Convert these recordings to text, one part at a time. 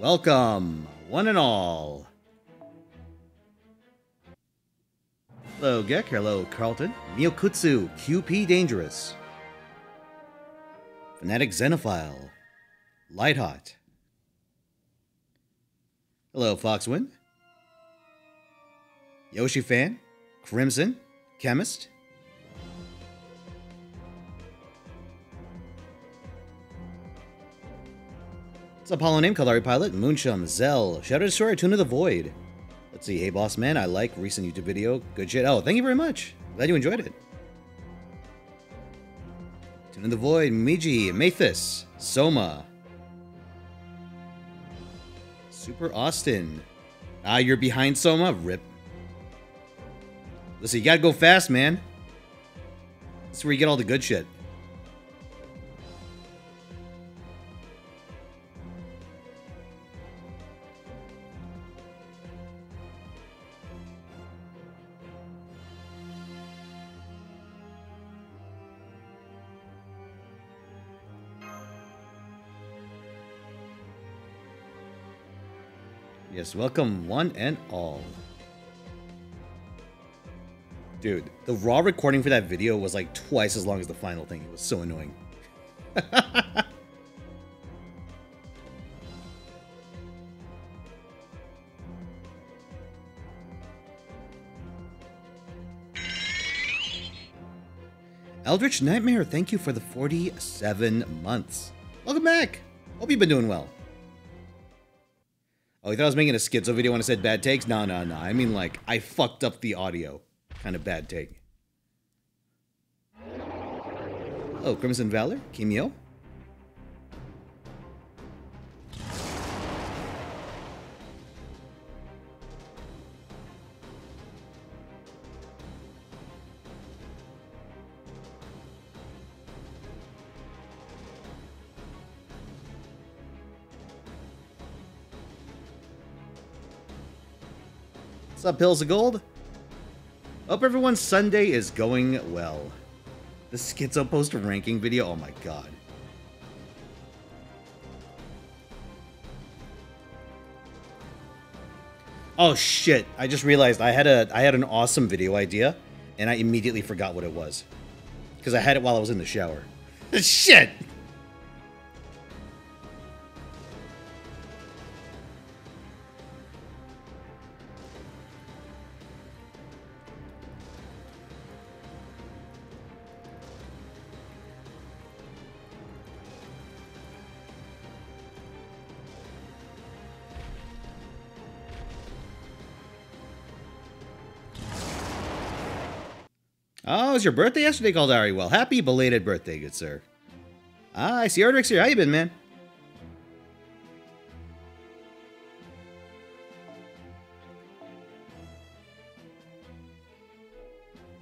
Welcome, one and all. Hello, Gek. Hello, Carlton. Miyokutsu, QP Dangerous. Fanatic Xenophile. Lighthot. Hello, Foxwind. Yoshi Fan. Crimson. Chemist. What's up, Hollow Name, Kalari Pilot, Moonshum, Zell, Shadow Destroyer, Tune of the Void. Let's see, hey boss man, I like recent YouTube video. Good shit. Oh, thank you very much. Glad you enjoyed it. Tune of the Void, Miji, Mathis, Soma. Super Austin. Ah, you're behind Soma? Rip. Listen, you gotta go fast, man. That's where you get all the good shit. Welcome one and all. Dude, the raw recording for that video was like twice as long as the final thing. It was so annoying. Eldritch Nightmare, thank you for the 47 months. Welcome back. Hope you've been doing well. Thought I was making a schizo video when I said bad takes? No, no, no. I mean, like, I fucked up the audio. Kind of bad take. Oh, Crimson Valor? Kimio? What's up, Pills of Gold? Hope everyone's Sunday is going well. The Schizo post ranking video, oh my god. Oh shit, I just realized I had a I had an awesome video idea and I immediately forgot what it was. Because I had it while I was in the shower. shit! Was your birthday yesterday, Caldari? Well, happy belated birthday, good sir. Ah, I see Ardrix here. How you been, man?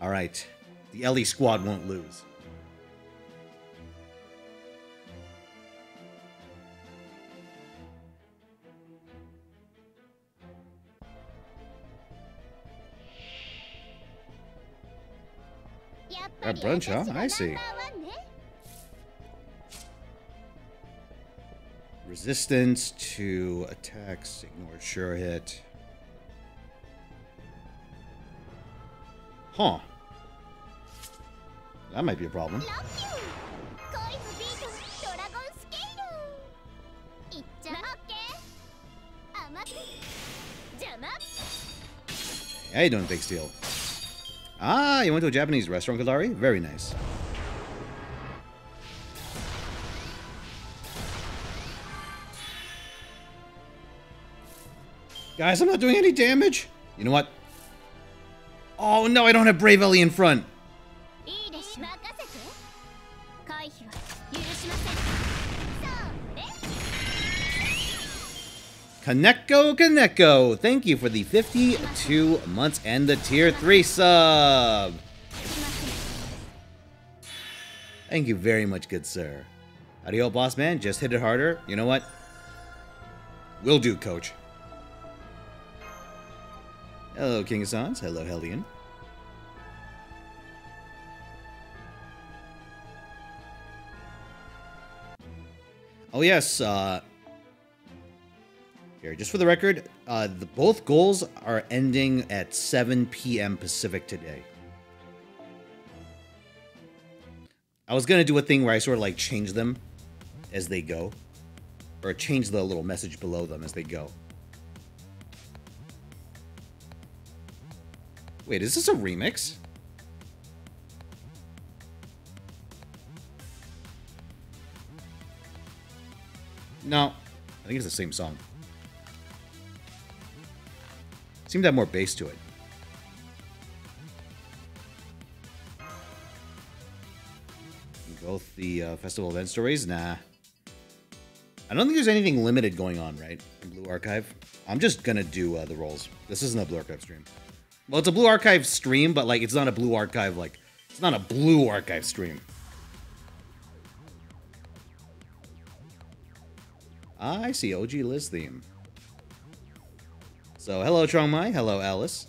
All right. The Eli squad won't lose. At brunch, huh? I see. Resistance to attacks, ignore sure hit. Huh. That might be a problem. How you doing, Big Steel? Ah, you went to a Japanese restaurant, Kadari? Very nice. Guys, I'm not doing any damage. You know what? Oh no, I don't have Brave Eli in front. Kaneko Kaneko, thank you for the 52 months and the tier 3 sub. Thank you very much, good sir. Adios, boss man. Just hit it harder. You know what? Will do, coach. Hello, King of Sons. Hello, Hellion. Oh, yes. Uh, Here, just for the record, uh, the, both goals are ending at 7 p.m. Pacific today. I was gonna do a thing where I sort of like change them as they go, or change the little message below them as they go. Wait, is this a remix? No, I think it's the same song. Seemed to have more bass to it. Both the uh, festival event stories? Nah. I don't think there's anything limited going on, right? Blue Archive. I'm just gonna do uh, the rolls. This isn't a Blue Archive stream. Well, it's a Blue Archive stream, but like it's not a Blue Archive like it's not a Blue Archive stream. I see OG Liz theme. So hello Mai. hello Alice.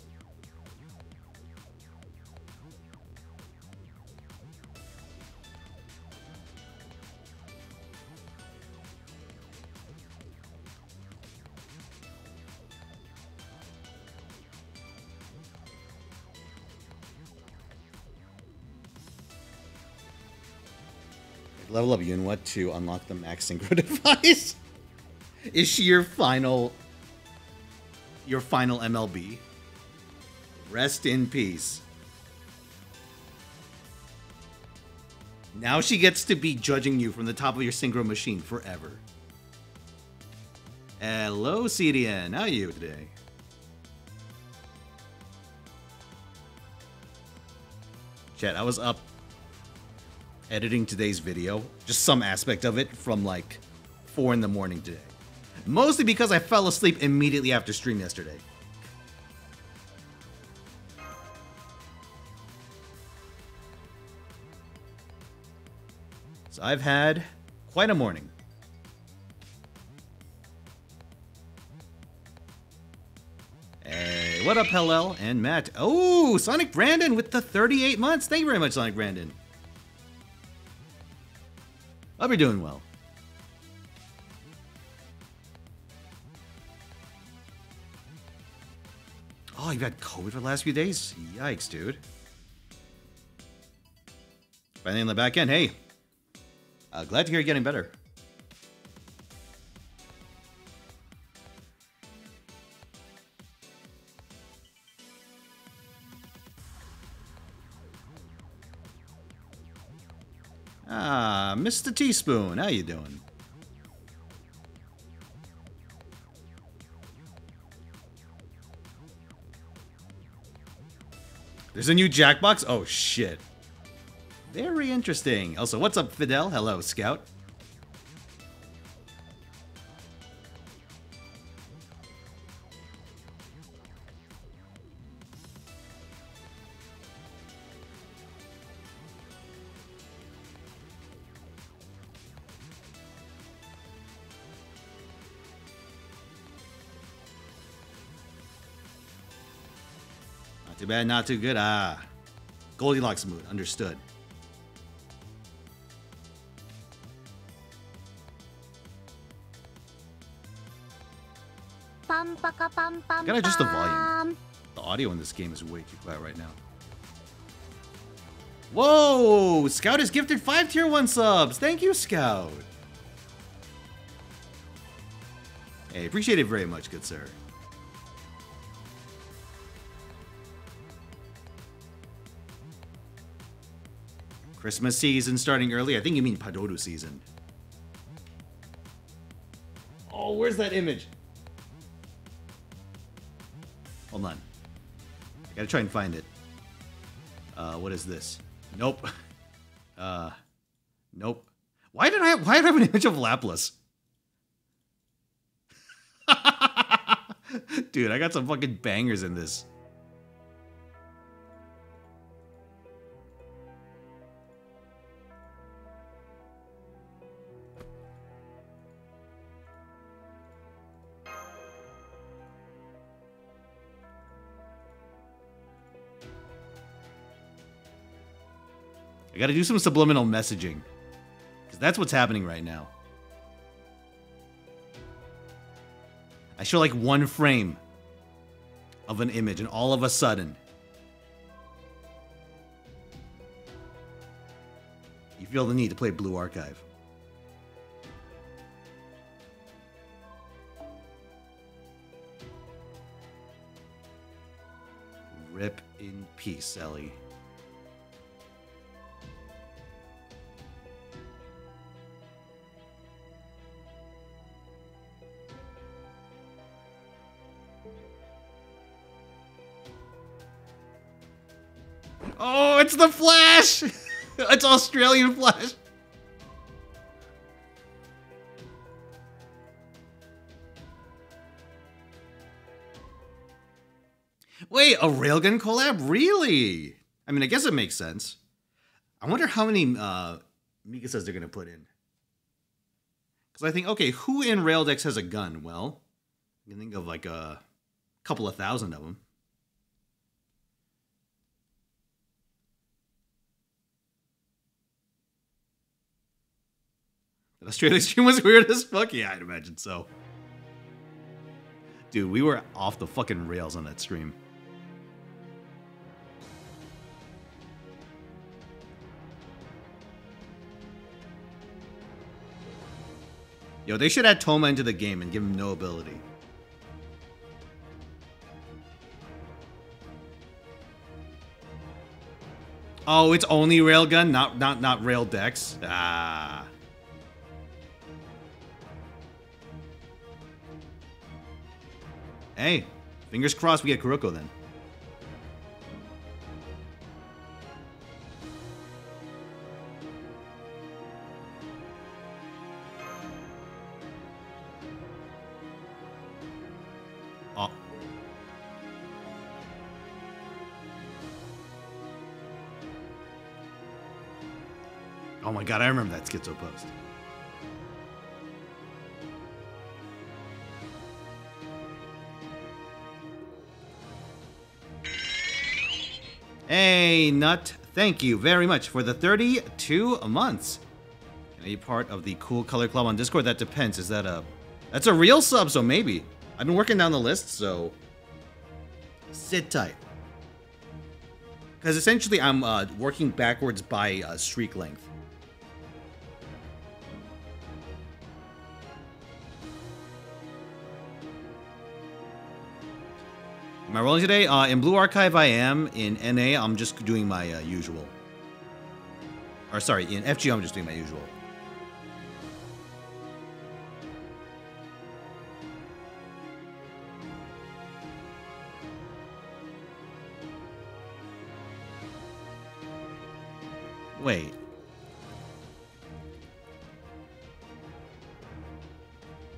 Level up Yunwa to unlock the max synchro device. Is she your final your final MLB? Rest in peace. Now she gets to be judging you from the top of your synchro machine forever. Hello, CDN. How are you today? Chat, I was up editing today's video, just some aspect of it from like 4 in the morning today. Mostly because I fell asleep immediately after stream yesterday. So I've had quite a morning. Hey, what up, Hellel and Matt? Oh, Sonic Brandon with the 38 months. Thank you very much, Sonic Brandon. I'll be doing well. You've had COVID for the last few days? Yikes, dude. Finally in the back end. Hey, uh, glad to hear you're getting better. Ah, Mr. Teaspoon, how you doing? There's a new Jackbox? Oh, shit. Very interesting. Also, what's up, Fidel? Hello, Scout. Bad, not too good. Ah. Goldilocks mood. Understood. Gotta adjust the volume. The audio in this game is way too quiet right now. Whoa! Scout is gifted five tier one subs. Thank you, Scout. Hey, appreciate it very much, good sir. Christmas season starting early. I think you mean Padoru season. Oh, where's that image? Hold on. I gotta try and find it. Uh, what is this? Nope. Uh, nope. Why did I have, why did I have an image of Laplace? Dude, I got some fucking bangers in this. I gotta do some subliminal messaging. Because that's what's happening right now. I show like one frame of an image, and all of a sudden, you feel the need to play Blue Archive. Rip in peace, Eli. It's the Flash! it's Australian Flash. Wait, a Railgun collab? Really? I mean, I guess it makes sense. I wonder how many uh, Misakas they're going to put in. Because I think, okay, who in Raildex has a gun? Well, you can think of like a couple of thousand of them. Australia stream was weird as fuck. Yeah, I'd imagine so. Dude, we were off the fucking rails on that stream. Yo, they should add Toma into the game and give him no ability. Oh, it's only railgun, not not not Raildex. Ah. Hey, fingers crossed we get Kuroko then. Oh. Oh my god, I remember that schizo post. Hey, Nut, thank you very much for the 32 months. Be part of the Cool Color Club on Discord? That depends. Is that a... That's a real sub, so maybe. I've been working down the list, so... Sit tight. Because essentially I'm uh, working backwards by uh, streak length. Am I rolling today? Uh, in Blue Archive, I am. In NA, I'm just doing my uh, usual. Or sorry, in FG, I'm just doing my usual. Wait.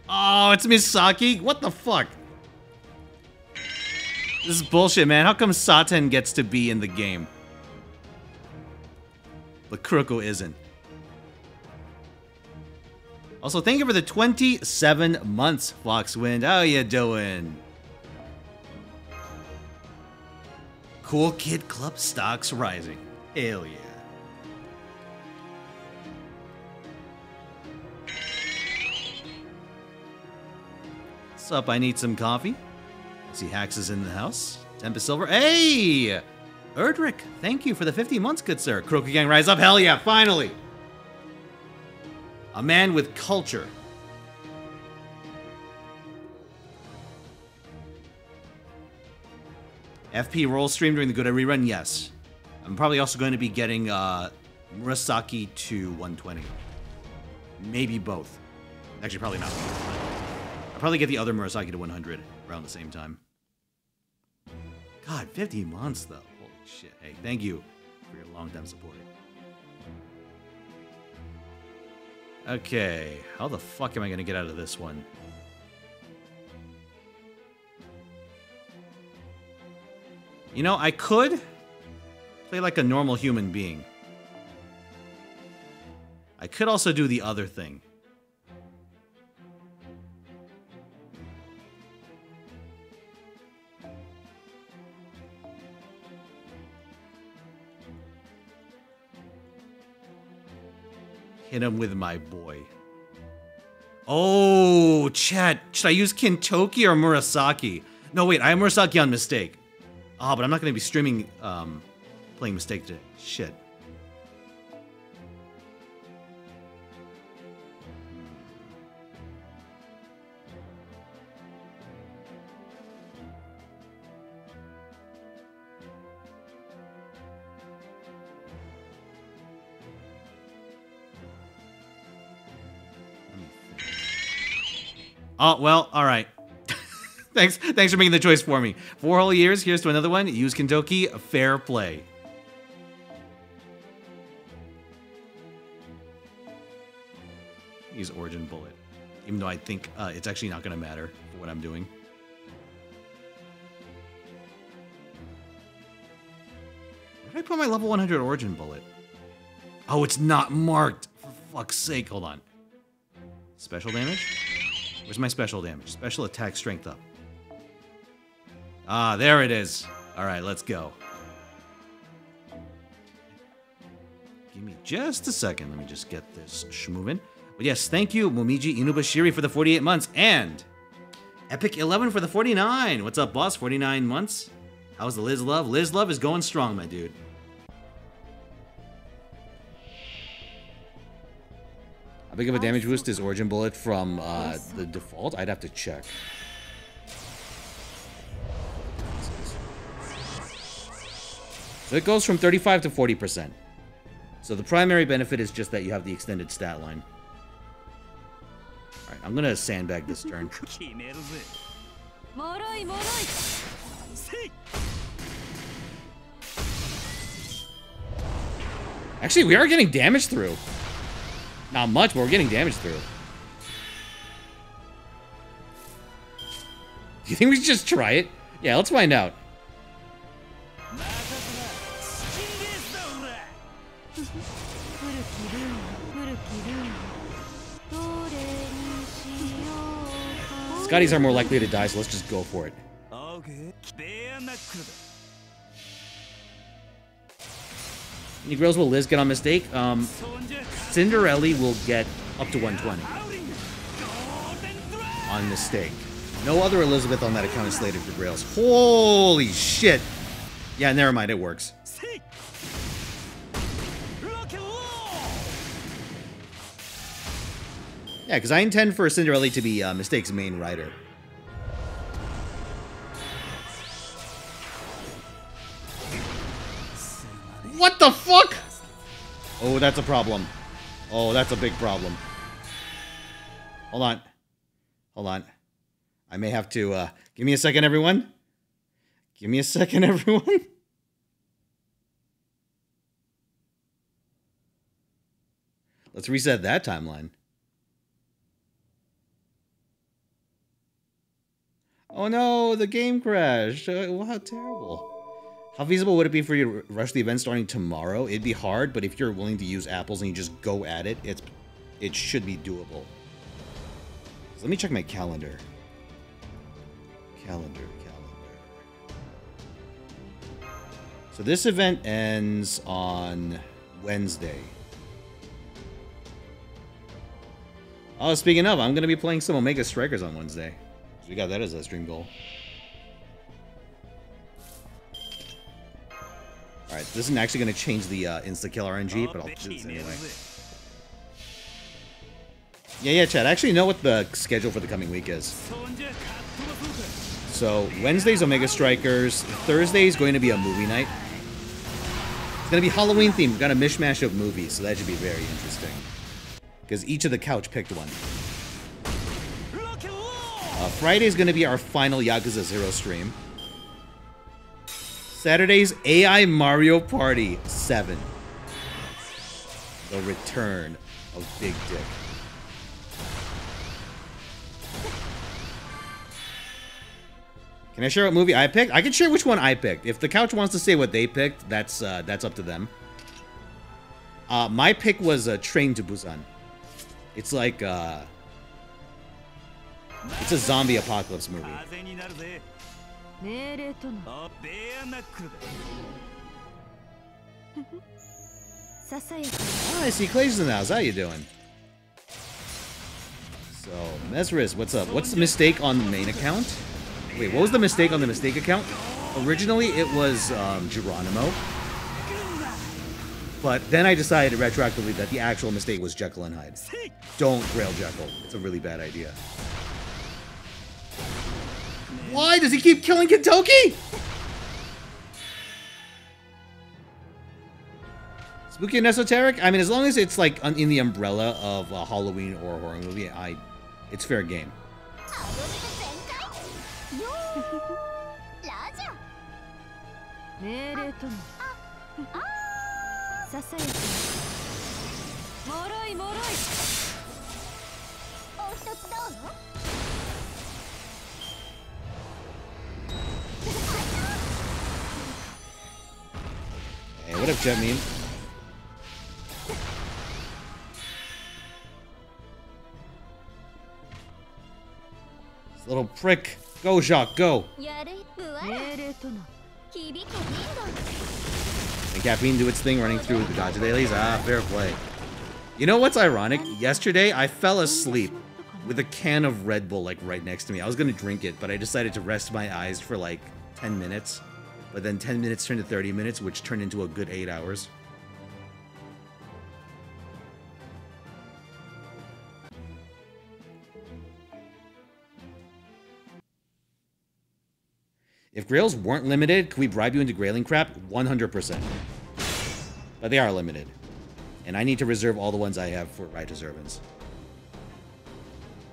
Oh, it's Misaki? What the fuck? This is bullshit, man. How come Saten gets to be in the game? But Kuroko isn't. Also, thank you for the 27 months, Foxwind. How you doing? Cool Kid Club stocks rising. Hell yeah. What's up? I need some coffee. See Hax is in the house. Tempest Silver. Hey! Erdrick, thank you for the 50 months, good sir. Kuroko Gang, rise up. Hell yeah, finally! A man with culture. FP roll stream during the Good rerun? Yes. I'm probably also going to be getting uh, Murasaki to 120. Maybe both. Actually, probably not. I'll probably get the other Murasaki to 100 around the same time. God, 50 months though. Holy shit. Hey, thank you for your long time support. Okay, how the fuck am I gonna get out of this one? You know, I could play like a normal human being. I could also do the other thing. Hit him with my boy. Oh, chat. Should I use Kintoki or Murasaki? No, wait, I have Murasaki on Mistake. Ah, oh, but I'm not going to be streaming um, playing Mistake today. Shit. Oh, well, all right. thanks thanks for making the choice for me. Four whole years, here's to another one. Use Kintoki, fair play. Use Origin Bullet. Even though I think uh, it's actually not going to matter for what I'm doing. Where did I put my level 100 Origin Bullet? Oh, it's not marked. For fuck's sake, hold on. Special damage? Where's my special damage? Special attack strength up. Ah, there it is. All right, let's go. Give me just a second. Let me just get this schmovin'. But yes, thank you, Momiji Inubashiri for the 48 months and Epic 11 for the 49. What's up, boss? 49 months. How's the Liz Love? Liz Love is going strong, my dude. How big of a damage boost is Origin Bullet from uh, the default? I'd have to check. So it goes from 35 to 40%. So the primary benefit is just that you have the extended stat line. Alright, I'm gonna sandbag this turn. Actually, we are getting damage through. Not much, but we're getting damage through. Do you think we should just try it? Yeah, let's find out. Scotties are more likely to die, so let's just go for it. Girls will Liz get on mistake? Um, Cinderelli will get up to 120 on mistake. No other Elizabeth on that account is slated for Grails. Holy shit! Yeah, never mind, it works. Yeah, because I intend for Cinderelli to be uh, Mistake's main rider. What the fuck? Oh, that's a problem. Oh, that's a big problem. Hold on. Hold on. I may have to, uh, give me a second, everyone. Give me a second, everyone. Let's reset that timeline. Oh no, the game crashed. Uh, how terrible. How feasible would it be for you to rush the event starting tomorrow? It'd be hard, but if you're willing to use apples and you just go at it, it's it should be doable. So let me check my calendar. Calendar, calendar. So this event ends on Wednesday. Oh, speaking of, I'm going to be playing some Omega Strikers on Wednesday. We got that as a stream goal. Alright, this isn't actually going to change the uh, insta-kill RNG, but I'll do this anyway. Yeah, yeah, Chad. I actually know what the schedule for the coming week is. So, Wednesday's Omega Strikers. Thursday is going to be a movie night. It's going to be Halloween themed. We've got a mishmash of movies, so that should be very interesting. Because each of the couch picked one. Uh, Friday is going to be our final Yakuza 0 stream. Saturday's AI Mario Party 7. The return of Big Dick. Can I share what movie I picked? I can share which one I picked. If the couch wants to say what they picked, that's uh, that's up to them. Uh, my pick was a uh, Train to Busan. It's like uh, it's a zombie apocalypse movie. I see Clay's in the house. How you doing? So, Mesris, what's up? What's the mistake on the main account? Wait, what was the mistake on the mistake account? Originally, it was um, Geronimo. But then I decided retroactively that the actual mistake was Jekyll and Hyde. Don't Grail Jekyll. It's a really bad idea. Why does he keep killing Kintoki? Spooky and esoteric? I mean, as long as it's like in the umbrella of a Halloween or a horror movie, I, it's fair game. Hey, what up, Jet Meme? This little prick. Go, Jacques, go. And caffeine do its thing running through with the gacha dailies. Ah, fair play. You know what's ironic? Yesterday, I fell asleep with a can of Red Bull, like, right next to me. I was gonna drink it, but I decided to rest my eyes for, like, 10 minutes. But then 10 minutes turned to 30 minutes, which turned into a good 8 hours. If grails weren't limited, could we bribe you into grailing crap? 100%. But they are limited. And I need to reserve all the ones I have for right to servants.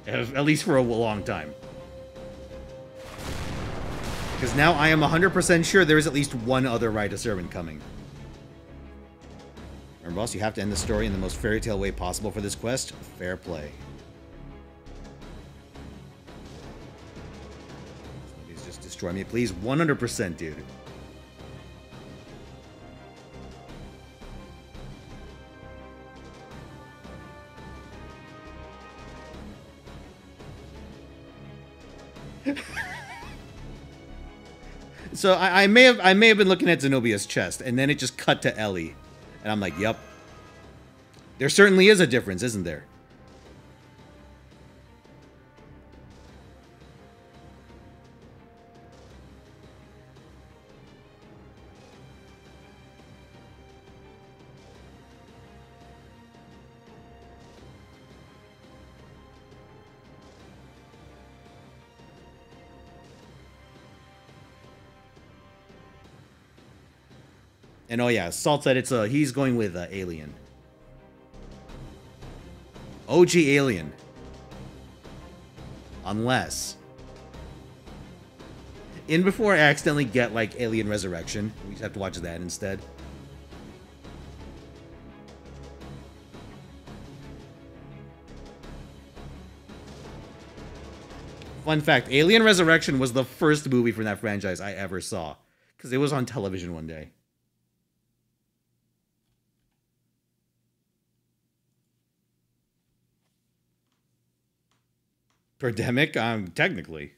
At least for a long time. Because now I am 100% sure there is at least one other right to servant coming. Remember, boss, you have to end the story in the most fairy tale way possible for this quest. Fair play. Please just destroy me, please. 100%, dude. So I, I, may have I may have been looking at Zenobia's chest, and then it just cut to Eli, and I'm like, "Yep." There certainly is a difference, isn't there? And oh yeah, Salt said it's a he's going with uh, Alien. OG Alien. Unless in before I accidentally get like Alien Resurrection, we just have to watch that instead. Fun fact, Alien Resurrection was the first movie from that franchise I ever saw because it was on television one day. Pandemic? Um, technically.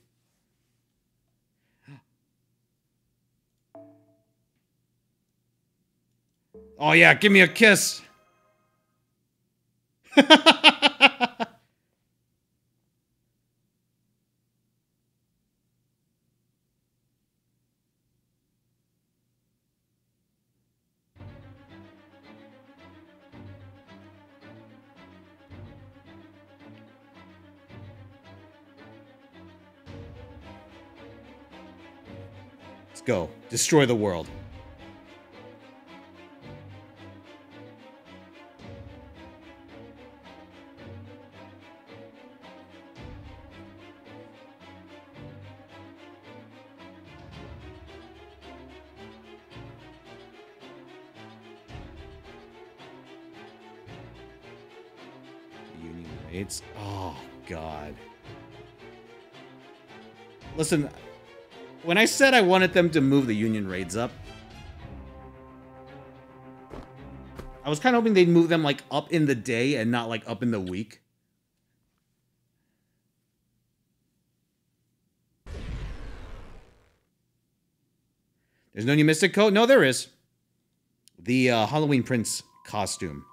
Oh yeah, give me a kiss. Let's go. Destroy the world. Union. Oh, God. Listen, when I said I wanted them to move the Union raids up, I was kind of hoping they'd move them like up in the day and not like up in the week. There's no new Mystic Code? No, there is. The uh, Halloween Prince costume.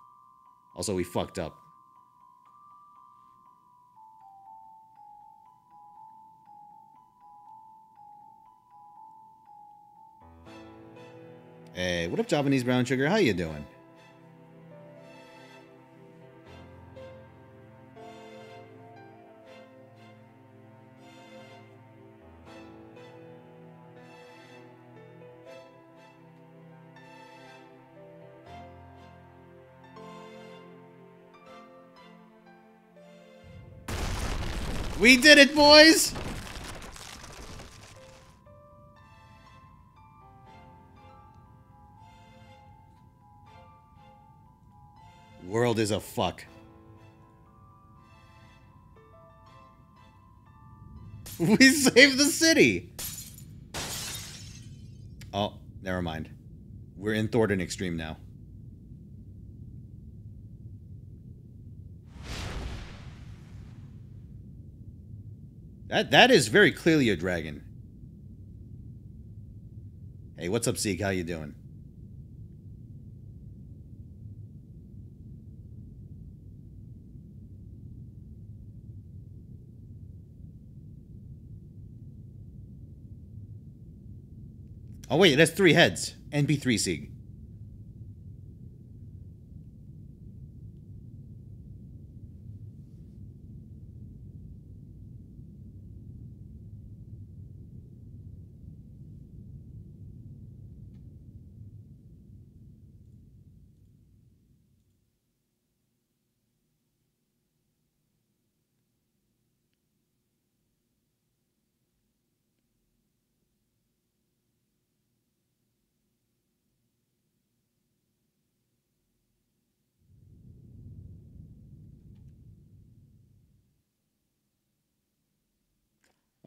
Also, we fucked up. Hey, what up, Japanese brown sugar? How you doing? We did it, boys! World is a fuck. We saved the city! Oh, never mind. We're in Thornton Extreme now. That that is very clearly a dragon. Hey, what's up, Zeke? How you doing? Oh wait, that's three heads. NP3 Sieg.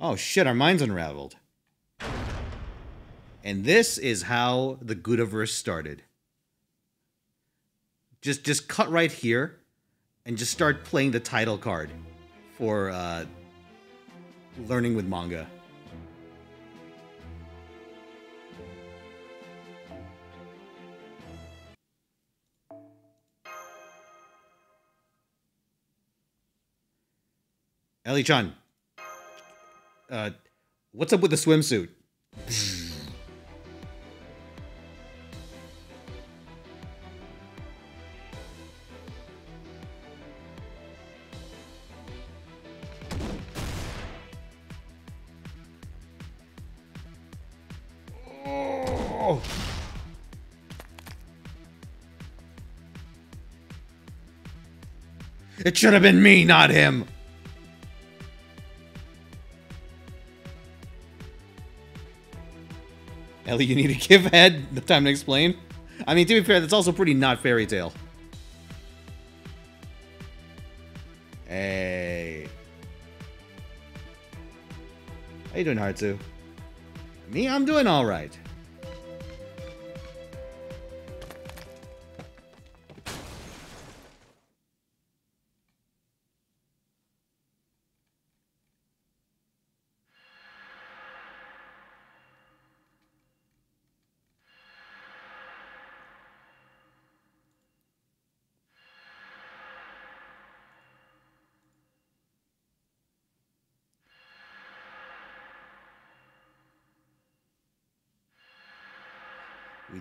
Oh shit, our minds unraveled. And this is how the Gudaverse started. Just just cut right here and just start playing the title card for uh, learning with manga. Eli Chan, uh, what's up with the swimsuit? It should have been me, not him. Eli, you need to give head the time to explain. I mean, to be fair, that's also pretty not fairy tale. Hey. How you doing, Hartsu? Me, I'm doing all right.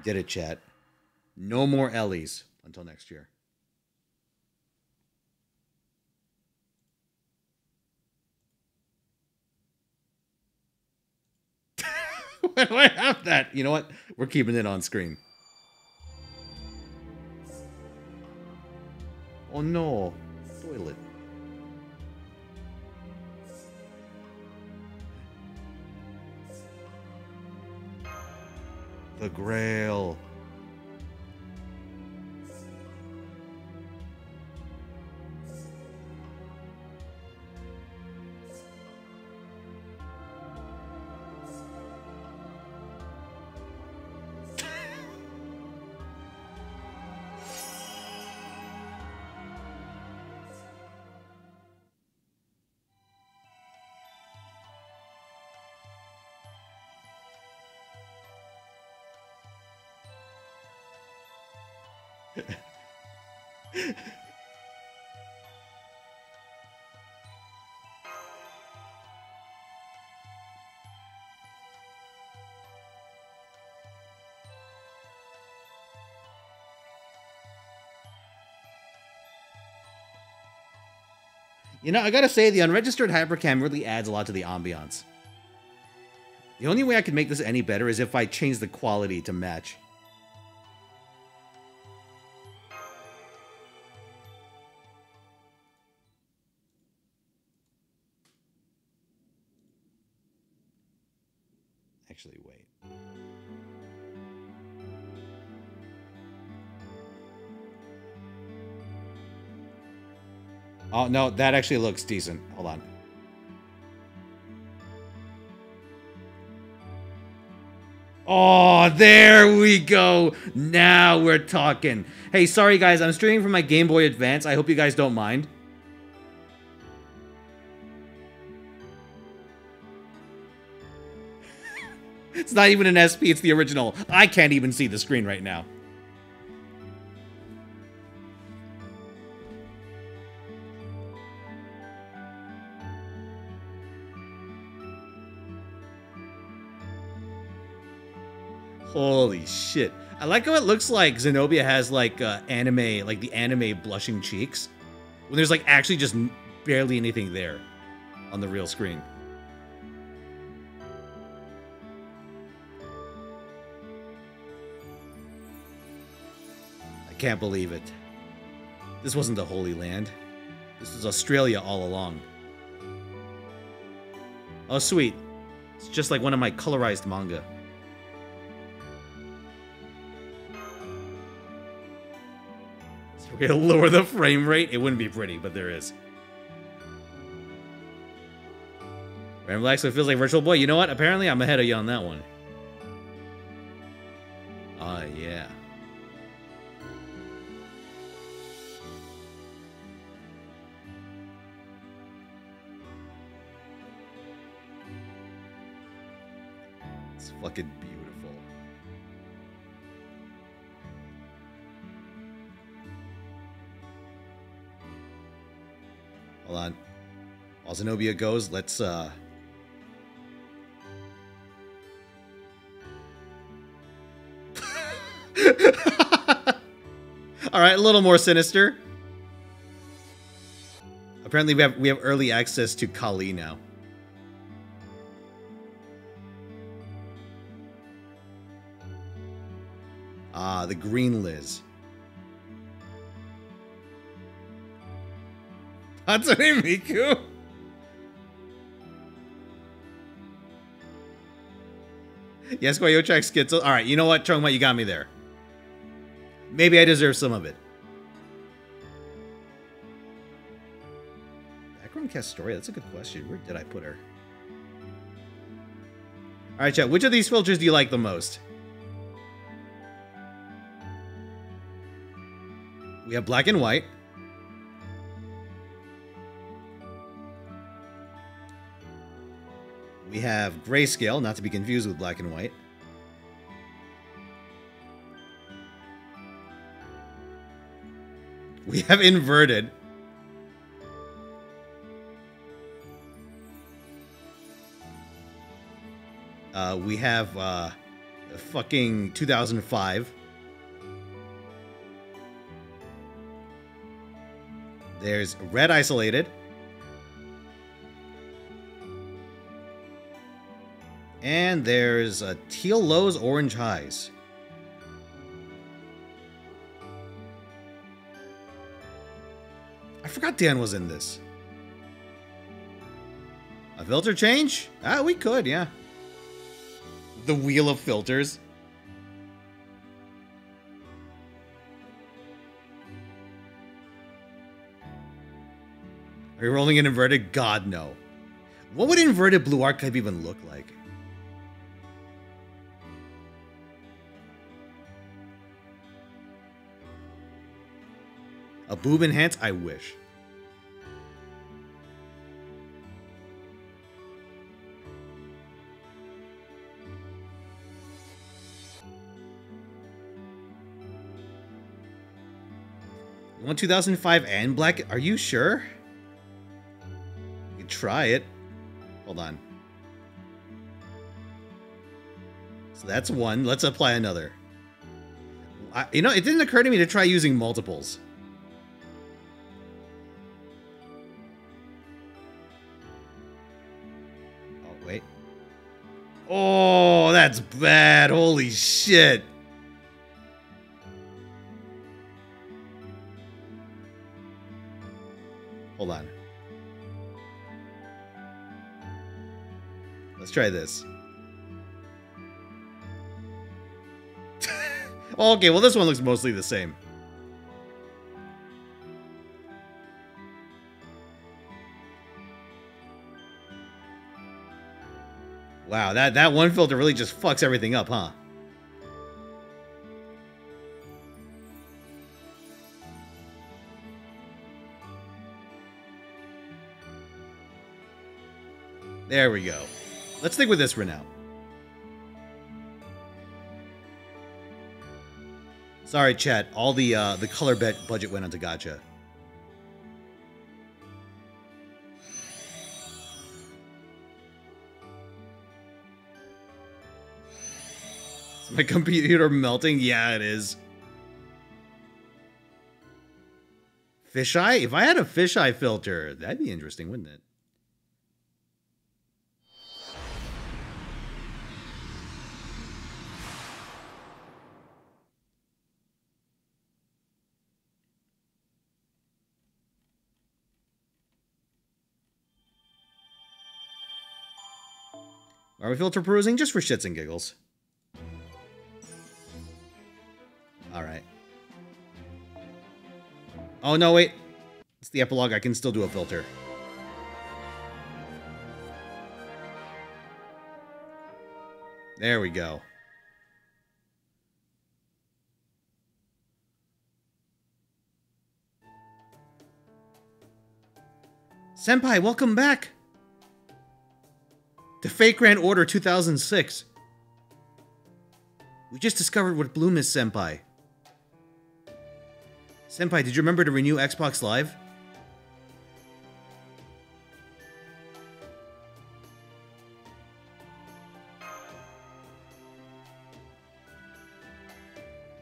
We did it, chat. No more Elis until next year. Why do I have that? You know what? We're keeping it on screen. Oh no. Toilet. The Grail. You know, I gotta say, the unregistered hypercam really adds a lot to the ambiance. The only way I could make this any better is if I change the quality to match. No, that actually looks decent. Hold on. Oh, there we go. Now we're talking. Hey, sorry guys, I'm streaming from my Game Boy Advance. I hope you guys don't mind. it's not even an SP, it's the original. I can't even see the screen right now. Holy shit. I like how it looks like Zenobia has like uh, anime, like the anime blushing cheeks. When there's like actually just barely anything there on the real screen. I can't believe it. This wasn't the Holy Land. This was Australia all along. Oh, sweet. It's just like one of my colorized manga. To lower the frame rate. It wouldn't be pretty, but there is. Random so it feels like Virtual Boy. You know what? Apparently, I'm ahead of you on that one. Ah, uh, yeah. On. While Zenobia goes, let's uh All right, a little more sinister. Apparently we have we have early access to Kali now. Ah, the green Liz. Hatsune Miku? Yes, Guayochak Schizo. Alright, you know what, Chongma, you got me there. Maybe I deserve some of it. Background cast story? That's a good question. Where did I put her? Alright, chat. Which of these filters do you like the most? We have black and white. We have grayscale, not to be confused with black and white. We have inverted. Uh, we have uh, fucking 2005. There's red isolated. And there's a teal lows, orange highs. I forgot Dan was in this. A filter change? Ah, we could, yeah. The wheel of filters. Are you rolling an inverted? God, no. What would inverted blue archive even look like? A boob enhance? I wish. You want 2005 and black? Are you sure? You can try it. Hold on. So that's one. Let's apply another. I, you know, it didn't occur to me to try using multiples. That's bad. Holy shit. Hold on. Let's try this. okay, well, this one looks mostly the same. Wow, that, that one filter really just fucks everything up, huh? There we go. Let's stick with this for now. Sorry, chat. All the uh, the color bet budget went onto Gacha. My computer melting? Yeah, it is. Fisheye? If I had a fisheye filter, that'd be interesting, wouldn't it? Are we filter perusing just for shits and giggles? Alright. Oh, no, wait. It's the epilogue. I can still do a filter. There we go. Senpai, welcome back! To Fake Grand Order 2006. We just discovered what Bloom is, Senpai. Senpai, did you remember to renew Xbox Live?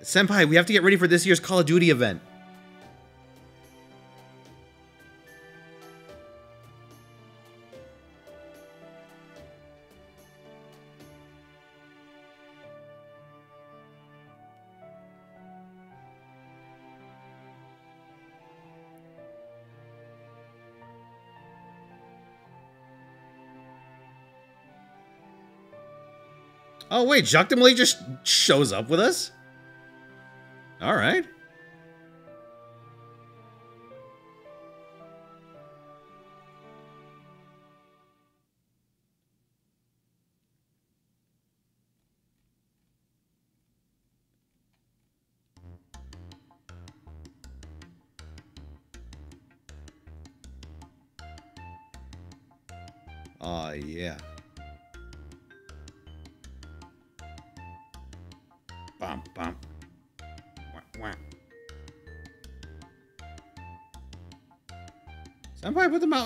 Senpai, we have to get ready for this year's Call of Duty event. Wait, just shows up with us? All right.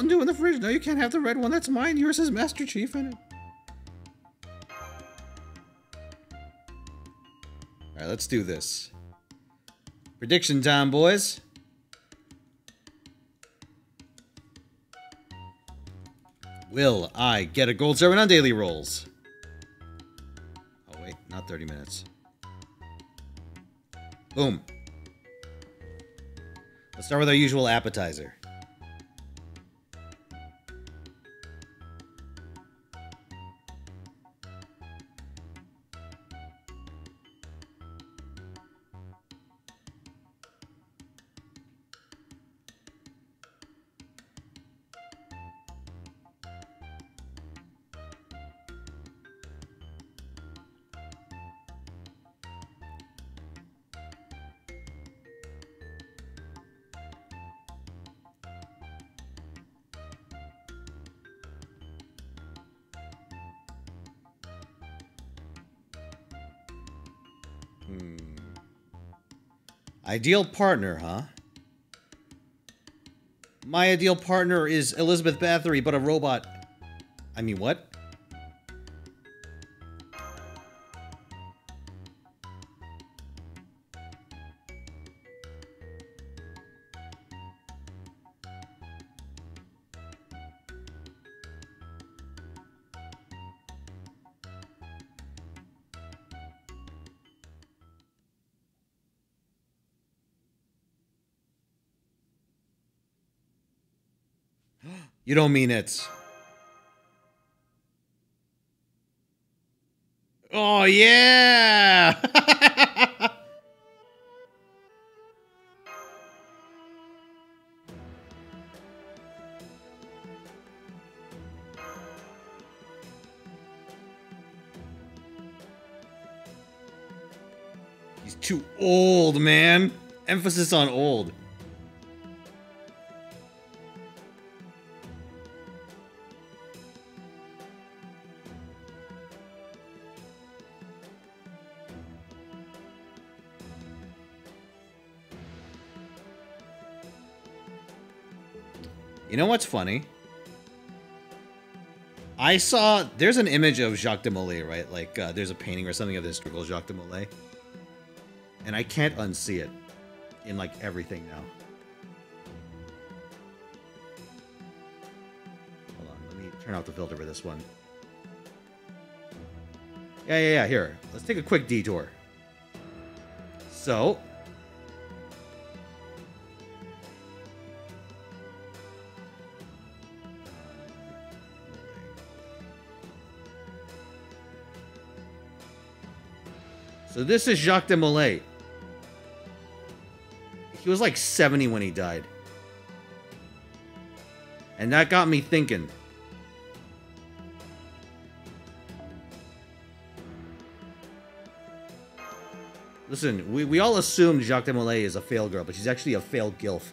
Mountain Dew in the fridge. No, you can't have the red one. That's mine. Yours has Master Chief in it. Alright, let's do this. Prediction time, boys. Will I get a gold servant on daily rolls? Oh, wait, not 30 minutes. Boom. Let's start with our usual appetizer. Ideal partner, huh? My ideal partner is Elizabeth Bathory, but a robot. I mean, what? You don't mean it. Oh, yeah! He's too old, man. Emphasis on old. Know what's funny? I saw there's an image of Jacques de Molay, right? Like uh, there's a painting or something of the historical Jacques de Molay, and I can't unsee it in like everything now. Hold on, let me turn out the filter for this one. Yeah, yeah, yeah. Here, let's take a quick detour. So, So this is Jacques de Molay. He was like 70 when he died. And that got me thinking. Listen, we, we all assumed Jacques de Molay is a fail girl, but she's actually a failed gilf.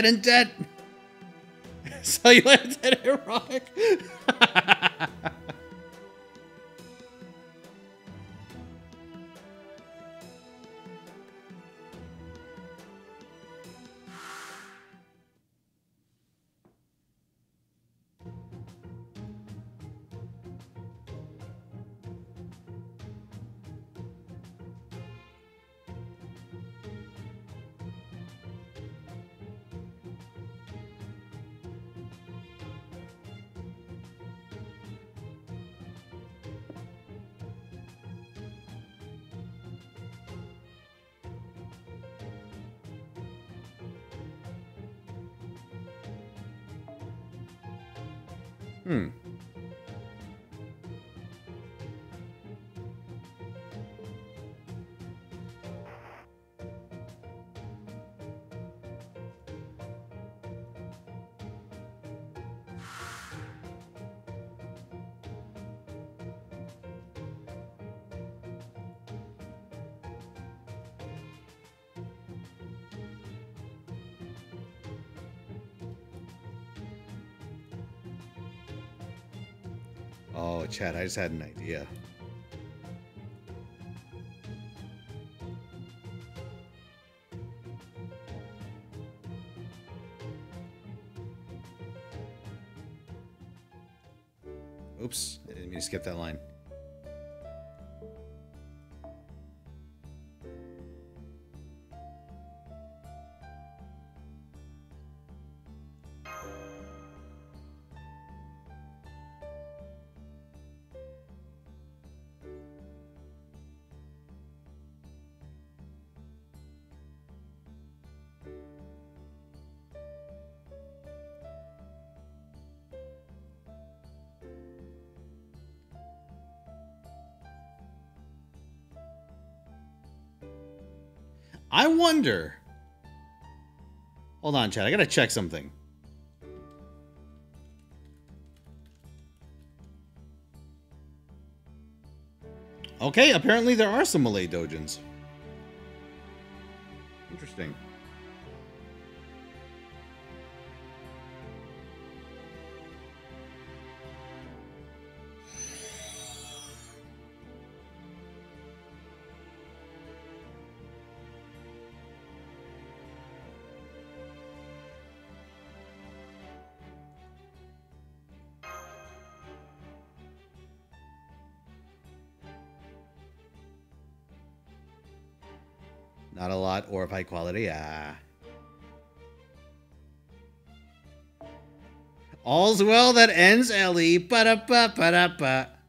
Cellulite and dead. Cellulite and dead erotic. Chad, I just had an idea. Oops, I didn't mean to skip that line. I wonder. Hold on, Chad. I gotta check something. Okay, apparently there are some Molay dojins. Interesting. Quality. Ah. All's well that ends, Eli. Ba-da-ba, ba-da-ba. Oh.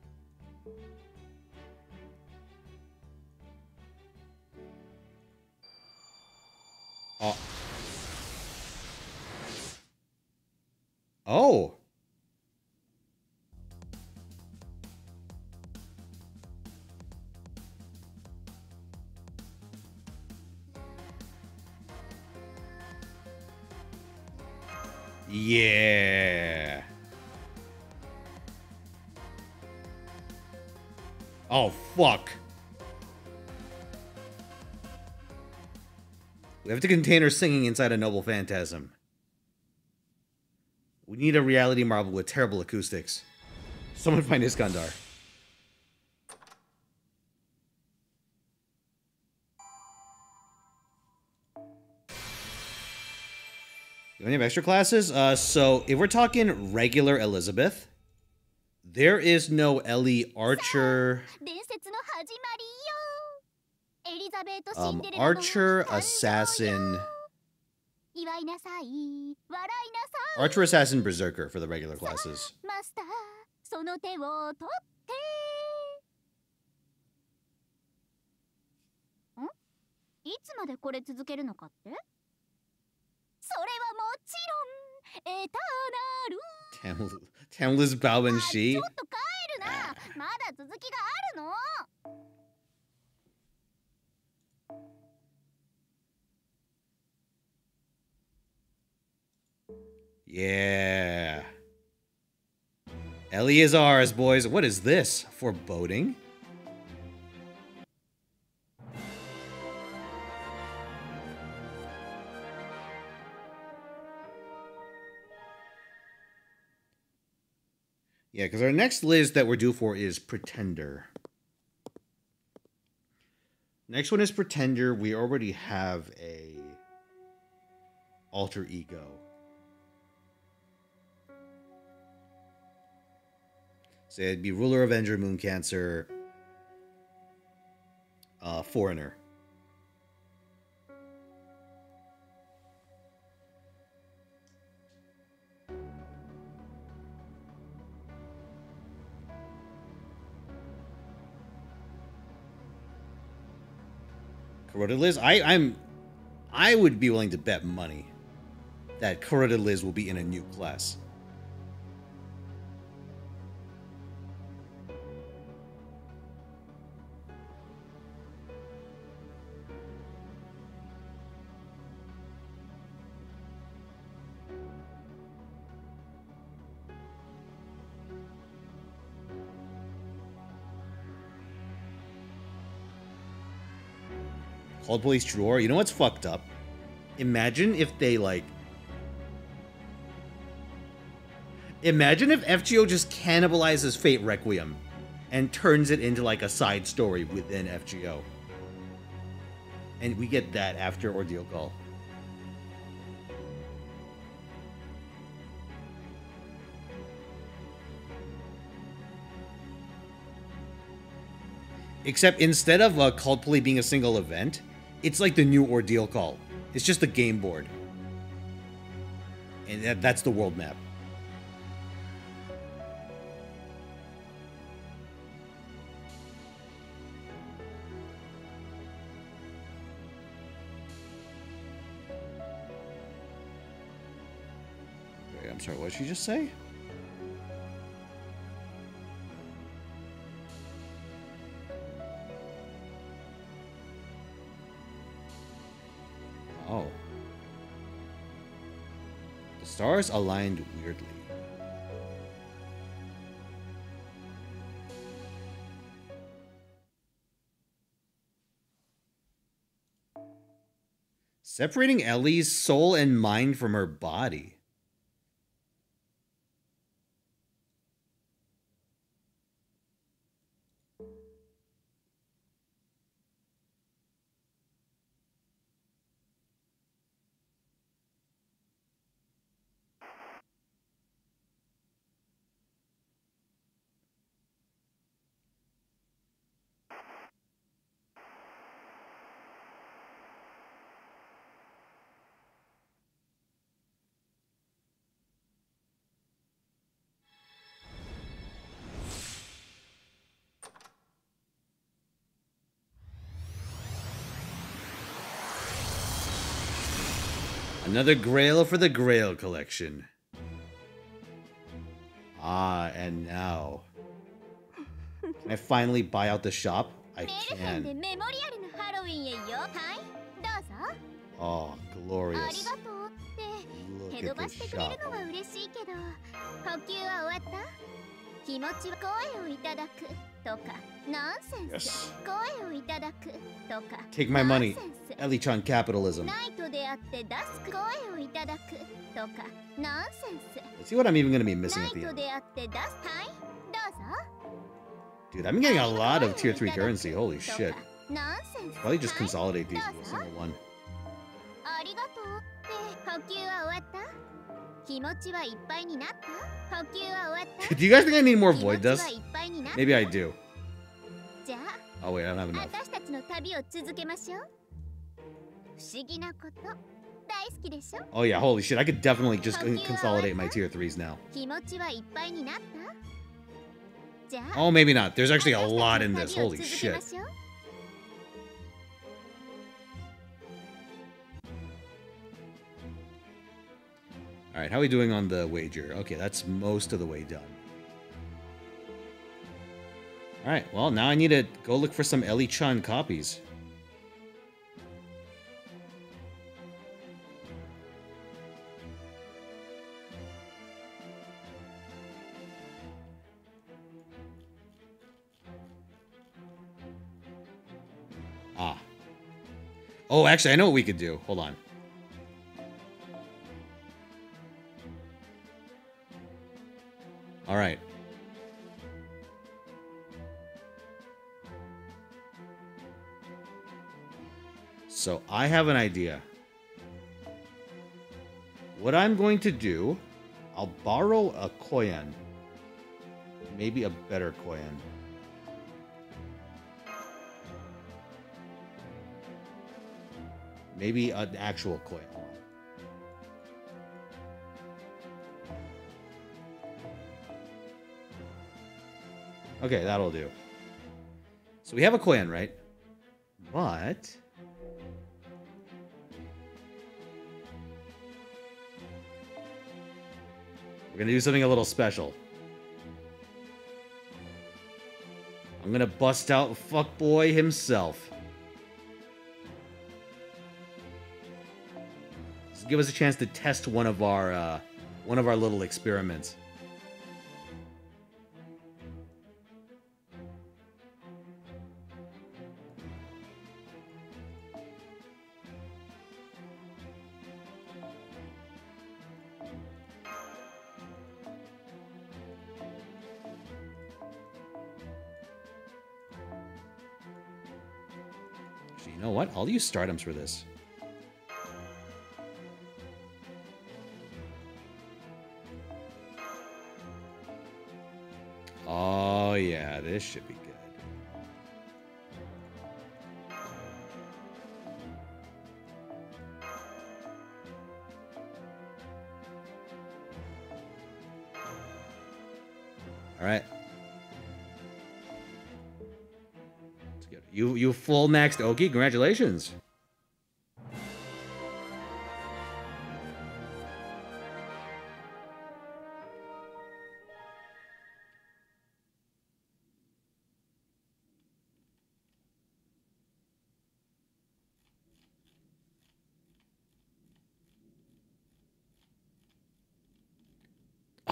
Have to contain her singing inside a noble phantasm. We need a reality marble with terrible acoustics. Someone find Iskandar. Do any have extra classes? Uh, so if we're talking regular Elizabeth, there is no Eli Archer. Um, Archer, Assassin. Archer, Assassin, Berserker for the regular classes. その手を取っ Yeah. Eli is ours, boys. What is this? Foreboding? Yeah, because our next list that we're due for is Pretender. Next one is Pretender. We already have a alter ego. So it'd be Ruler, Avenger, Moon Cancer, uh, Foreigner. Corroded Liz, I, I'm, I would be willing to bet money that Corroded Liz will be in a new class. Police drawer. You know what's fucked up? Imagine if they like. Imagine if FGO just cannibalizes Fate Requiem and turns it into like a side story within FGO. And we get that after Ordeal Call. Except instead of uh, Cult Play being a single event, it's like the new ordeal call. It's just a game board. And that, that's the world map. Wait, I'm sorry, what did she just say? Stars aligned weirdly. Separating Eli's soul and mind from her body. Another grail for the grail collection. Ah, and now. Can I finally buy out the shop? I メルヘンで can. メモリアルのハロウィンへよはいどうぞ Oh, あり glorious. がとうってヘ Look ド at バ this してくれ shop. るのは嬉しいけど補給は終わった気持ちは声をいただくとかナンセンス Yes. Take my money. Elichan capitalism. Let's see what I'm even going to be missing at the end. Dude, I'm getting a lot of tier 3 currency. Holy shit. Probably just consolidate these into a single one Do you guys think I need more 気 void 持ちは dust? いっぱいになった Maybe I do. じゃ Oh wait, I don't have あ enough. 私たちの旅を続けましょう不思議なこと大好きでしょ Oh yeah, holy shit. I could definitely just Fuck you, consolidate my Alexa. tier 3s now. 気持ちはいっぱいになったじゃあ Oh, maybe not. There's actually a 私たちの lot in this. 旅を Holy 続け shit. All right, how are we doing on the wager? Okay, that's most of the way done. All right, well, now I need to go look for some Eli-chan copies. Ah. Oh, actually, I know what we could do. Hold on. All right. So I have an idea. What I'm going to do, I'll borrow a Koyan. Maybe a better Koyan. Maybe an actual Koyan. Okay, that'll do. So we have a Koyan, right? But... We're gonna do something a little special. I'm gonna bust out Fuckboy himself. Give us a chance to test one of our, uh, one of our little experiments. Use stardoms for this. Oh, yeah, this should be maxed Oki. Congratulations.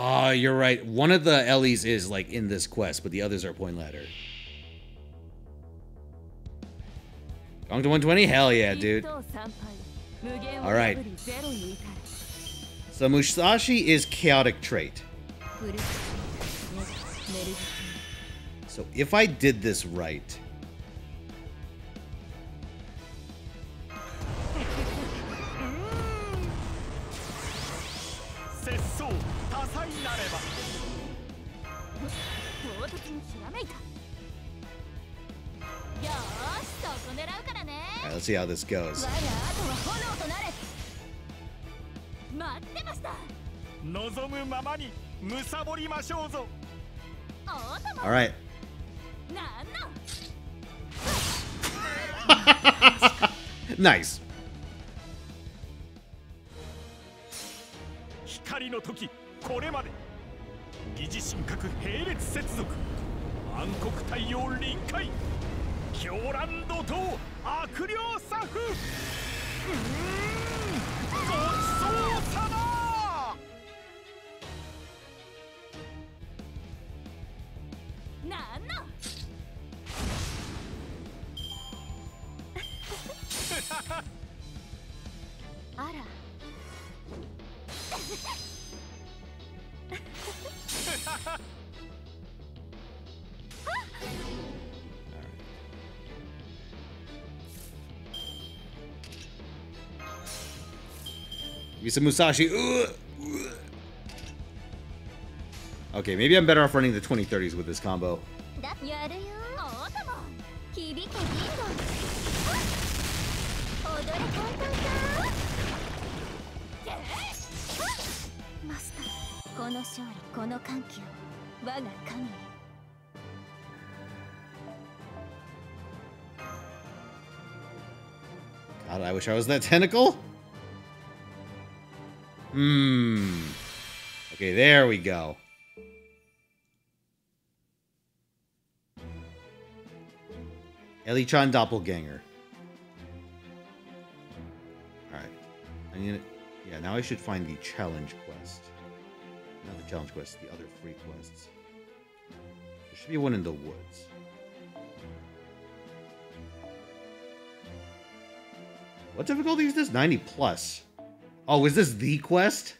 Ah, you're right. One of the Eli's is like in this quest, but the others are point ladder. Going to 120? Hell yeah, dude. All right. So Musashi is chaotic trait. So if I did this right, how this goes. All right. nice. Use a Musashi. Okay, maybe I'm better off running the 2030s with this combo. God, I wish I was that tentacle. Hmm. Okay, there we go. Eli-chan Doppelganger. Alright. I need it. Yeah, now I should find the challenge quest. Not the challenge quest, the other free quests. There should be one in the woods. What difficulty is this? 90 plus. Oh, is this the quest?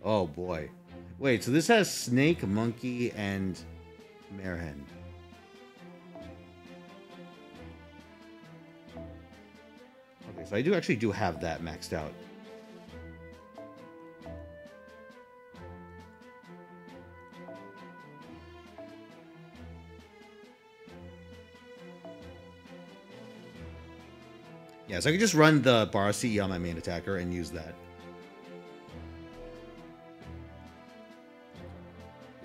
Oh boy. Wait, so this has Snake, Monkey, and Marehen. Okay, so I do actually do have that maxed out. Yeah, so I can just run the bar CE on my main attacker and use that.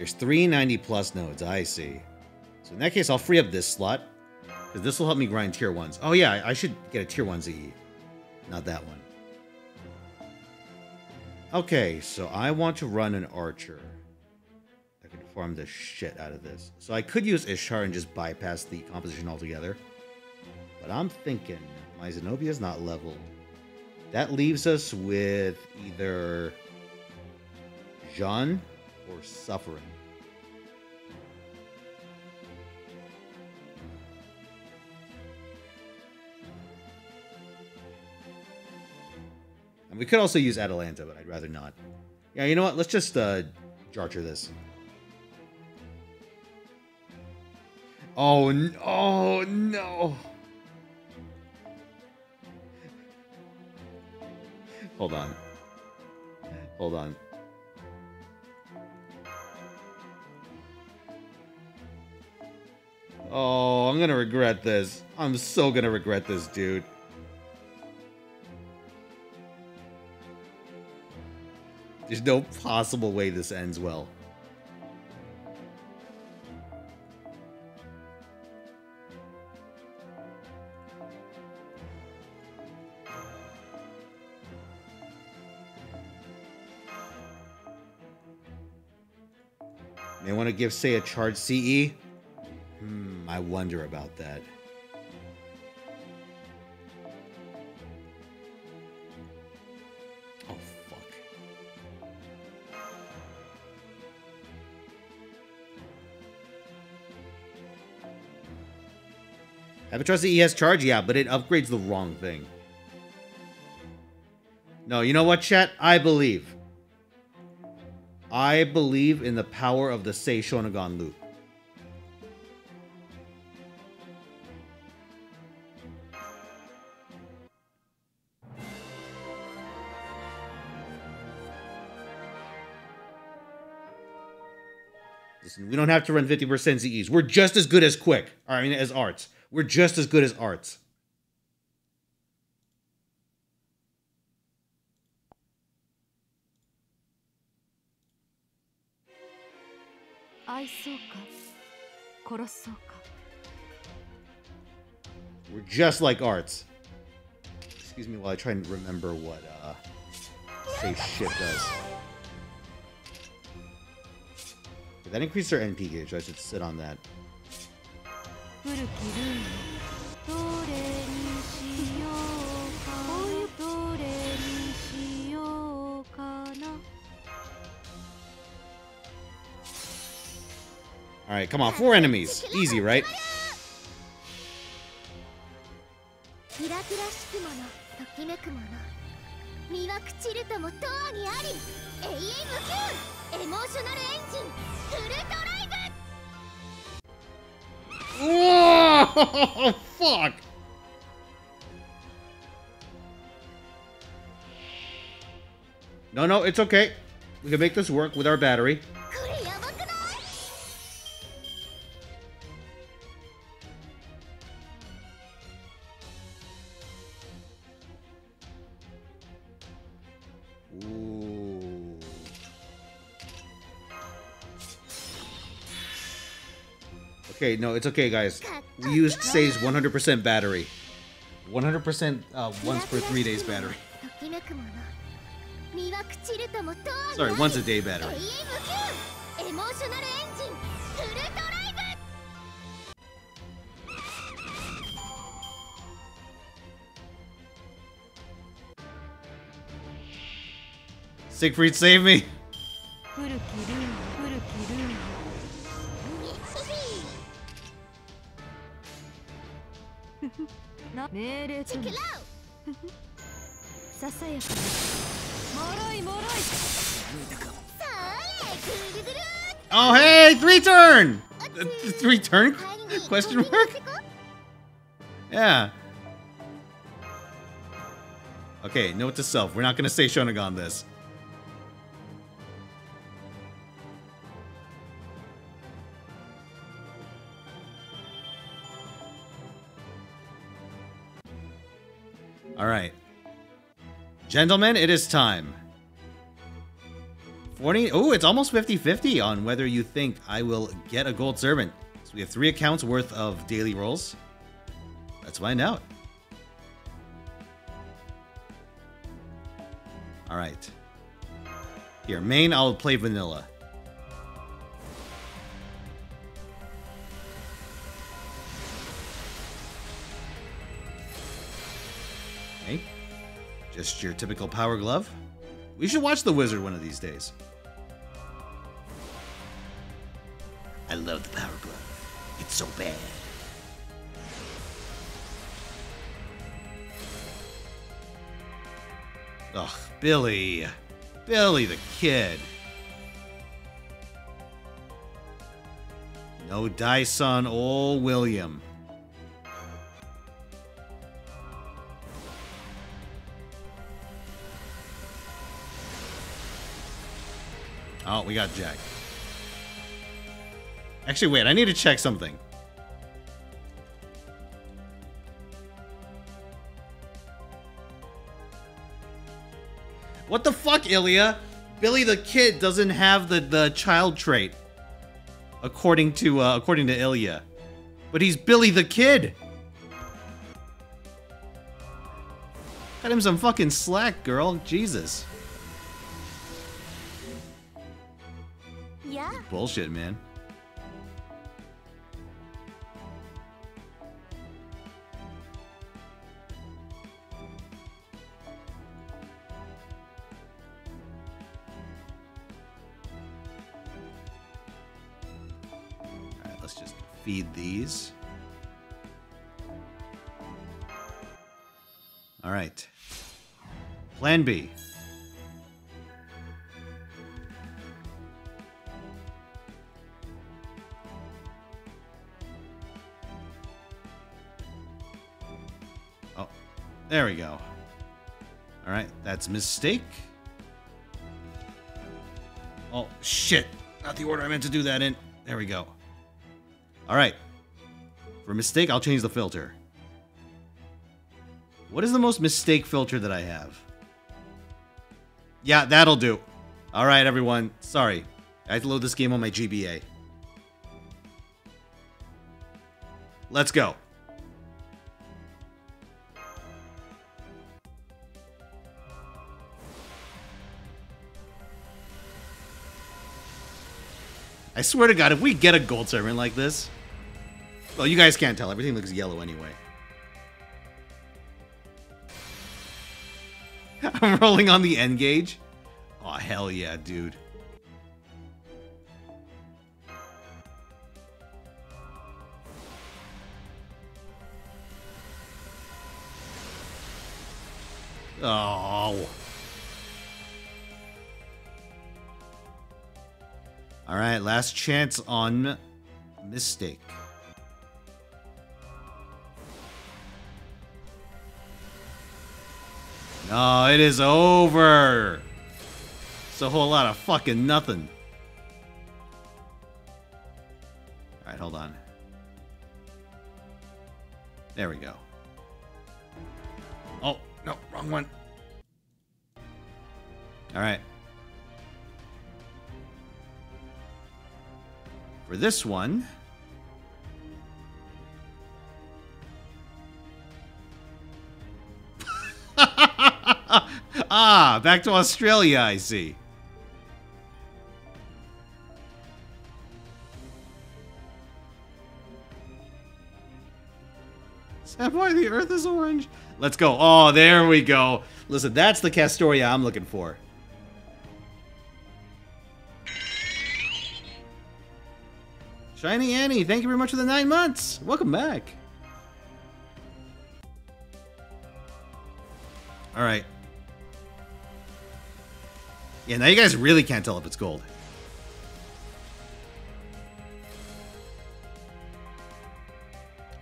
There's 390 plus nodes, I see. So in that case, I'll free up this slot. Because this will help me grind tier 1s. Oh yeah, I- should get a tier 1 CE. Not that one. Okay, so I want to run an archer. I can farm the shit out of this. So I could use Ishtar and just bypass the composition altogether. But I'm thinking my Zenobia is not leveled. That leaves us with either Jeanne or Suffering. We could also use Atalanta, but I'd rather not. Yeah, you know what? Let's just uh, Jarcher this. Oh, n- oh no. Hold on. Hold on. Oh, I'm gonna regret this. I'm so gonna regret this, dude. There's no possible way this ends well. May want to give, say, a charge CE? Hmm, I wonder about that. CE has charge? Yeah, but it upgrades the wrong thing. No, you know what, chat? I believe. I believe in the power of the Sei Shonagon loop. Listen, we don't have to run 50% CEs. We're just as good as Quick. I mean, as Arts. We're just as good as Arts. We're just like Arts. Excuse me while I try and remember what uh, Say Shit does. That increased our NP gauge, so I should sit on that. 古きルールどれにしようかどれにしようかな Alright, come on, four enemies. Easy, right? キラキラしくものときめくもの身は朽ちるともにあり永遠エモーショナルエンジンフルドライブ Whoa! Fuck! No, no, it's okay. We can make this work with our battery. Okay, no, it's okay, guys. We used Sei's 100% battery. 100% uh, once per three days battery. Sorry, once a day battery. Siegfried, save me! Turn three. Turn Question mark? Yeah. Okay, note to self. We're not going to Sei Shonagon this. All right. Gentlemen, it is time. 40. Oh, it's almost 50 50 on whether you think I will get a gold servant. So we have three accounts worth of daily rolls. Let's find out. All right. Here, main, I'll play vanilla. Okay. Just your typical power glove. We should watch The Wizard one of these days. I love the power glove. It's so bad. Ugh, Billy. Billy the kid. No dice on old William. Oh, we got Jack. Actually, wait, I need to check something. What the fuck, Ilya? Billy the Kid doesn't have the, the child trait. According to uh, according to Ilya. But he's Billy the Kid. Cut him some fucking slack, girl. Jesus. やあ Bullshit, man. Feed these. Alright. Plan B. Oh, there we go. All right, that's mistake. Oh, shit. Not the order I meant to do that in. There we go. All right. For mistake, I'll change the filter. What is the most mistake filter that I have? Yeah, that'll do. All right, everyone. Sorry. I have to load this game on my GBA. Let's go. I I swear to God, if we get a gold servant like this, well, you guys can't tell. Everything looks yellow anyway. I'm rolling on the N gauge. Oh hell yeah, dude. Oh. All right, last chance on mistake. No, it is over. It's a whole lot of fucking nothing. All right, hold on. There we go. Oh, no, wrong one. All right. For this one, ah, back to Australia, I see. Why the Earth is orange? Let's go. Oh, there we go. Listen, that's the Castoria I'm looking for. Shiny Annie, thank you very much for the nine months. Welcome back. All right. Yeah, now you guys really can't tell if it's gold.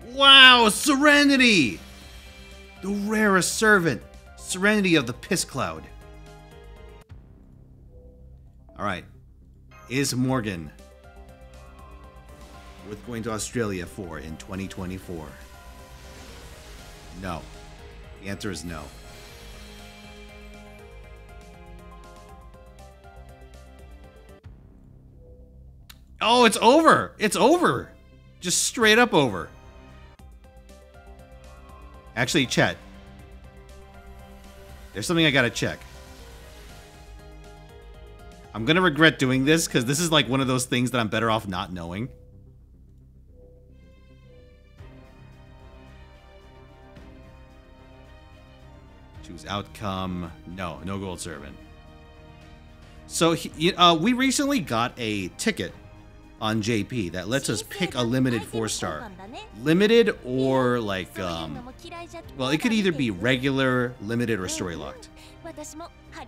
Wow, Serenity! The rarest servant. Serenity of the Piss Cloud. Alright. Is Morgan worth going to Australia for in 2024? No. The answer is no. Oh, it's over. It's over. Just straight up over. Actually, chat. There's something I gotta check. I'm gonna regret doing this because this is like one of those things that I'm better off not knowing. Choose outcome. No, no gold servant. So uh, we recently got a ticket on JP that lets us pick a limited four star. Limited or like, um, well, it could either be regular, limited, or story locked.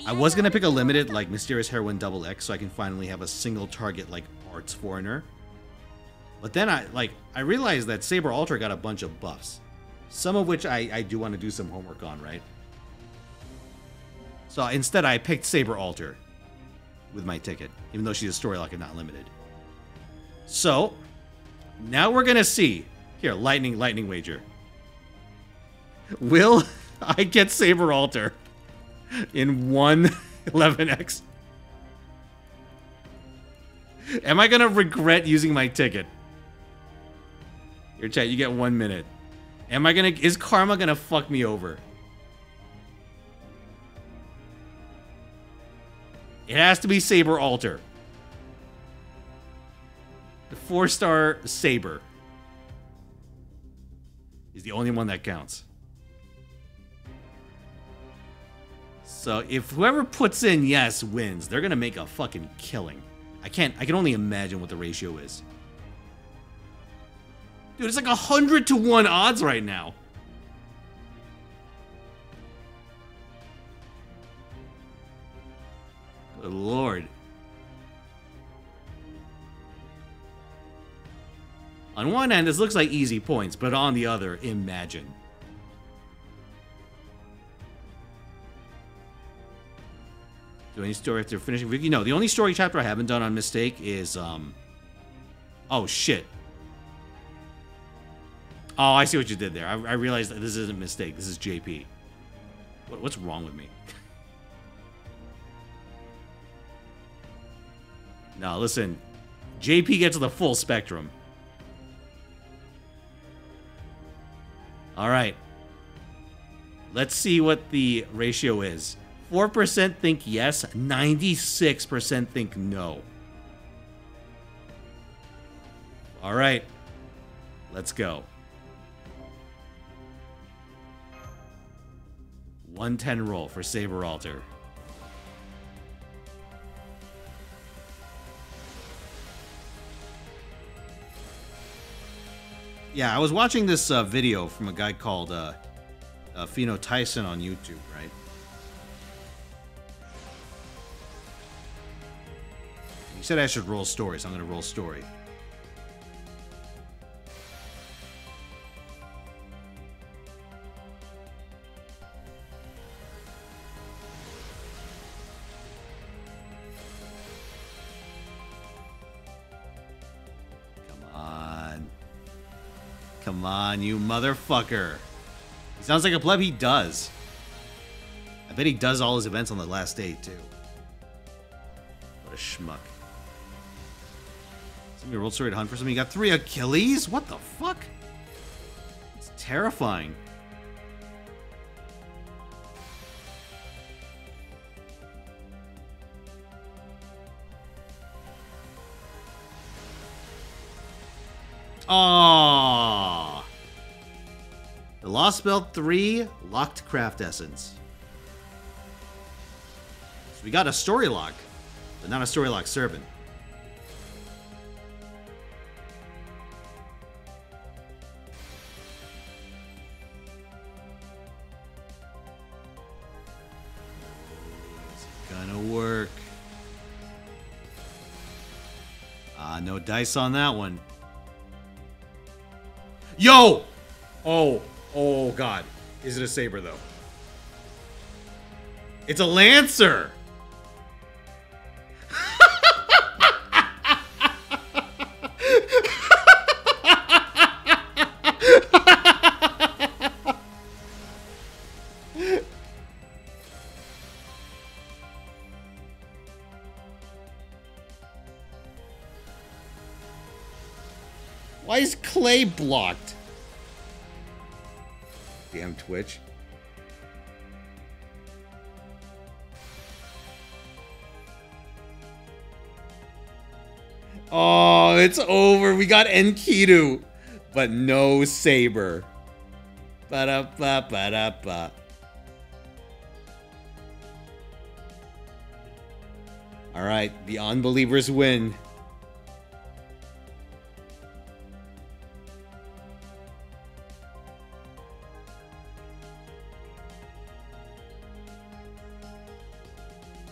I was gonna pick a limited like Mysterious Heroine Double X so I can finally have a single target like Arts Foreigner. But then I like I realized that Saber Alter got a bunch of buffs. Some of which I, I do want to do some homework on, right? So instead I picked Saber Alter with my ticket, even though she's a story lock and not limited. So now we're gonna see. Here, lightning lightning wager. Will I get Saber Alter in one 11x? Am I gonna regret using my ticket? Your chat, you get one minute. Am I gonna is karma gonna fuck me over? It has to be Saber Alter. The four star Saber is the only one that counts. So if whoever puts in yes wins, they're gonna make a fucking killing. I can't. I can only imagine what the ratio is. Dude, it's like a hundred to one odds right now. Good lord. On one end, this looks like easy points, but on the other, imagine. Do any story after finishing Vicky? No, the only story chapter I haven't done on Mistake is, um... Oh, shit. Oh, I see what you did there. I, I realized that this isn't Mistake. This is JP. What, what's wrong with me? no, listen. JP gets the full spectrum. All right. Let's see what the ratio is. 4% think yes, 96% think no. All right. Let's go. 110 roll for Saber Alter. Yeah, I was watching this uh, video from a guy called uh, uh, Fino Taisen on YouTube, right? He said I should roll story, so I'm going to roll story. Come on, you motherfucker. He sounds like a pleb. He does. I bet he does all his events on the last day, too. What a schmuck. Somebody rolled to hunt for something. You got three Achilles? What the fuck? It's terrifying. Aww. The Lost Belt 3 Locked Craft Essence. So we got a story lock, but not a story lock servant. Ah, no dice on that one. Yo! Oh, oh god. Is it a saber though? It's a lancer. Is blocked? Damn Twitch. Oh, it's over. We got Enkidu, but no Saber. Ba-da-ba, ba-da-ba. All right, the unbelievers win.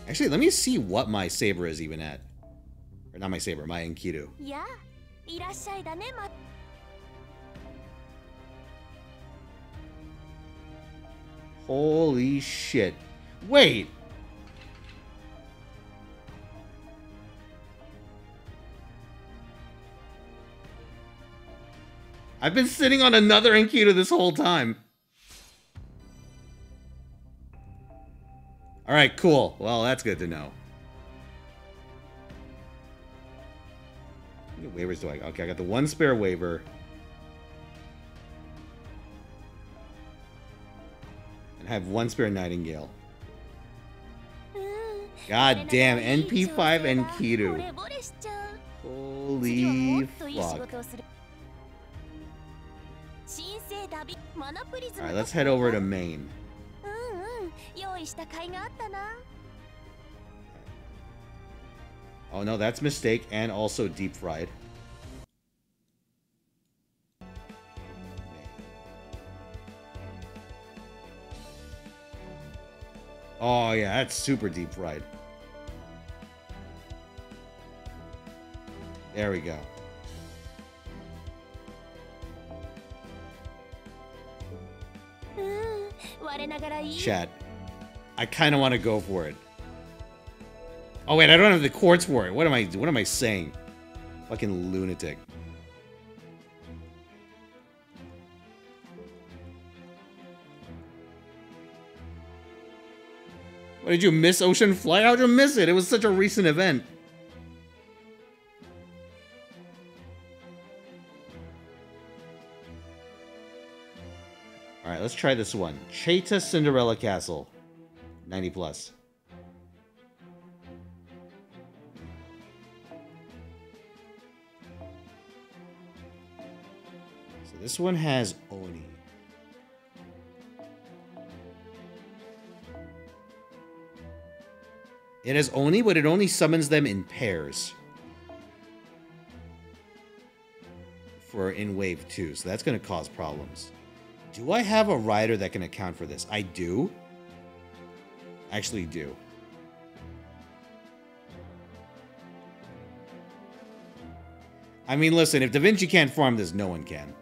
Actually, let me see what my saber is even at. Or not my saber, my Enkidu. Yeah. Holy shit. Wait! I've been sitting on another Enkidu this whole time. All right, cool. Well, that's good to know. How many Wavers do I? Okay, I got the one spare Waver. And I have one spare Nightingale. God damn, NP5 Enkidu. Holy fuck. Alright, let's head over to main. うんうん用意した甲斐があったな Oh no, that's mistake and also deep fried. Oh yeah, that's super deep fried. There we go. うん我ながらいい Chat. I kind of want to go for it. Oh wait, I don't have the quartz for it. What am I? What am I saying? Fucking lunatic. What did you miss Ocean Flight? How'd you miss it? It was such a recent event. All right, let's try this one. Cheta Cinderella Castle. 90 plus. So this one has Oni. It has Oni, but it only summons them in pairs. For in wave two, so that's going to cause problems. Do I have a rider that can account for this? I do. Actually do. I mean, listen, if Da Vinci can't farm this, no one can.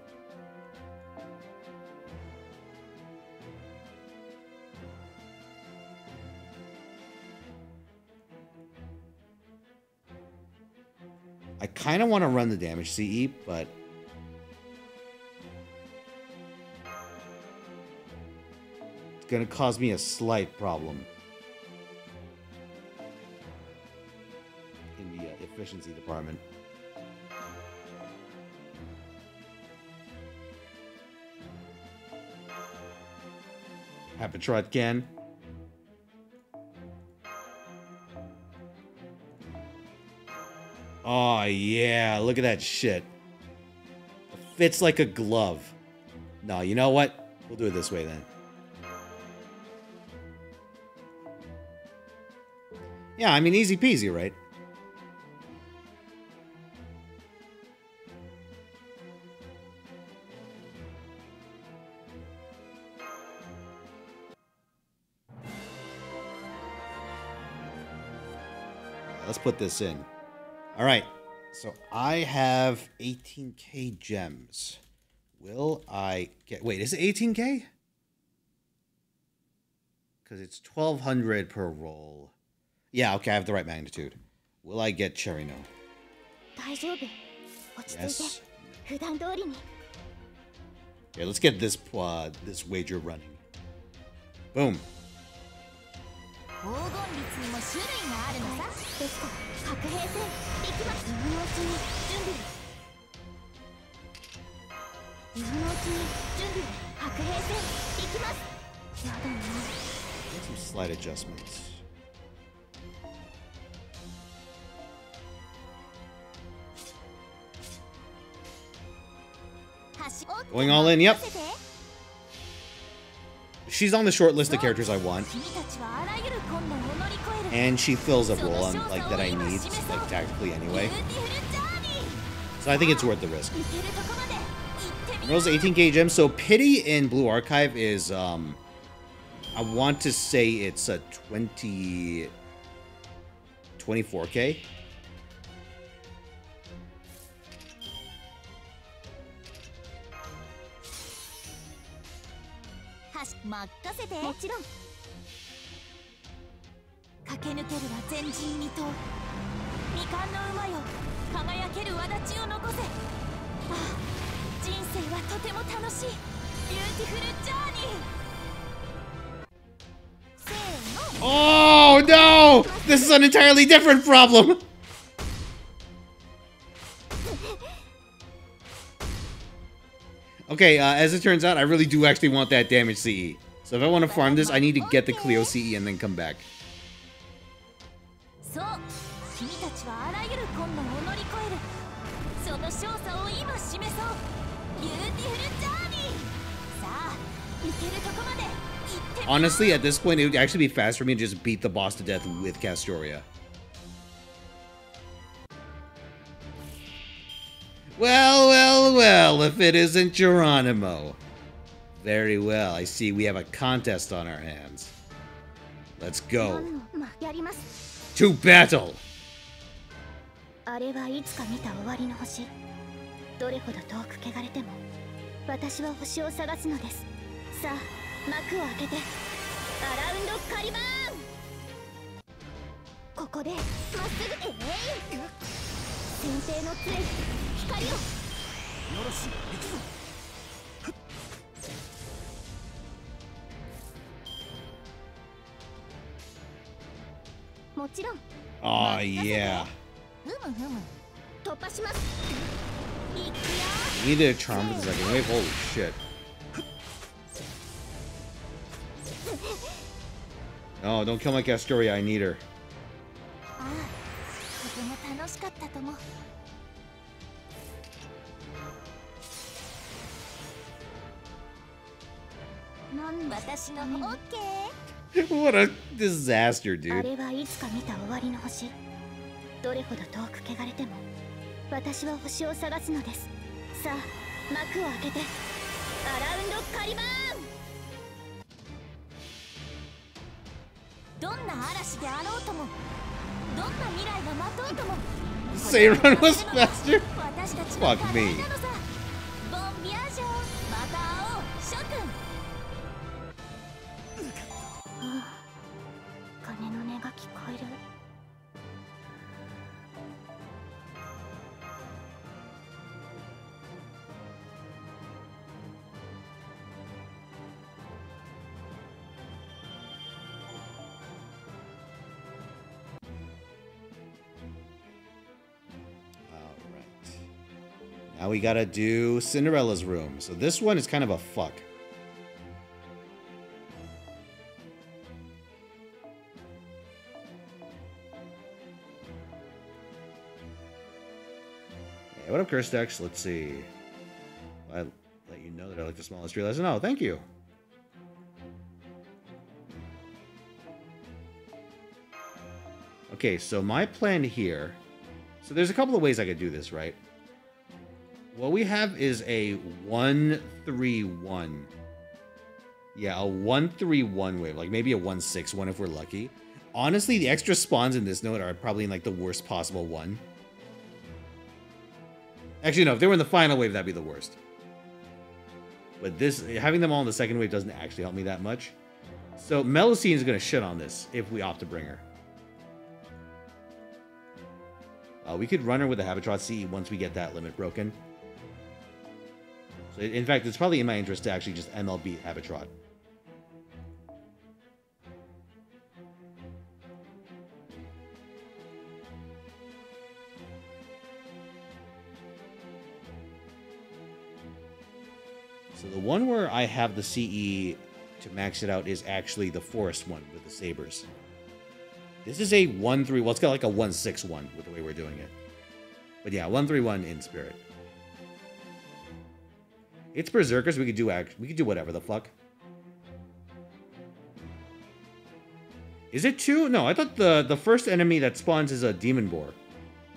I kind of want to run the damage CE, but... It's going to cause me a slight problem. Efficiency department. Habetrot can. Oh, yeah. Look at that shit. It fits like a glove. No, you know what? We'll do it this way then. Yeah, I mean, easy peasy, right? let's put this in. All right. So I have 18k gems. Will I get... Wait, is it 18k? Because it's 1,200 per roll. Yeah, okay, I have the right magnitude. Will I get Cherino? Yes. Okay, let's get this uh, this wager running. Boom. 黄金律にも種類があるのさですから核兵戦いきます今のうちに準備今のうちに準備核兵戦いきますやだな Get some slight adjustments. Going all in, yep. She's on the short list of characters I want, and she fills a role on, um, like that I need, like tactically anyway. So I think it's worth the risk. Rolls 18k gems. So pity in Blue Archive is um I want to say it's a 20 24k. 駆け抜けるは前人未到未完の馬よ輝ける轍を残せああ人生はとても楽しいビューティフルジャーニーせーの Oh no! This is an entirely different problem. Okay, uh, as it turns out, I really do actually want that damage CE. So if I want to farm this, I need to get the Cleo CE and then come back. そう君たちはあらゆる困難を乗り越えるその勝者を今示そうビューティフルジャーニーさあ行けるとこまで行ってみよう Honestly, at this point, it would actually be fast for me to just beat the boss to death with Castoria. Well, well, well, if it isn't Geronimo. Very well, I see we have a contest on our hands. Let's go. To battle! あれはいつか見た終わりの星。どれほど遠く汚れても私は星を探すのです。さあ幕を開けて。アラウンドカリバーンここでまっすぐえい先生の杖光を。よろしい行くぞもちろん Oh, yeah. ふむふむ突破しますいくよ We need a charm for the second wave? Holy shit. No, don't kill my Castoria, I need her. あ あとても楽しかったとも なん私のオッケ what a disaster, ーあ dude. れはいつか見た終わりの星どれほど遠く汚れても私は星を探すのですさあ幕を開けてアラウンドカリバーンどんな嵐であろうともどんな未来が待とうとも Seiran was faster? 私たちの Fuck 課 me. Now we gotta do Cinderella's room. So this one is kind of a fuck. Hey, what up, Kirstex? Let's see. I let you know that I like the smallest tree lesson. Oh, thank you. Okay, so my plan here. So there's a couple of ways I could do this, right? What we have is a 131. Yeah, a 131 wave, like maybe a 161 if we're lucky. Honestly, the extra spawns in this node are probably in like the worst possible one. Actually, no, if they were in the final wave, that'd be the worst. But this, having them all in the second wave doesn't actually help me that much. So Melusine is going to shit on this if we opt to bring her. Uh, we could run her with a Habetrot CE once we get that limit broken. So in fact, it's probably in my interest to actually just MLB Habetrot. So the one where I have the CE to max it out is actually the forest one with the sabers. This is a 1 3. Well, it's got like a 1 6 1 with the way we're doing it. But yeah, 1 3 1 in spirit. It's berserkers. We could do act. We could do whatever the fuck. Is it two? No, I thought the the first enemy that spawns is a demon boar.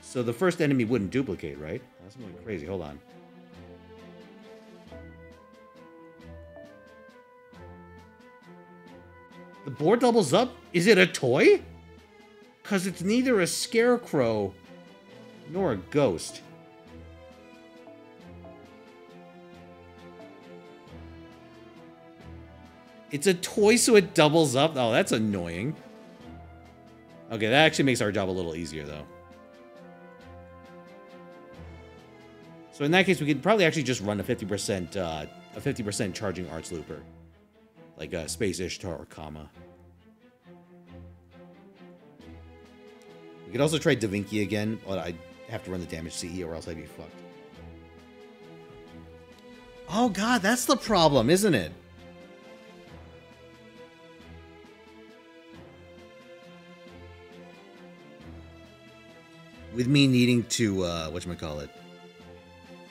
So the first enemy wouldn't duplicate, right? That's crazy. Hold on. The boar doubles up? Is it a toy? Because it's neither a scarecrow nor a ghost. It's a toy, so it doubles up. Oh, that's annoying. Okay, that actually makes our job a little easier, though. So in that case, we could probably actually just run a 50% uh, a 50% charging arts looper. Like uh, Space Ishtar or Kama. We could also try Davinci again, but I'd have to run the damage CE or else I'd be fucked. Oh god, that's the problem, isn't it? With me needing to, uh, what call it?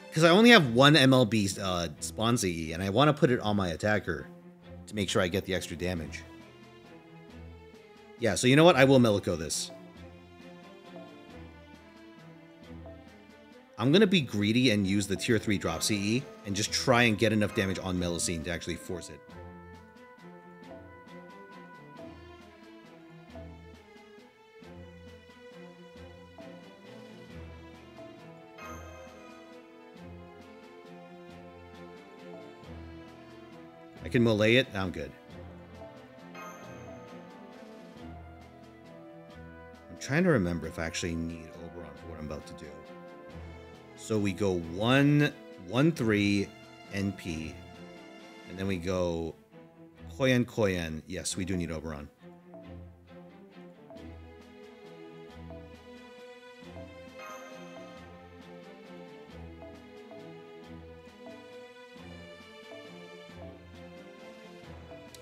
Because I only have one MLB uh, spawn CE, and I want to put it on my attacker to make sure I get the extra damage. Yeah, so you know what? I will Melico this. I'm going to be greedy and use the tier 3 drop CE and just try and get enough damage on Melusine to actually force it. I can melee it. I'm good. I'm trying to remember if I actually need Oberon for what I'm about to do. So we go one, one, three, NP, and then we go Koyan, Koyan. Yes, we do need Oberon.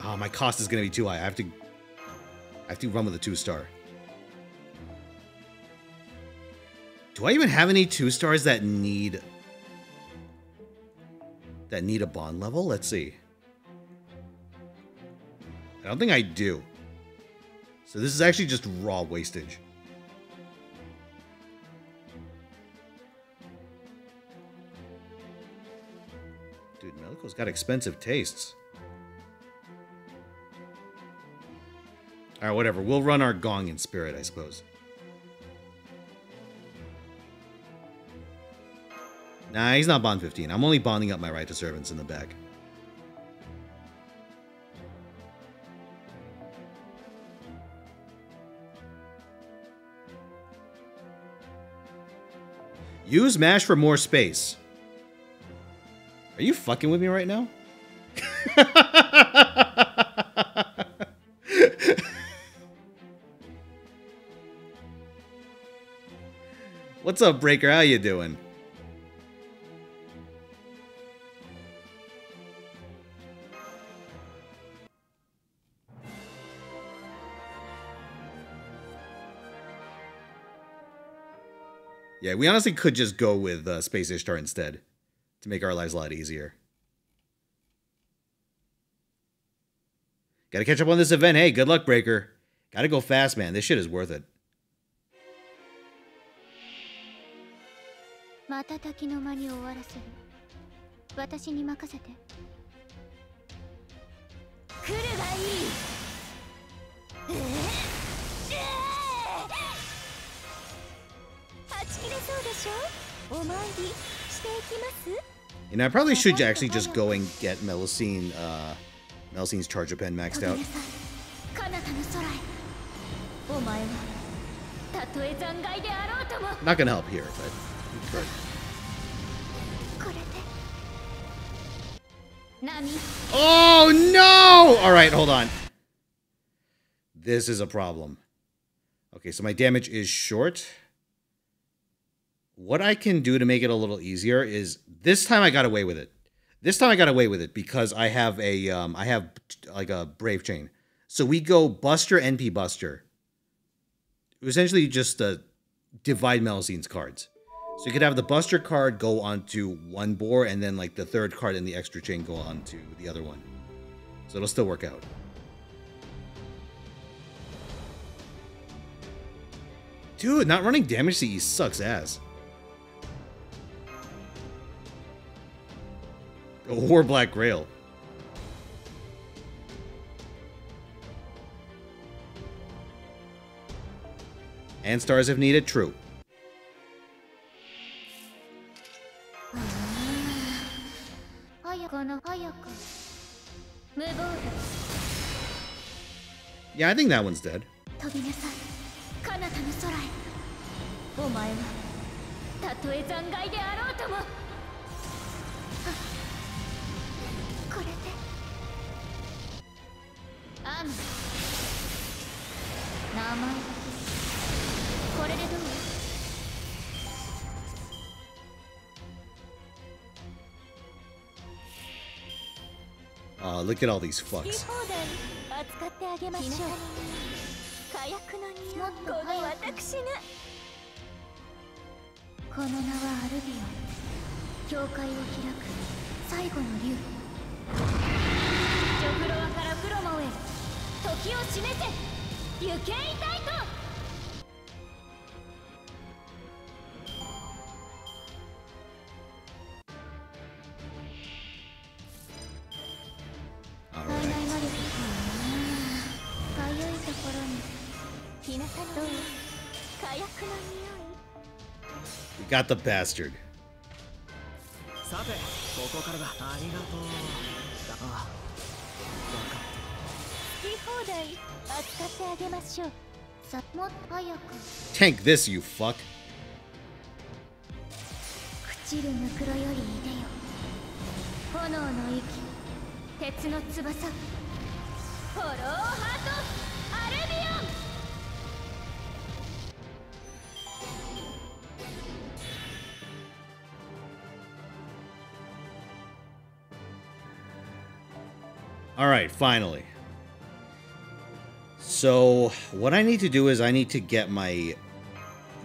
Oh, my cost is going to be too high. I have to, I have to run with a two star. Do I even have any two stars that need that need a bond level? Let's see. I don't think I do. So this is actually just raw wastage. Dude, Meliko's got expensive tastes. Alright, whatever. We'll run our gong in spirit, I suppose. Nah, he's not Bond 15. I'm only bonding up my right to servants in the back. Use mash for more space. Are you fucking with me right now? What's up, Breaker? How you doing? Yeah, we honestly could just go with uh, Space Ishtar instead to make our lives a lot easier. Gotta catch up on this event. Hey, good luck, Breaker. Gotta go fast, man. This shit is worth it. 瞬きの間に終わらせる私に任せて来るがいいええはち切れそうでしょお参りしていきます And I probably should actually just go and get Melusine, uh, Melusine's Charger Pen maxed 飛 out. びなさい彼方の空へお前はたとえ残骸であろうとも Not gonna help here, but. Oh no! Alright, hold on. This is a problem. Okay, so my damage is short. What I can do to make it a little easier is this time I got away with it. This time I got away with it because I have a um, I have like a brave chain. So we go Buster NP Buster. Essentially just uh, divide Melusine's cards. So you could have the Buster card go onto one boar, and then like the third card in the extra chain go onto the other one. So it'll still work out. Dude, not running damage CE sucks ass. Or Black Grail. And stars if needed, true. 早くこの早く無謀だ Yeah, I think that one's dead. 飛びなさい彼方の空へお前はたとえ残骸であろうともあこれでアム名前だけこれでどう Uh, look at all these 好 Got the bastard. Tank this, you fuck. All right, finally. So, what I need to do is I need to get my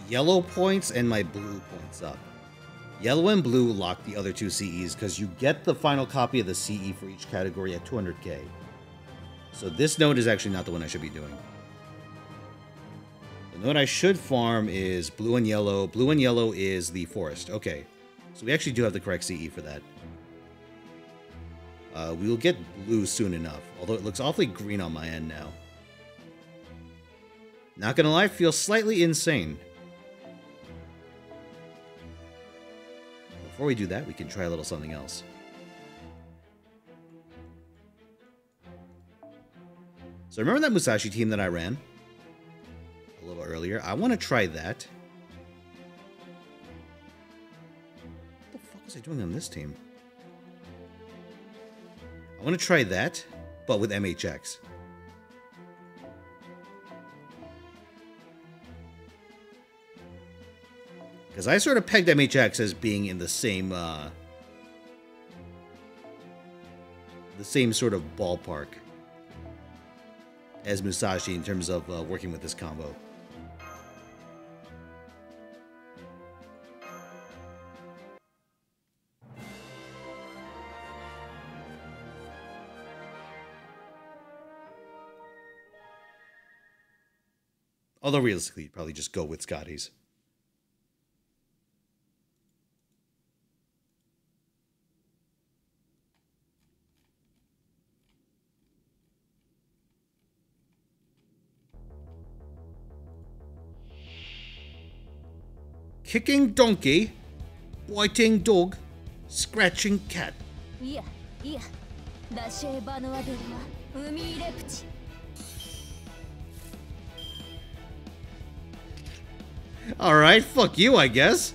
yellow points and my blue points up. Yellow and blue lock the other two CEs because you get the final copy of the CE for each category at 200k. So this node is actually not the one I should be doing. The node I should farm is blue and yellow. Blue and yellow is the forest. Okay. So we actually do have the correct CE for that. Uh, we will get blue soon enough, although it looks awfully green on my end now. Not gonna lie, feels slightly insane. Before we do that, we can try a little something else. So remember that Musashi team that I ran a little earlier? I want to try that. What the fuck was I doing on this team? I want to try that, but with MHX. Because I sort of pegged MHX as being in the same, uh, the same sort of ballpark as Musashi in terms of uh, working with this combo. Although realistically, you'd probably just go with Scotty's. Kicking donkey, biting dog, scratching cat. いやいやダシェーバノアデルは海レプチ Alright, fuck you, I guess.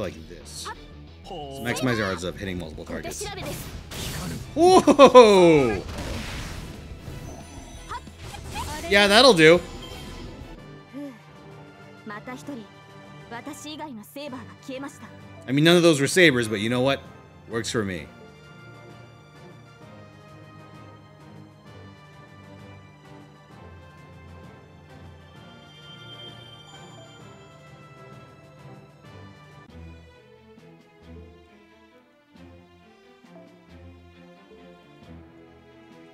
like this. So maximize your odds of hitting multiple targets. Whoa! Yeah, that'll do. I mean, none of those were sabers, but you know what? Works for me.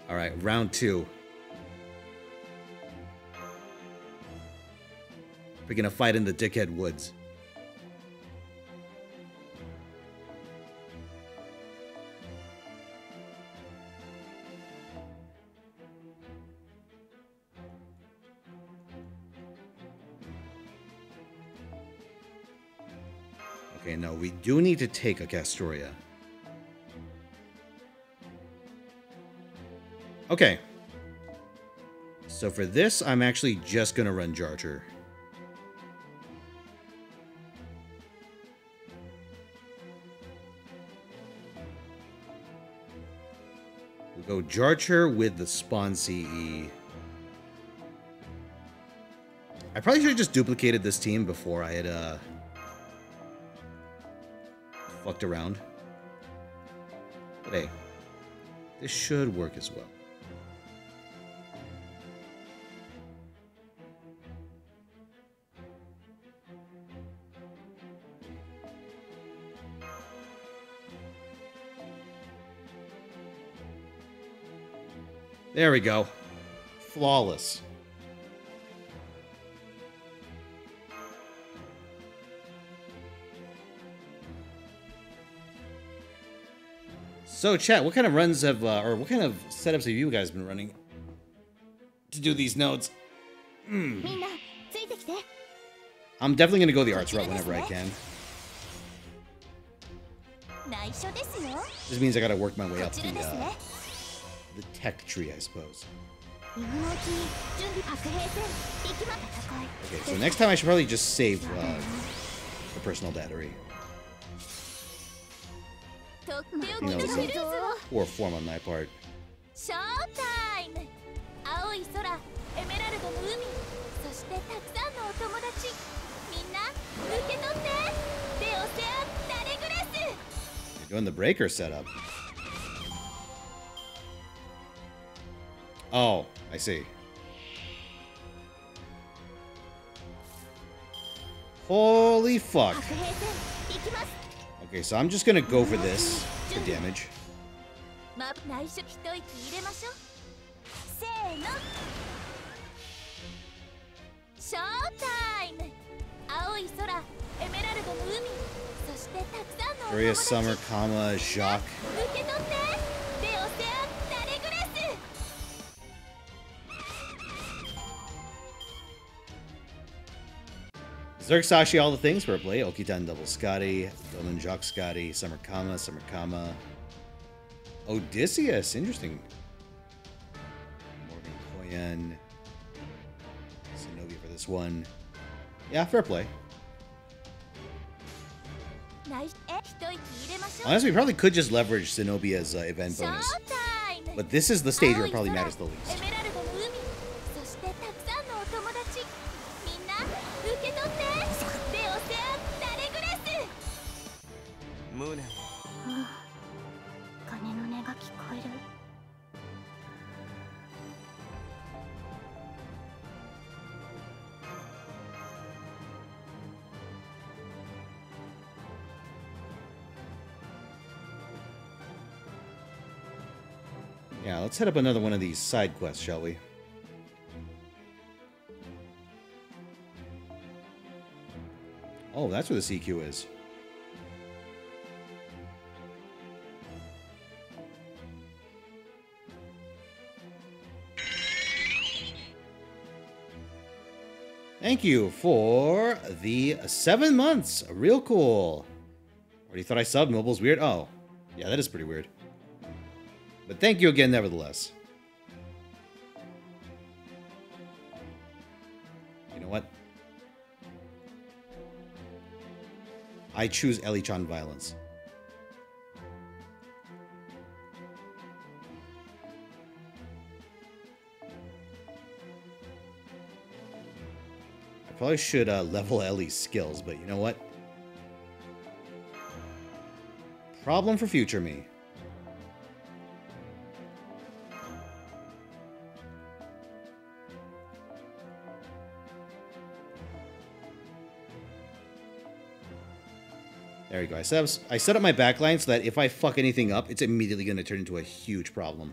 All right, round two. We're gonna fight in the Dickhead Woods. Okay, no, we do need to take a Castoria. Okay. So for this, I'm actually just gonna run Jarcher. We'll go Jarcher with the Spawn CE. I probably should have just duplicated this team before I had, uh... Fucked around. But hey, this should work as well. There we go. Flawless. So, chat, what kind of runs have, uh, or what kind of setups have you guys been running to do these nodes? Mm. I'm definitely going to go the arts route whenever I can. This means I got to work my way up the, uh, the tech tree, I suppose. Okay, so next time I should probably just save uh, the personal battery. You know, a poor form on my part. You're doing the breaker setup. Oh, I see. Holy fuck. Okay, so I'm just gonna go for this for damage. Furious Summer, comma, Jacques. Zerg all the things, Purpley, Okitan Double Scotty, Dolan Jock Scotty, Summer Kama, Summer Kama. Odysseus, interesting. Morgan Koyan. Zenobia for this one. Yeah, fair play. Honestly, we probably could just leverage Zenobia's uh, event bonus. But this is the stage where it probably matters the least. Let's head up another one of these side quests, shall we? Oh, that's where the CQ is. Thank you for the seven months. Real cool. Already thought I subbed. Mobile's weird. Oh, yeah, that is pretty weird. But thank you again, nevertheless. You know what? I choose Eli-chan violence. I probably should uh, level Eli's skills, but you know what? Problem for future me. There you go. I set, up, I set up my backline so that if I fuck anything up, it's immediately going to turn into a huge problem.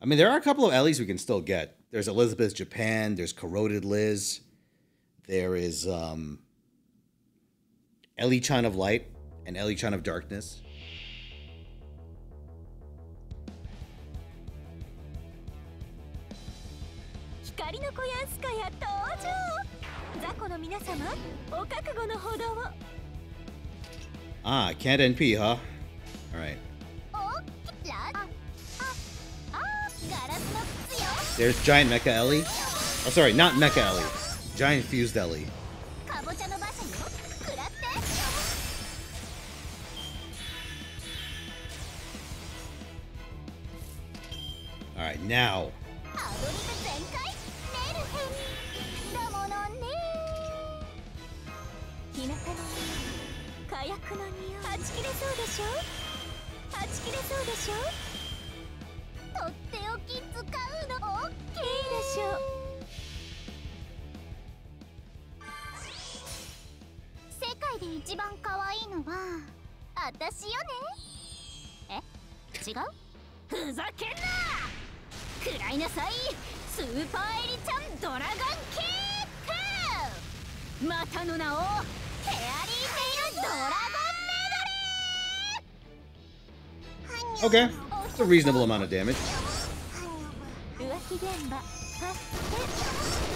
I mean, there are a couple of Eli's we can still get. There's Elizabeth Japan. There's Corroded Liz. There is um, Eli Chan of Light and Eli Chan of Darkness. Ah, can't NP, huh? Alright. There's Giant Mecha Eli. Oh, sorry, not Mecha Eli. Giant Fuse Deli. Alright, now. って一番可愛いのは私よね。え？違う？ふざけんな！食らいなさいスーパーエリちゃんドラゴンキックまたの名をフェアリーテイルドラゴン Okay. It's a reasonable amount of damage. メドレー浮気現場発生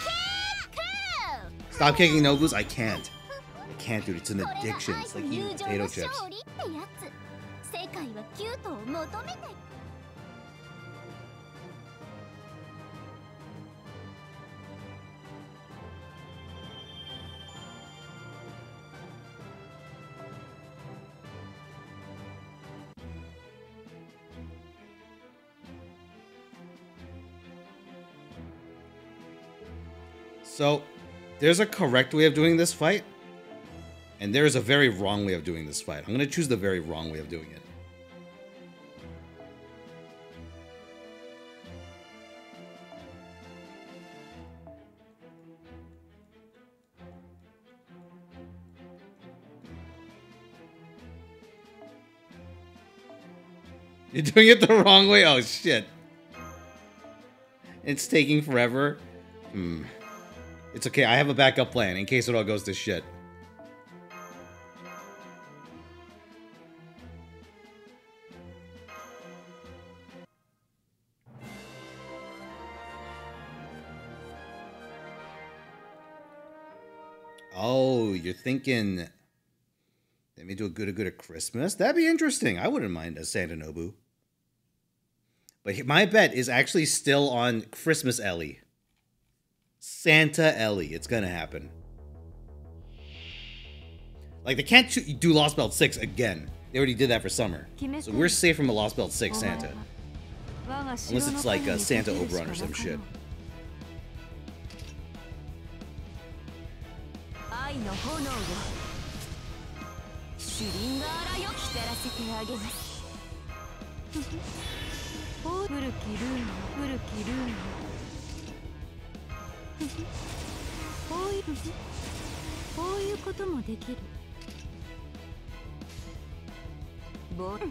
Stop kicking Nobu's! I can't. I can't, dude. It's an addiction. It's like eating potato chips. So there's a correct way of doing this fight, and there is a very wrong way of doing this fight. I'm gonna choose the very wrong way of doing it. You're doing it the wrong way? Oh shit. It's taking forever. Hmm. It's okay. I have a backup plan in case it all goes to shit. Oh, you're thinking let me do a good a good at Christmas? That'd be interesting. I wouldn't mind a Santa Nobu. But my bet is actually still on Christmas Eli. Santa Eli. It's gonna happen. Like they can't do Lost Belt Six again. They already did that for summer, so we're safe from a Lost Belt Six Santa. Unless Unless it's like a Santa Oberon or some shit. こういうこういうこともできるぼはい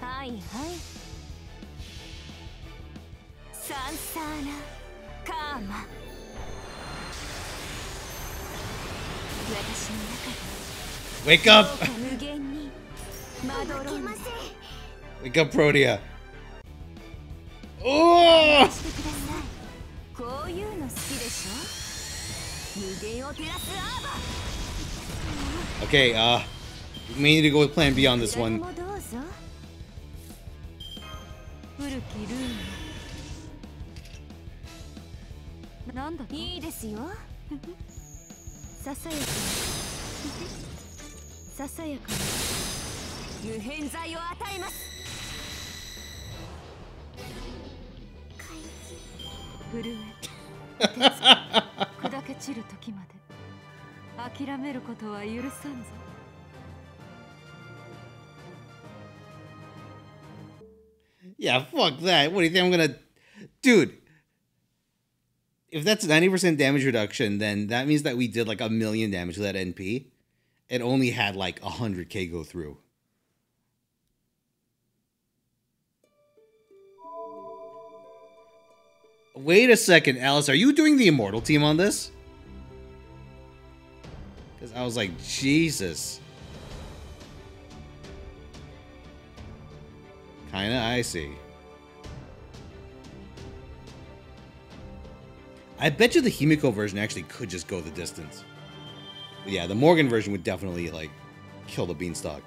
はいサンサーナカーマ私の中 Wake up! で無限にまどろんで Wake up, Protea! Oh! ういうの好きでしょ？無限を照らすアーバー。Okay, uh, we いいですよ。ささやか。ささやか。無偏在を与えます。怪獣震え 砕け散る時まで諦めることは許さんぞ Yeah, fuck that. What do you think I'm gonna. Dude! If that's 90% damage reduction, then that means that we did like a million damage to that NP. It only had like 100k go through. Wait a second, Alice. Are you doing the Immortal team on this? Because I was like, Jesus. Kinda, I see. I bet you the Himiko version actually could just go the distance. But yeah, the Morgan version would definitely, like, kill the Beanstalk.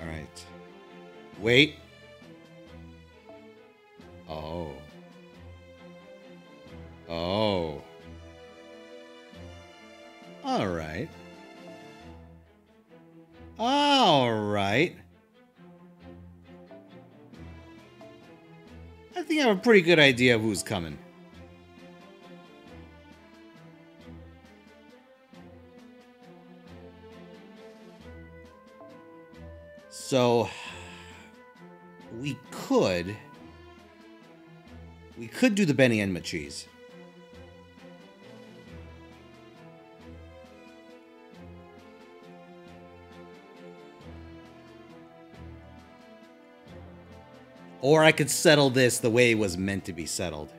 Alright. Wait. Oh. Oh. All right. All right. I think I have a pretty good idea of who's coming. So we could we could do the Benny and cheese. Or I could settle this the way it was meant to be settled.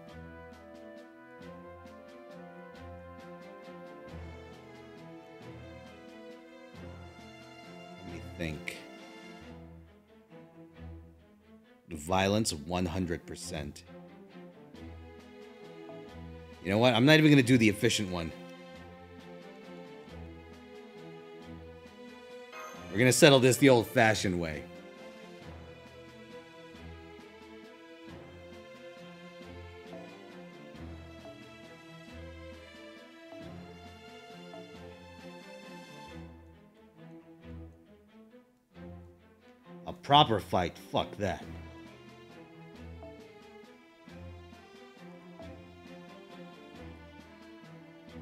Violence 100%. You know what? I'm not even going to do the efficient one. We're going to settle this the old fashioned way. A proper fight, fuck that.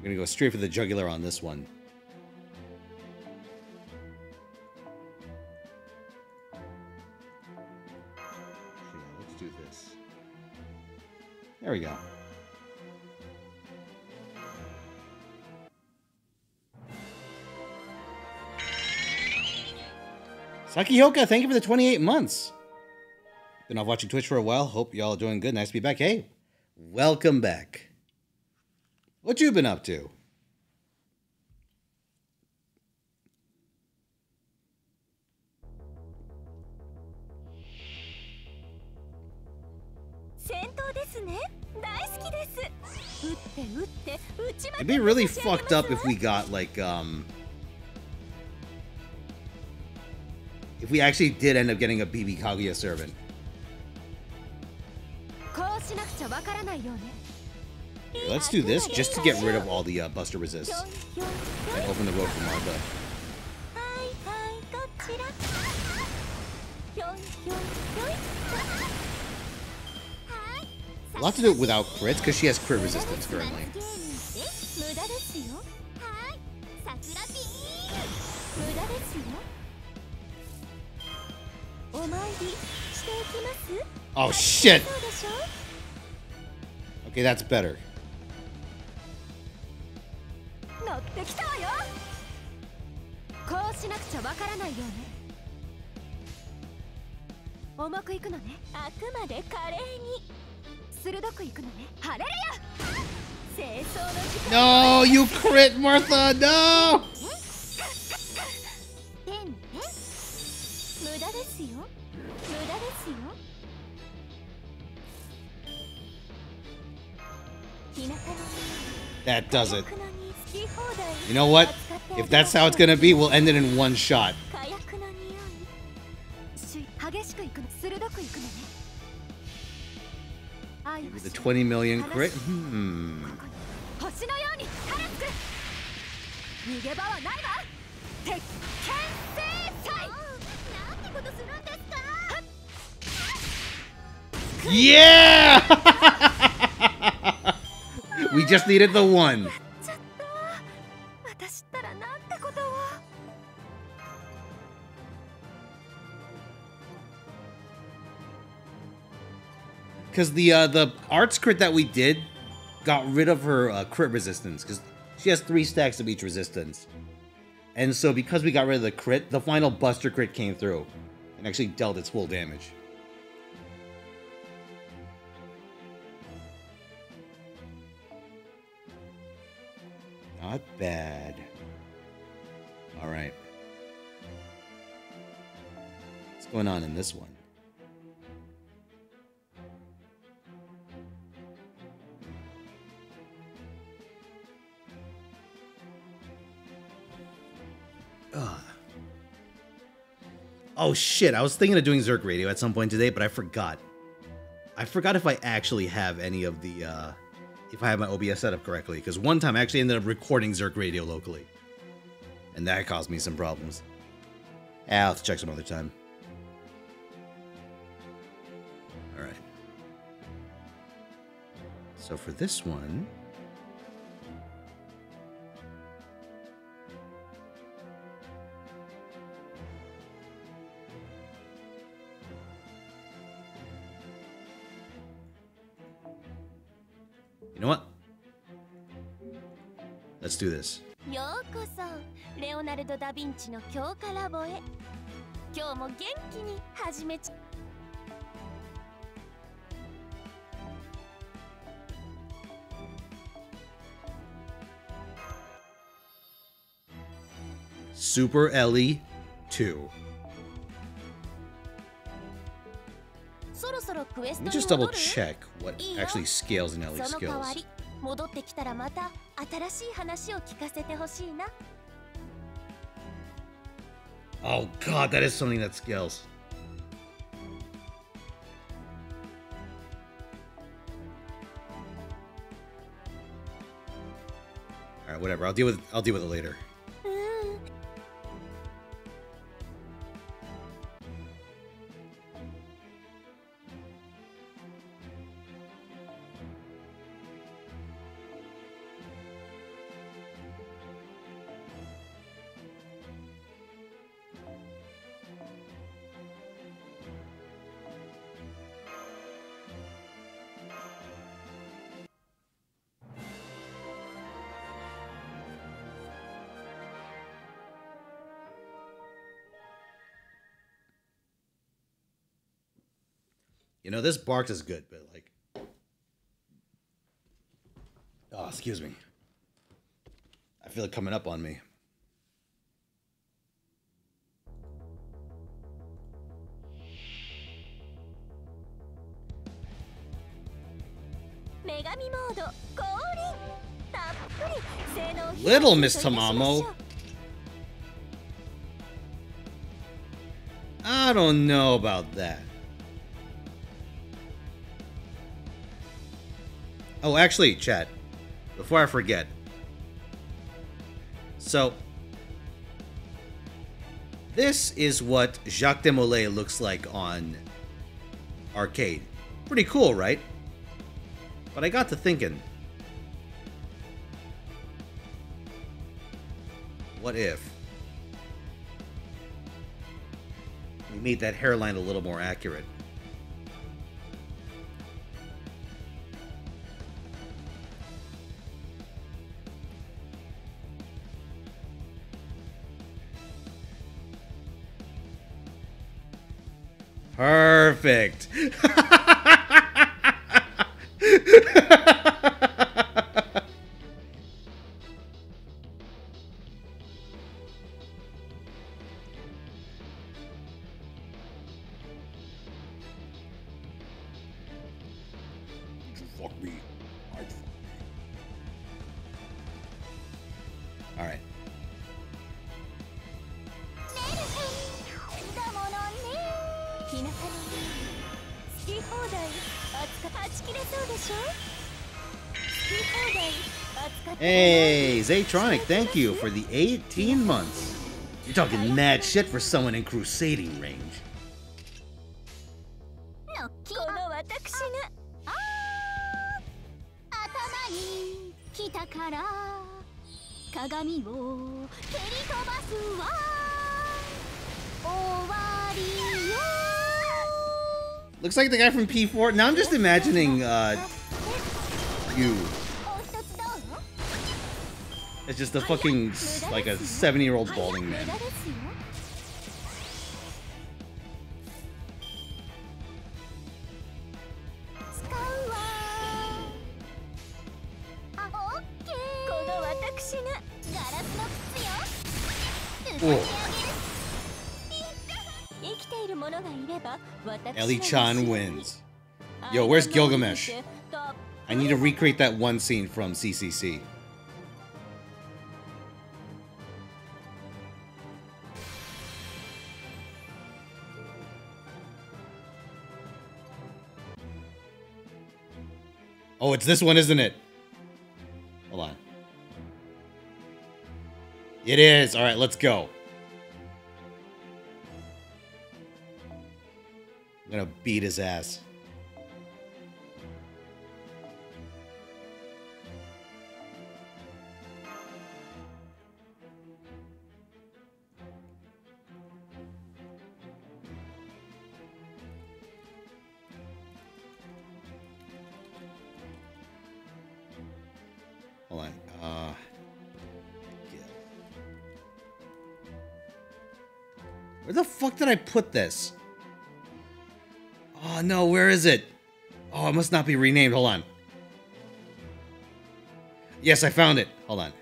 I'm gonna go straight for the jugular on this one. Let's do this. There we go. Sakihoka, thank you for the 28 months. Been off watching Twitch for a while. Hope y'all are doing good. Nice to be back. Hey, welcome back. What you been up to? 戦闘ですね大好きです撃って撃って撃ちまく It'd って be really 差し上げます fucked up if we got like um if we actually did end up getting a BB Kaguya servant. こうしなくちゃわからないよね Here, let's do this just to get rid of all the uh, buster resists. And open the road for Martha. I'll have to do it without crits, because she has crit resistance currently. Oh shit! Okay, that's better. 乗ってきたわよこうしなくちゃわからないよね重くいくのねあくまで華麗に鋭くいくのねハレル清掃の時間 No, you crit, Martha! No! てんてん無駄ですよ無駄ですよ日向の That does it. You know what? If that's how it's gonna be, we'll end it in one shot. Maybe the 20 million crit? Hmm. Yeah! we just needed the one. Because the uh, the arts crit that we did got rid of her uh, crit resistance. Because she has three stacks of each resistance. And so because we got rid of the crit, the final Buster crit came through. And actually dealt its full damage. Not bad. Alright. What's going on in this one? Oh shit, I was thinking of doing Zerk Radio at some point today, but I forgot. I forgot if I actually have any of the, uh, if I have my OBS set up correctly, because one time I actually ended up recording Zerk Radio locally. And that caused me some problems. Ah, to check some other time. Alright. So for this one... do this. ようこそレオナルド・ダ・ヴィンチの強化ラボへ今日も元気に始めち。スーパーエリ2そろそろクエストに戻る？Let me just double check what actually scales in Eli's skills. 戻ってきたらまた新しい話を聞かせてほしいな Oh god, that is something that scales. Alright, whatever. I'll deal with I'll deal with it later. You know, this bark is good, but like, oh, excuse me. I feel it coming up on me. Little Miss Tamamo. I don't know about that. Oh, actually, chat. Before I forget. So, this is what Jacques de Molay looks like on arcade. Pretty cool, right? But I got to thinking. What if we made that hairline a little more accurate? Perfect. Electronic, thank you for the 18 months. You're talking mad shit for someone in crusading range. Looks like the guy from P4. Now I'm just imagining, uh, you just a fucking, like a 70-year-old balding man. Oh. Eli Chan wins. Yo, where's Gilgamesh? I need to recreate that one scene from CCC. Oh, it's this one, isn't it? Hold on. It is. All right, let's go. I'm gonna beat his ass. I put this? Oh no, where is it? Oh, it must not be renamed. Hold on. Yes, I found it. Hold on.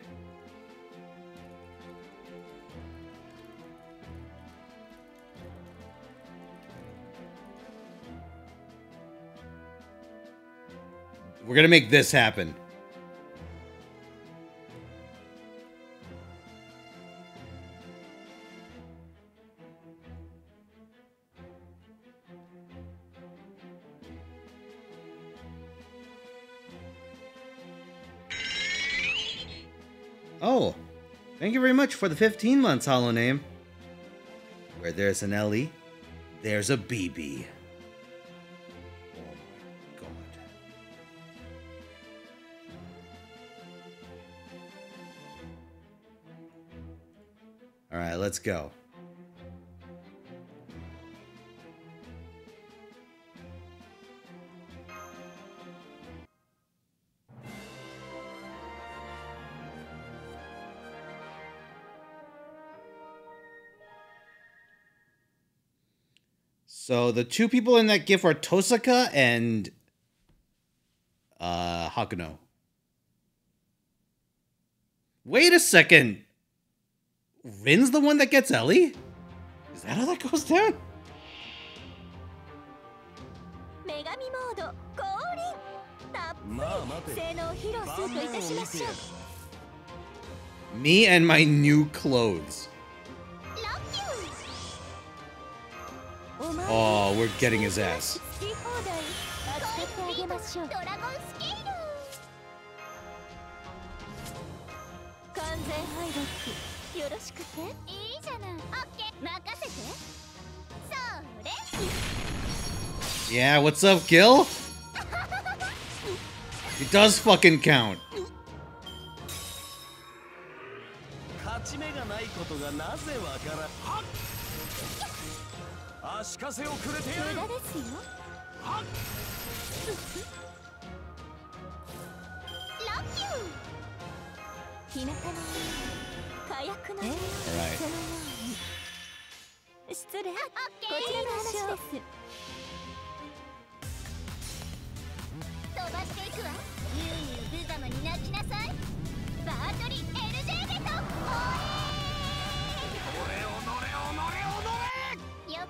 We're gonna make this happen. For the 15 months, Hollow Name. Where there's an Eli, there's a BB. Oh my god. Alright, let's go. So the two people in that GIF are Tosaka and uh, Hakuno. Wait a second. Rin's the one that gets Eli? Is that how that goes down? Me and my new clothes. Oh, we're getting his ass. Yeah, what's up, Gil? It does fucking count. 足かせをくれてやる。無駄ですよ。はっラッキュー。日向の火薬の.そのように。失礼。こちらの話です。飛ばして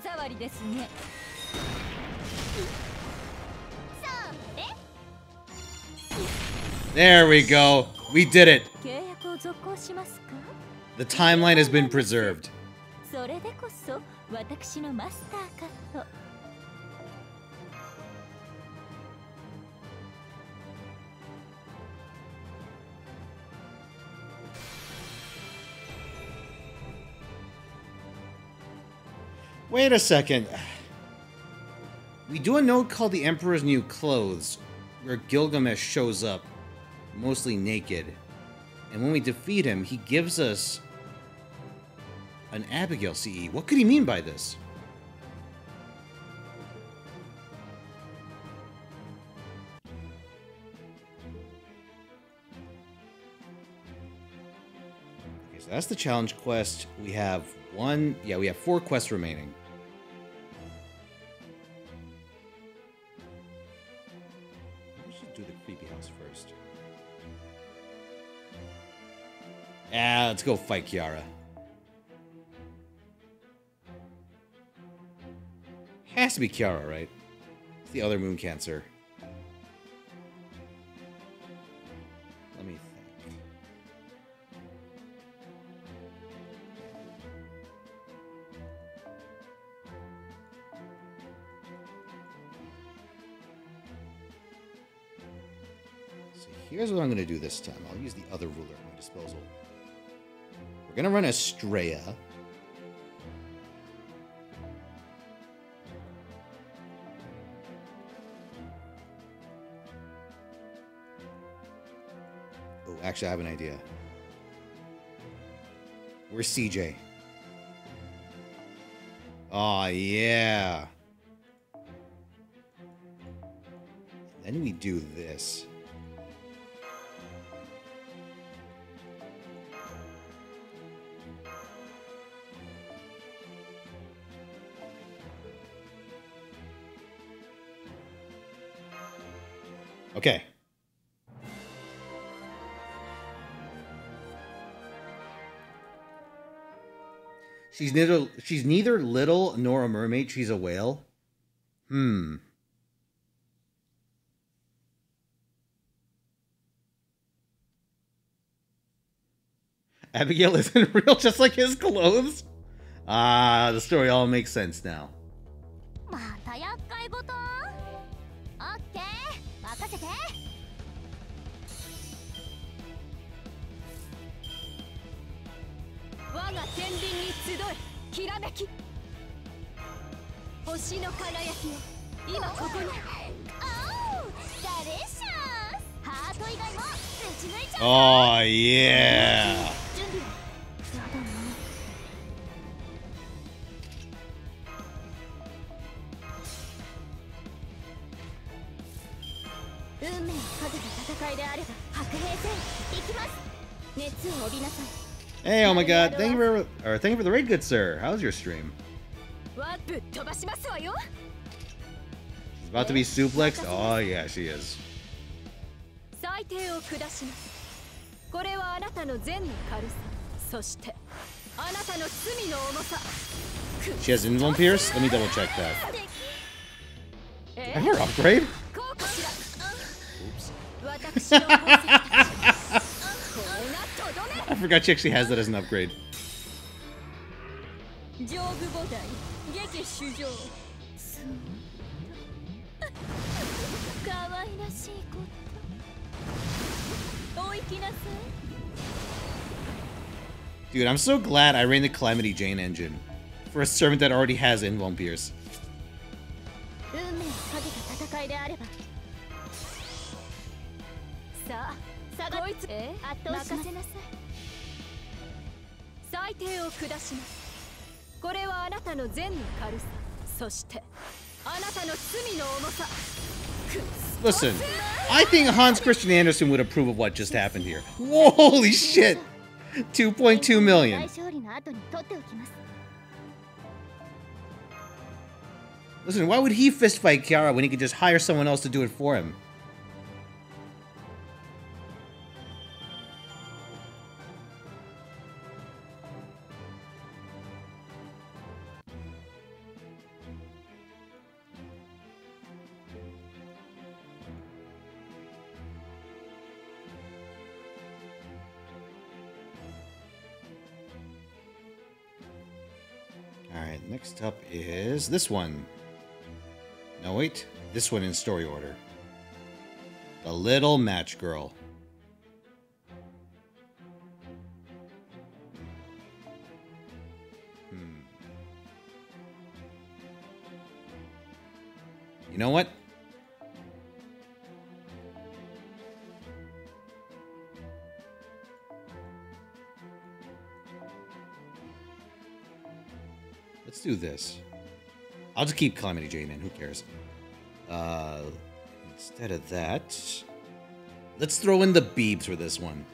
目障りですねそれ There we go. We did it. 契約を続行しますか The timeline has been preserved. Wait a second. We do a note called The Emperor's New Clothes, where Gilgamesh shows up, mostly naked. And when we defeat him, he gives us an Abigail CE. What could he mean by this? Okay, so that's the challenge quest. We have One, yeah, we have four quests remaining. Ah, let's go fight Kiara. Has to be Kiara, right? It's the other moon cancer. Let me think. So here's what I'm going to do this time. I'll use the other ruler at my disposal. We're going to run Estrella. Oh, actually, I have an idea. Where's CJ? Oh, yeah. Then we do this. Okay. She's neither she's neither little nor a mermaid, she's a whale. Hmm. Abigail isn't real, just like his clothes. Ah, the story all makes sense now. せて。我が天輪に集えきらめき。星の輝きよ今ここに。おうガレッシャス。ハート以外も打ち抜いちゃう Oh yeah. Hey, oh my god. Thank you for or thank you for the raid, good sir. How's your stream? わぶっ飛ばしますわよ She's about to be suplexed? Oh yeah, she is. 裁定を下しますこれはあなたの善の軽さそしてあなたの罪の重さ She has Invuln Pierce? Let me double check that. え Ever upgrade? I forgot she actually has that as an upgrade. Dude, I'm so glad I ran the Calamity Jane engine for a servant that already has Invuln Pierce. さあ下がこいつえ圧倒します任せなさい裁定を下しますこれはあなたの善の軽さそしてあなたの罪の重さ Listen, I think Hans Christian Andersen would approve of what just happened here. Holy shit! 2.2 大 million. 勝利の後に取っておきます Listen, why would he fist fight Kiara when he could just hire someone else to do it for him? Next up is this one. No, wait. This one in story order. The Little Match Girl. Hmm. You know what? Let's do this. I'll just keep Calamity Jane in. Who cares? Uh, instead of that, let's throw in the Beebs for this one.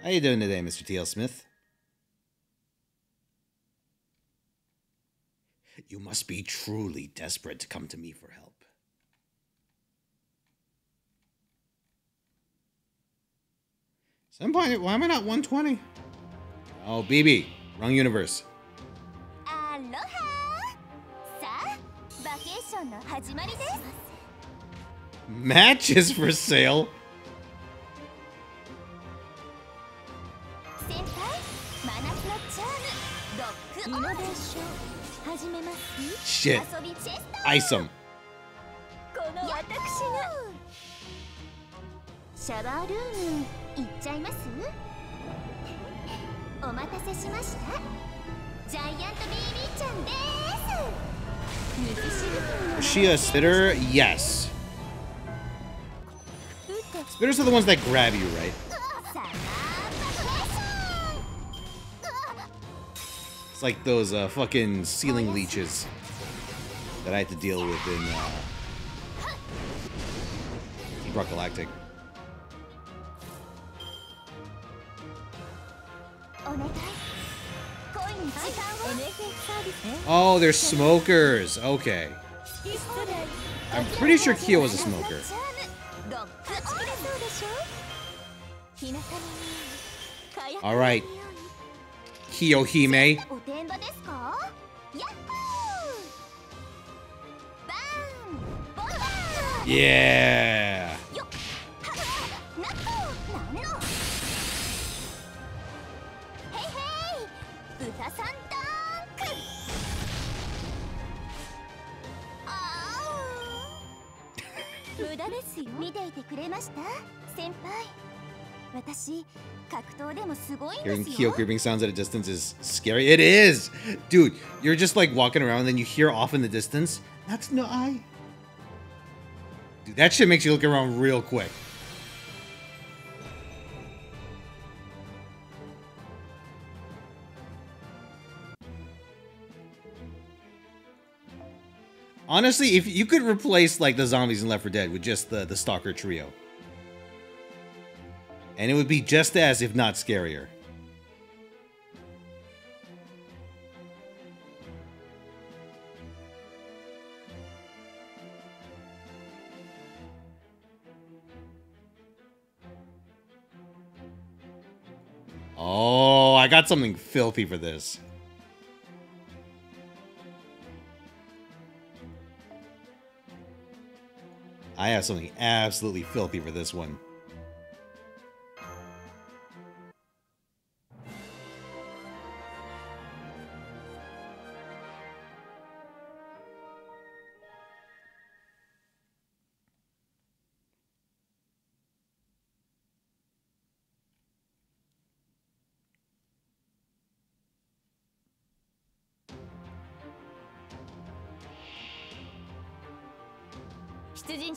How you doing today, Mr. T.L. Smith? must be truly desperate to come to me for help. Some point, why am I not 120? Oh, BB, wrong universe. Matches for sale? shit. Ice him. Is she a spitter? Yes. Spitters are the ones that grab you, right? It's like those uh, fucking ceiling leeches that I had to deal with in, uh, in Brock Galactic. Oh, they're smokers. Okay. I'm pretty sure Kyo was a smoker. All right. Kiyohime. Yeah. Hearing Kyoku being sounds at a distance is scary. It is! Dude, you're just like walking around and then you hear off in the distance, That's no I. Dude, that shit makes you look around real quick. Honestly, if you could replace like the zombies in Left 4 Dead with just the, the Stalker trio. And it would be just as, if not scarier. Oh, I got something filthy for this. I have something absolutely filthy for this one.「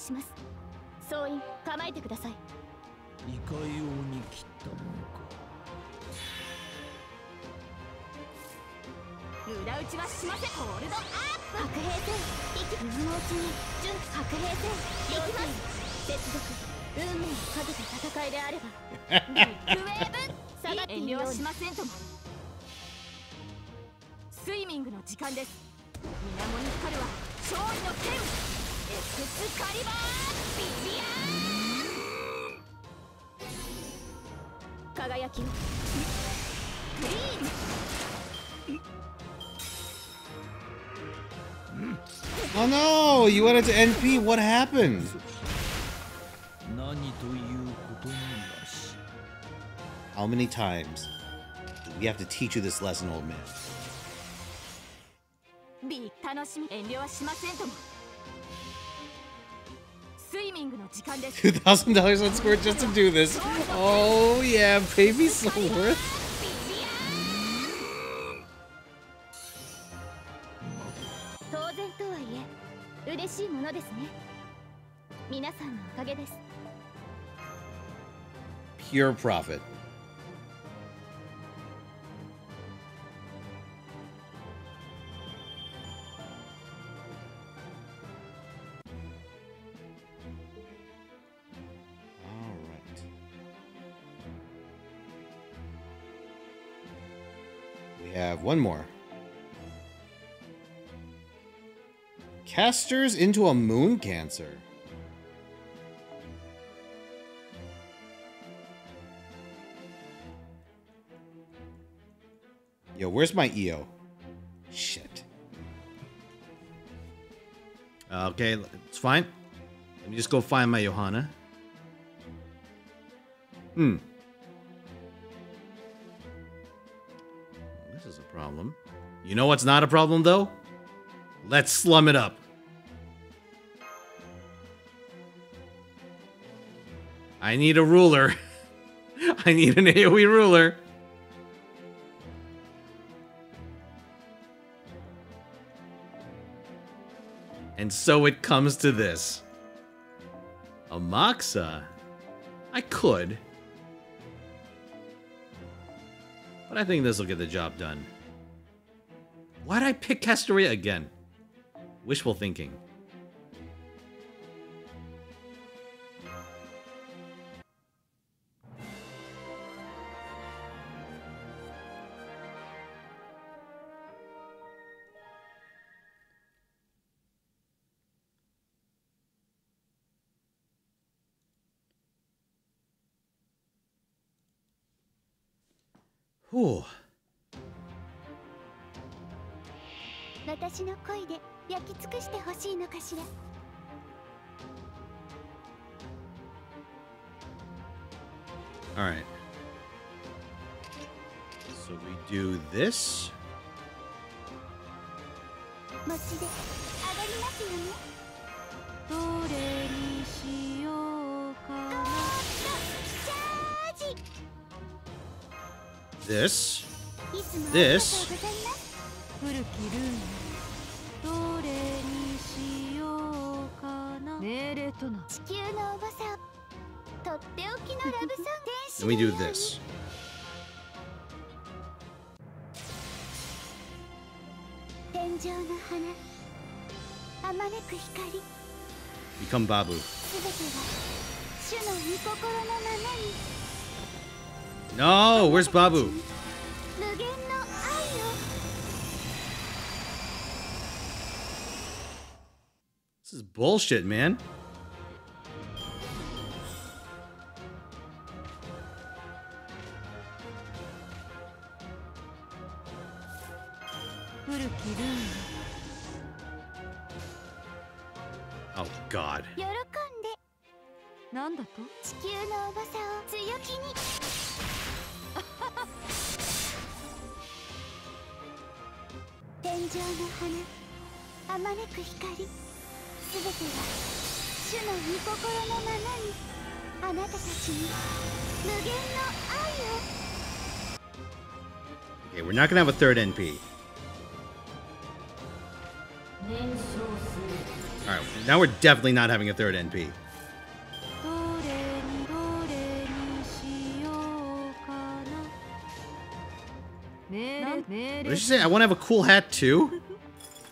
します。総員構えてください。いかように切ったものか裏打ちはしません。ホールドアップ。白兵戦のうちに準白兵戦行きます。接続運命をかけた戦いであれば。ビッグウェーブ下がって遠慮はしませんとも。スイミングの時間です 輝きをクリーン Oh no! You went into NP? What happened? 何ということになし How many times do we have to teach you this lesson, old man? $2,000 on Squirt just to do this. Oh yeah, baby so worth. 当 have one more. Casters into a moon cancer. Yo, where's my EO? Shit. Okay, it's fine. Let me just go find my Johanna. Hmm. Problem. You know what's not a problem, though? Let's slum it up. I need a ruler. I need an AoE ruler. And so it comes to this. Amakusa? I could. But I think this will get the job done. Why'd I pick Castoria again? Wishful thinking. Whew. 私の恋で焼き尽くしてほしいのかしら All right. So we do this. This. This. 古きルーナどれにしようかな命令とな地球のおばさんとっておきのラブソング Then we do this. 天井の花あまねく光 Become Babu. すべては主の御心のままに No, where's Babu? Is bullshit, man. gonna have a third NP. Alright, now we're definitely not having a third NP. What did she say? I want to have a cool hat too?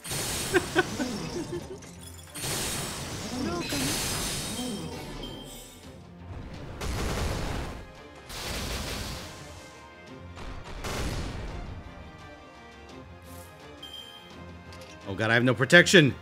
no protection.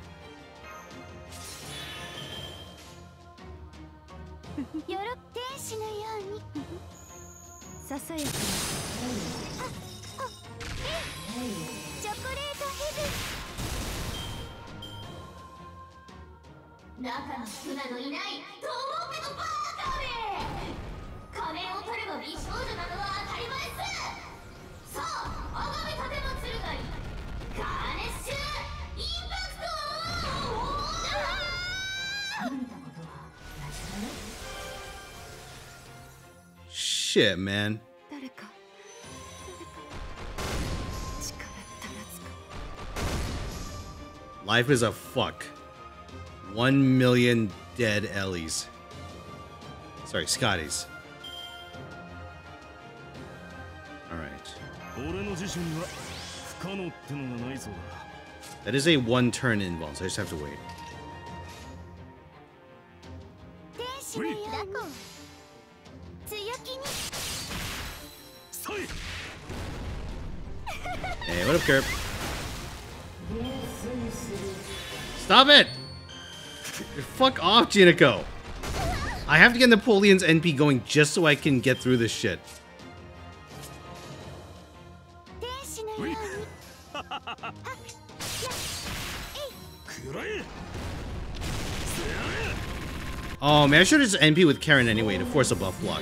it, man. Life is a fuck. One million dead Elis. Sorry, Scotties. Alright. That is a one turn inbound, so I just have to wait. Stop it! Fuck off, Jinako. I have to get Napoleon's NP going just so I can get through this shit. Oh man, I should have just NP with Karen anyway to force a buff block.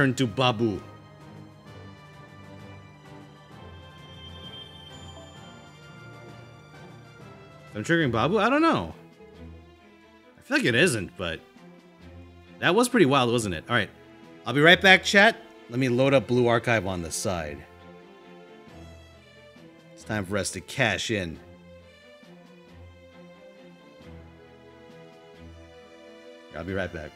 turn to Babu. I'm triggering Babu? I don't know. I feel like it isn't, but... That was pretty wild, wasn't it? Alright. I'll be right back, chat. Let me load up Blue Archive on the side. It's time for us to cash in. I'll be right back.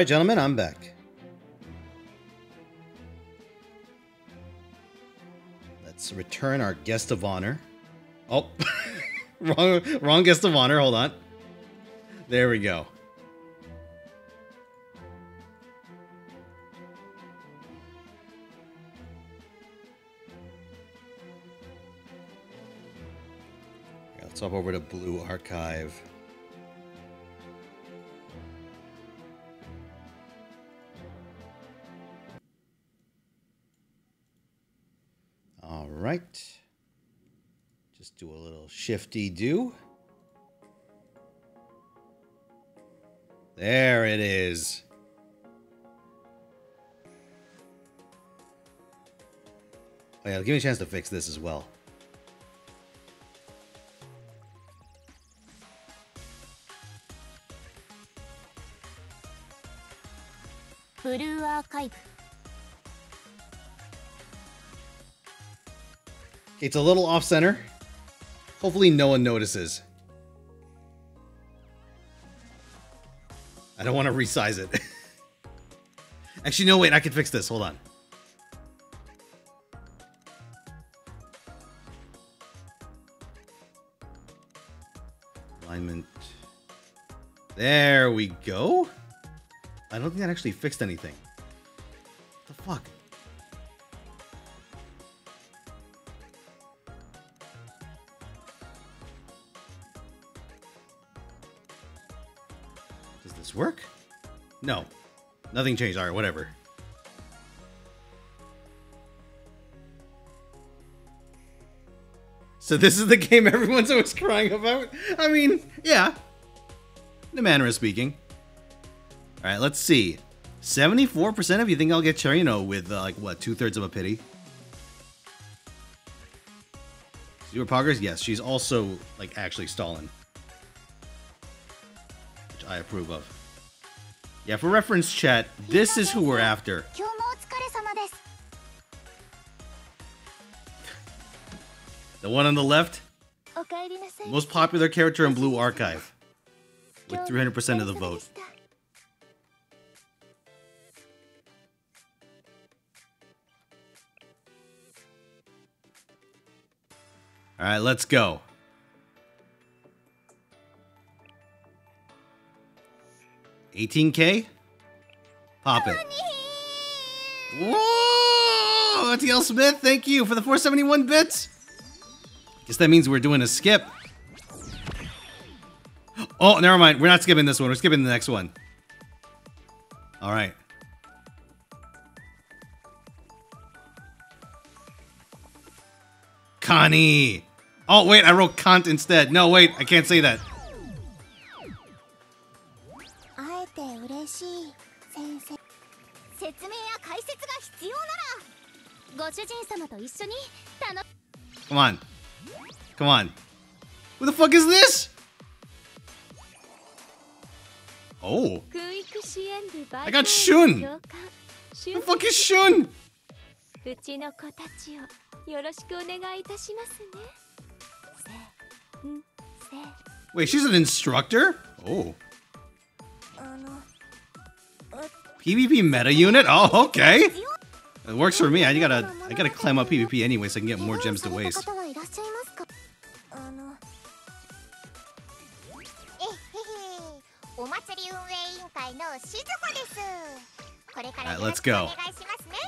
Right, gentlemen, I'm back. Let's return our guest of honor. Oh, wrong, wrong guest of honor. Hold on. There we go. Let's hop over to Blue Archive. right. Just do a little shifty do. There it is. Oh yeah, give me a chance to fix this as well. Blue archive. It's a little off center. Hopefully no one notices. I don't want to resize it. Actually, no, wait, I can fix this. Hold on. Alignment. There we go. I don't think that actually fixed anything. What the fuck? Nothing changed. Alright, whatever. So this is the game everyone's always crying about? I mean, yeah. In a manner of speaking. Alright, let's see. 74% of you think I'll get Cherino with, uh, like, what, two-thirds of a pity? Zero progress? Yes, she's also, like, actually stalling. Which I approve of. Yeah, for reference chat, this is who we're after. The one on the left, most popular character in Blue Archive, with 300% of the vote. All right, let's go. Eighteen K? Pop it. Whoa! TL Smith, thank you for the 471 bits. Guess that means we're doing a skip. Oh, never mind. We're not skipping this one. We're skipping the next one. All right. Connie. Oh, wait. I wrote Kant instead. No, wait. I can't say that. Come on. Come on. Who the fuck is this? Oh. I got Shun. Who the fuck is Shun? Wait, she's an instructor? Oh. Uh, PvP uh, meta unit? Oh, okay. It works for me. I gotta, I gotta climb up PvP anyway, so I can get more gems to waste. Alright, let's go.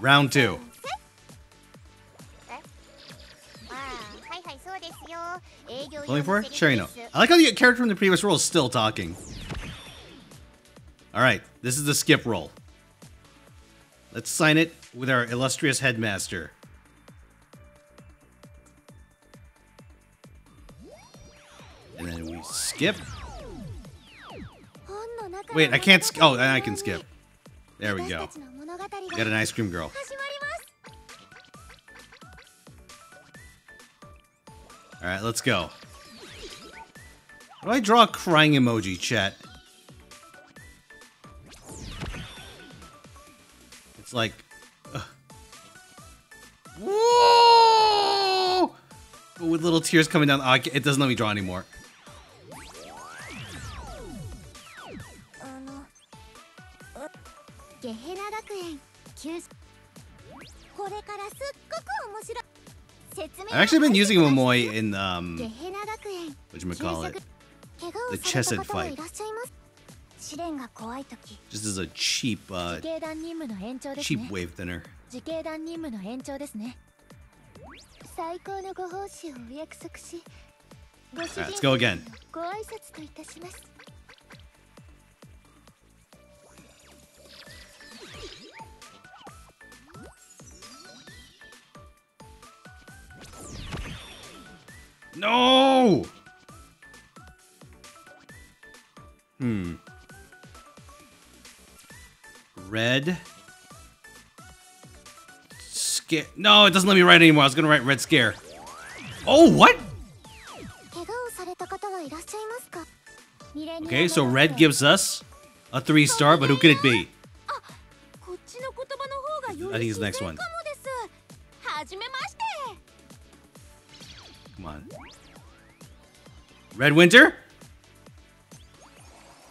Round two. Going for Cherino. I like how the character from the previous roll is still talking. Alright, this is the skip roll. Let's sign it with our illustrious headmaster. And then we skip. Wait, I can't Oh, I can skip. There we go. Got an ice cream girl. Alright, let's go. How do I draw a crying emoji, chat? It's like Whoa! With little tears coming down, oh, it doesn't let me draw anymore. I've actually been using Momoi in, um, whatchamacallit, the chesed fight. Just as a cheap, uh, cheap wave thinner. 自警団任務の延長ですね最高のご奉仕をお約束しご主人ご挨拶といたします No! Hmm. red. Scare. No, it doesn't let me write anymore. I was going to write Red Scare. Oh, what? Okay, so Red gives us a three star, but who could it be? I think it's the next one. Come on. Red Winter?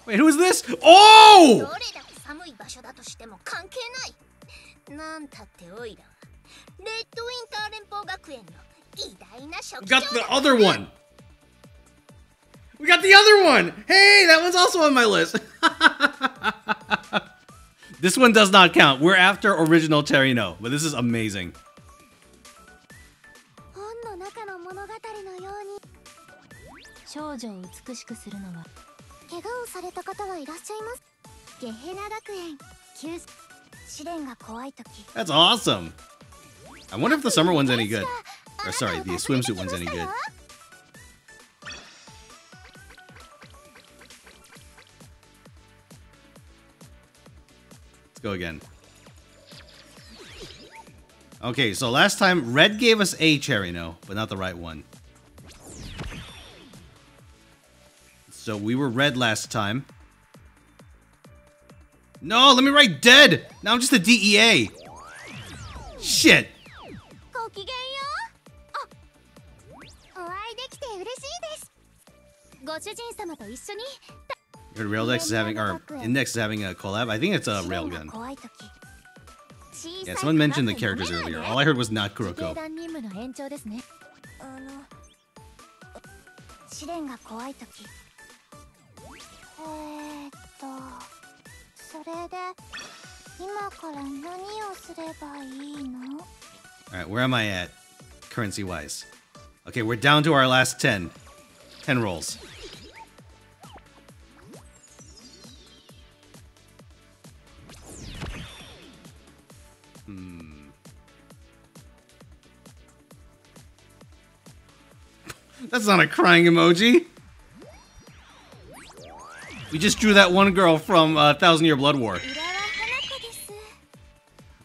Wait, who is this? Oh! We got the other one. We got the other one. Hey, that one's also on my list. this one does not count. We're after original Cherino, but this is amazing. That's awesome. I wonder if the summer one's any good. Or sorry, the swimsuit one's any good. Let's go again. Okay, so last time red gave us a Cherino, but not the right one. So we were red last time. No, let me write dead. Now I'm just a DEA. Shit. Your Raildex is having, or Index is having a collab. I think it's a railgun. Yeah, someone mentioned the characters earlier. All I heard was not Kuroko. Alright, where am I at? Currency-wise. Okay, we're down to our last 10. Ten rolls. Hmm. That's not a crying emoji. We just drew that one girl from uh, Thousand Year Blood War.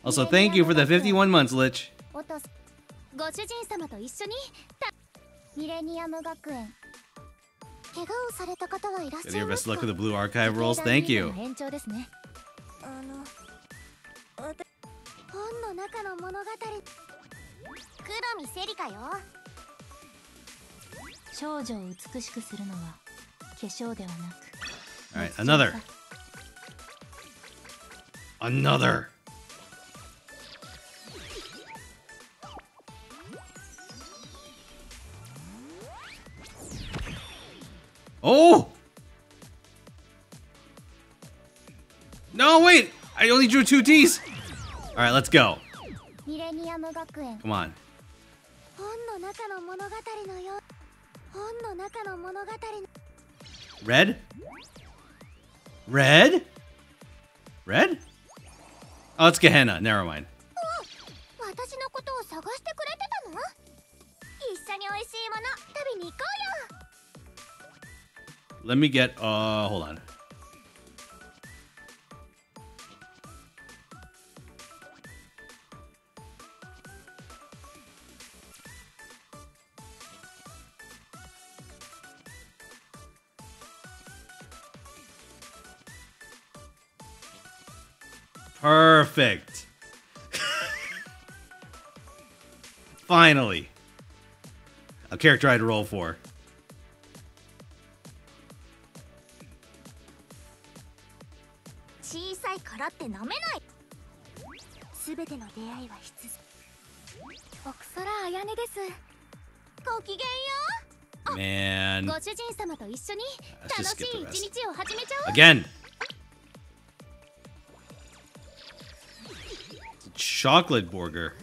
Also, thank you for the 51 months, Lich. 怪我をされた方はいらっしゃます。る。Oh! No, wait! I only drew two T's. Alright, let's go. Come on. Red? Red? Red? Oh, it's Gehenna. Never mind. Let me get. Uh, hold on. Perfect. Finally. A character I'd roll for. かって舐めない全ての出会いは必然でごきげんよう Man. Again. Chocolate burger.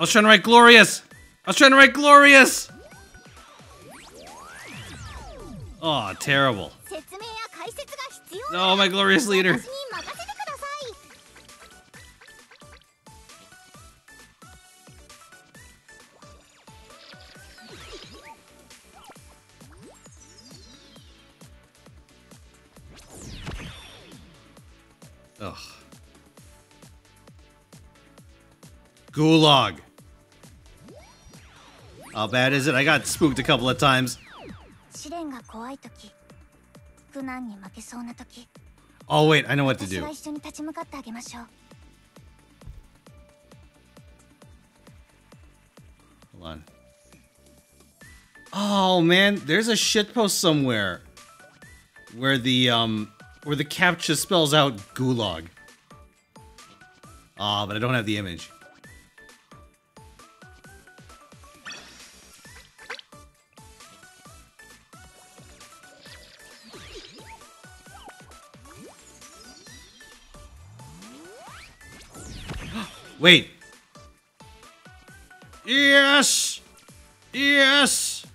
I was trying to write glorious. I was trying to write glorious. Oh, terrible. Oh, my glorious leader. Ugh. Gulag. How bad is it? I got spooked a couple of times. Oh wait, I know what to do. Hold on. Oh man, there's a shitpost somewhere where the um where the captcha spells out gulag. Ah, but I don't have the image. Wait. Yes! Yes!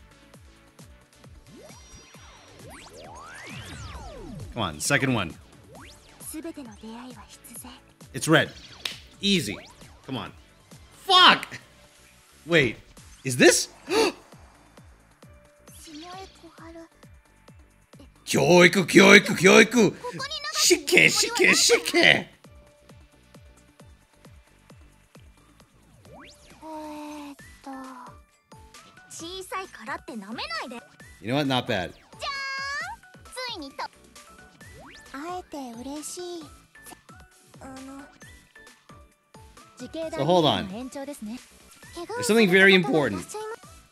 Come on, second one. It's red. Easy. Come on. Fuck! Wait, is this? Kyoiku, Kyoiku, Kyoiku! Shike, Shike, Shike! 小さいからって舐めないで You know what? Not bad. ついにと会えて嬉しいあの時系 So hold on. 延長ですね There's something very important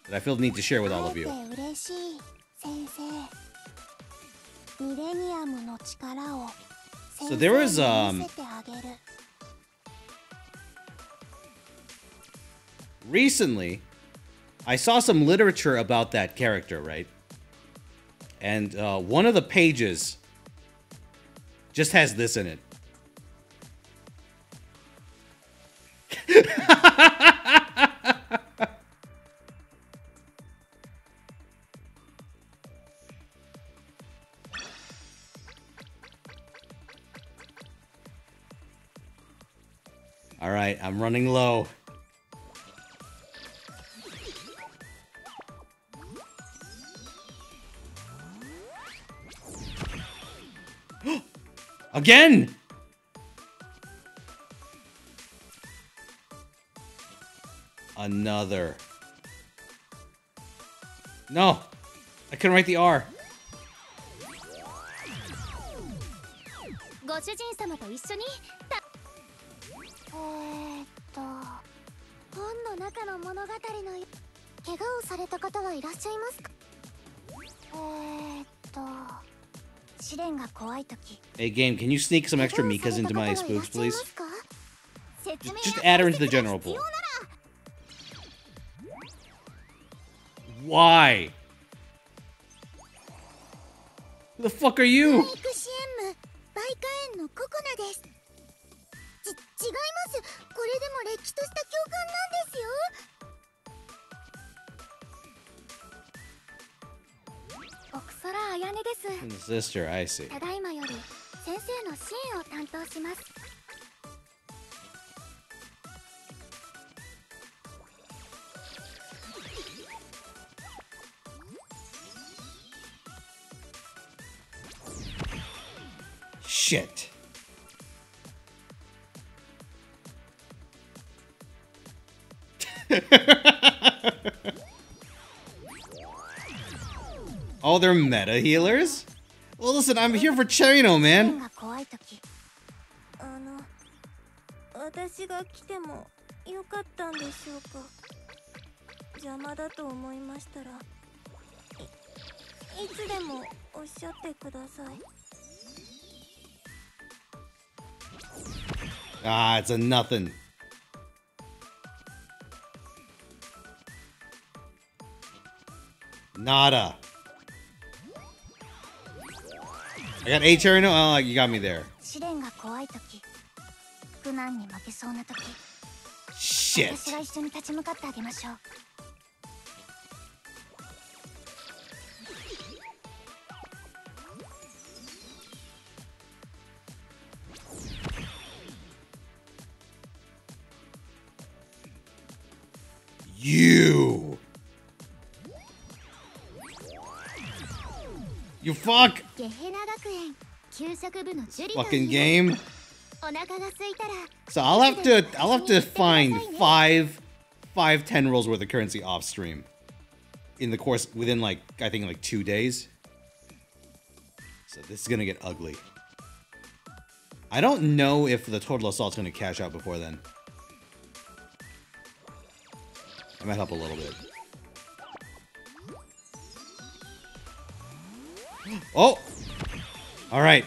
that I feel the need to share with all of you. 会えて嬉しい先生ミレニアムの力を So there was, 先生 um, に見せてあげる Recently, I saw some literature about that character, right? And uh, one of the pages just has this in it. All right, I'm running low. Again! Another. No! I couldn't write the R. ご主人様と一緒にえー、っと本の中の物語の怪我をされた方はいらっしゃいますか？えー、っと Hey, game, can you sneak some extra Mikas into my spooks, please? Just, just add her into the general pool. Why? Who the fuck are you? 奥空彩音です Sister, I see. ただいまより先生の支援を担当します Shit. Oh, they're meta healers? Well, listen, I'm here for Cherino, man. Ah, it's a nothing. Nada. I got eight Cherino. Oh, you got me there. Shit. You. You fuck. Fucking game. So I'll have to I'll have to find five five ten rolls worth of currency off stream. In the course within like I think like two days. So this is gonna get ugly. I don't know if the total assault's gonna cash out before then. I might help a little bit. Oh! All right.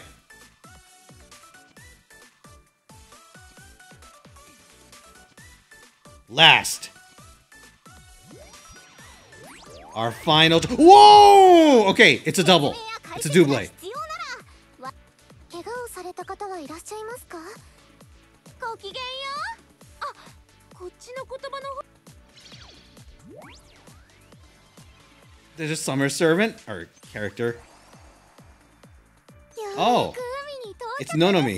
Last. Our final... Whoa! Okay, it's a double. It's a double. There's a summer servant, or character. Oh, it's Nonomi.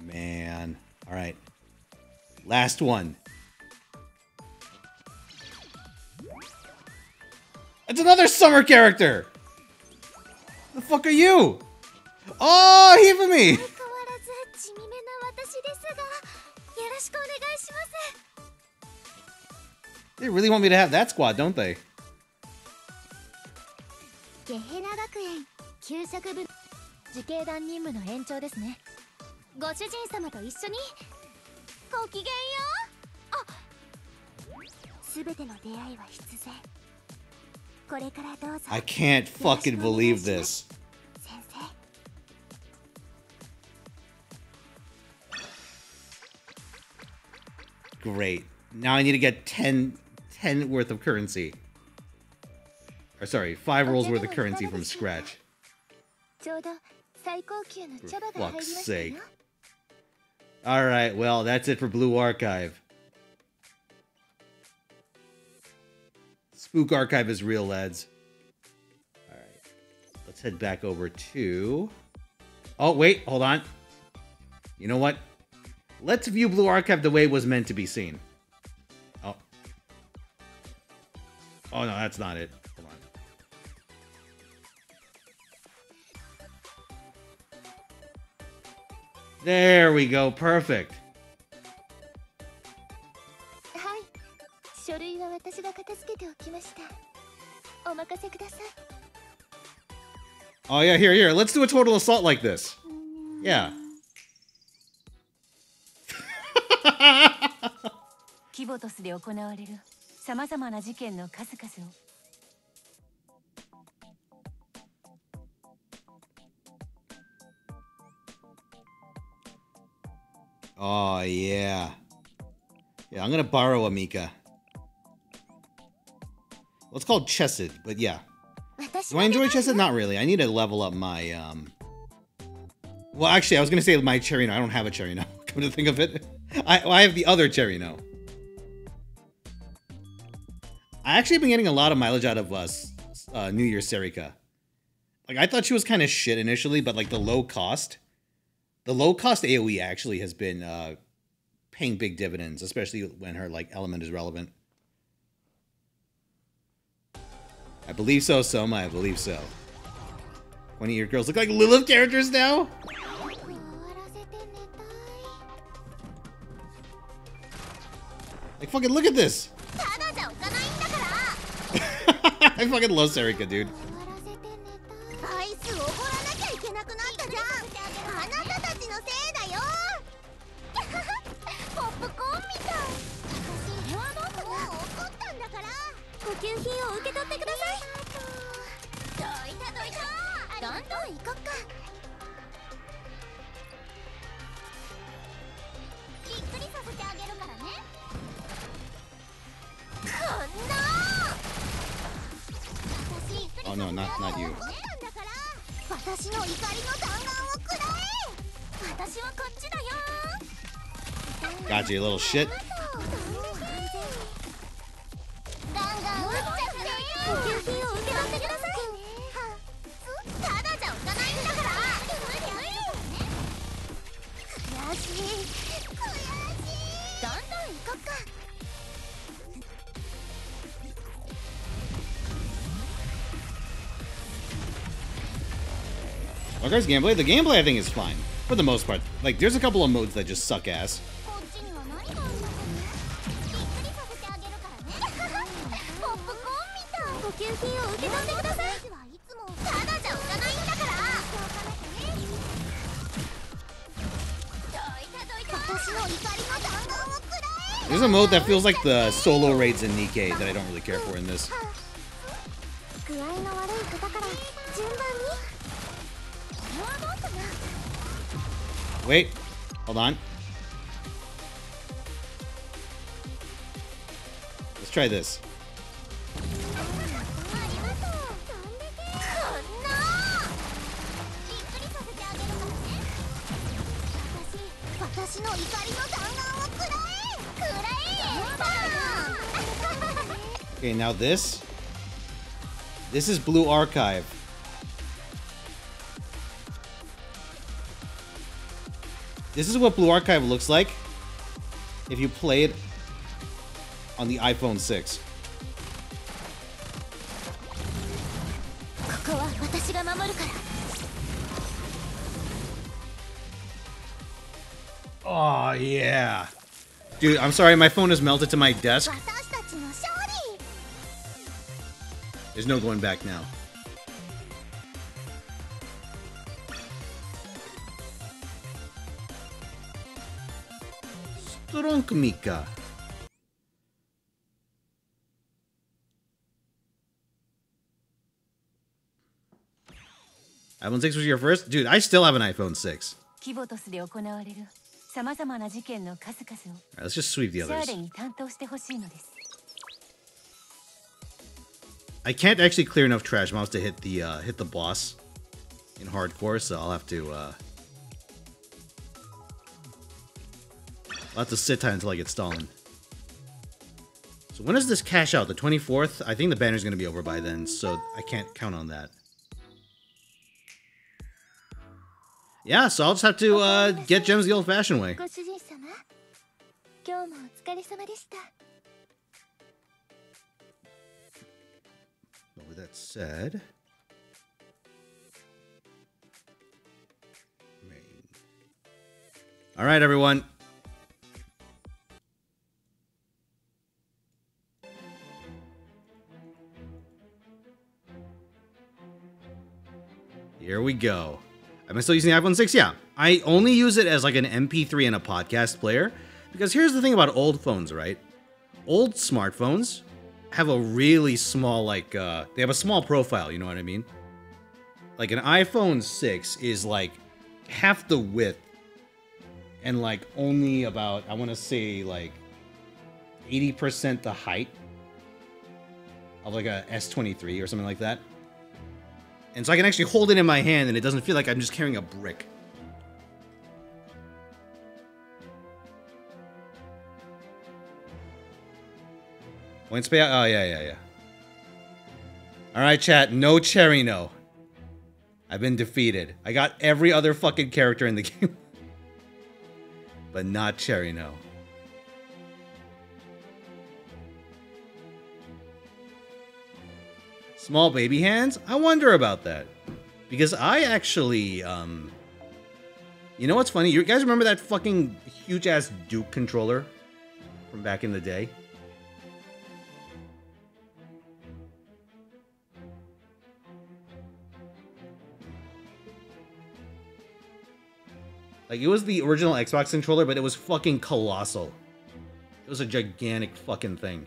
Man. All right. Last one. It's another summer character! The fuck are you? Oh, Hifumi! They really want me to have that squad, don't they? I can't fucking believe this. Great. Now I need to get 10 ten worth of currency. Or sorry, five rolls worth of currency from scratch. For fuck's sake. Alright, well, that's it for Blue Archive. Spook Archive is real, lads. Alright, let's head back over to... Oh, wait, hold on. You know what? Let's view Blue Archive the way it was meant to be seen. Oh, no, that's not it. Hold on. There we go. Perfect. Oh, yeah, here, here. Let's do a total assault like this. Mm. Yeah. さまざまな事件の数々を Oh, yeah. Yeah, I'm going to borrow Amika. Well, it's called Chesed, but yeah. Do I enjoy Chesed? Not really. I need to level up my, um... Well, actually, I was going to say my Cherino. I don't have a Cherino, come to think of it. I, well, I have the other Cherino. I actually been getting a lot of mileage out of uh, us uh, New Year Serika. Like I thought she was kind of shit initially, but like the low cost, the low cost AOE actually has been uh, paying big dividends, especially when her like element is relevant. I believe so, Soma. I believe so. 20 year girls look like Lilith characters now? Like, fucking look at this! I fucking love Serika, dude. No, not not you. 私の怒りの弾丸をくらえ。私はこっちだよ。Got you, little shit. ガンガン撃っちゃって補給品を受け取ってくださいただじゃ置かないんだから。悔しい。悔しい。どんどん行こっか Archives gameplay? The gameplay, I think, is fine. For the most part. Like, there's a couple of modes that just suck ass. There's a mode that feels like the solo raids in Nikke that I don't really care for in this. Wait. Hold on. Let's try this. Okay, now this. This is Blue Archive. This is what Blue Archive looks like if you play it on the iPhone 6. Oh, yeah. Dude, I'm sorry, my phone is melted to my desk. There's no going back now. Drunk Mika. iPhone 6 was your first? Dude, I still have an iPhone 6. Alright, let's just sweep the others. I can't actually clear enough trash mobs to hit the uh, hit the boss in hardcore, so I'll have to uh, I'll have to sit tight until I get Stalin. So when does this cash out? The 24th? I think the banner's going to be over by then, so I can't count on that. Yeah, so I'll just have to uh, get gems the old-fashioned way. But with that said... All right, everyone. Here we go. Am I still using the iPhone 6? Yeah. I only use it as like an MP3 and a podcast player because here's the thing about old phones, right? Old smartphones have a really small like uh they have a small profile, you know what I mean? Like an iPhone 6 is like half the width and like only about I want to say like 80% the height of like a S23 or something like that. And so I can actually hold it in my hand and it doesn't feel like I'm just carrying a brick. Points payout? Oh, yeah, yeah, yeah. Alright, chat. No Cherino. I've been defeated. I got every other fucking character in the game. but not Cherino. Small baby hands? I wonder about that. Because I actually, um... You know what's funny? You guys remember that fucking huge-ass Duke controller? From back in the day? Like, it was the original Xbox controller, but it was fucking colossal. It was a gigantic fucking thing.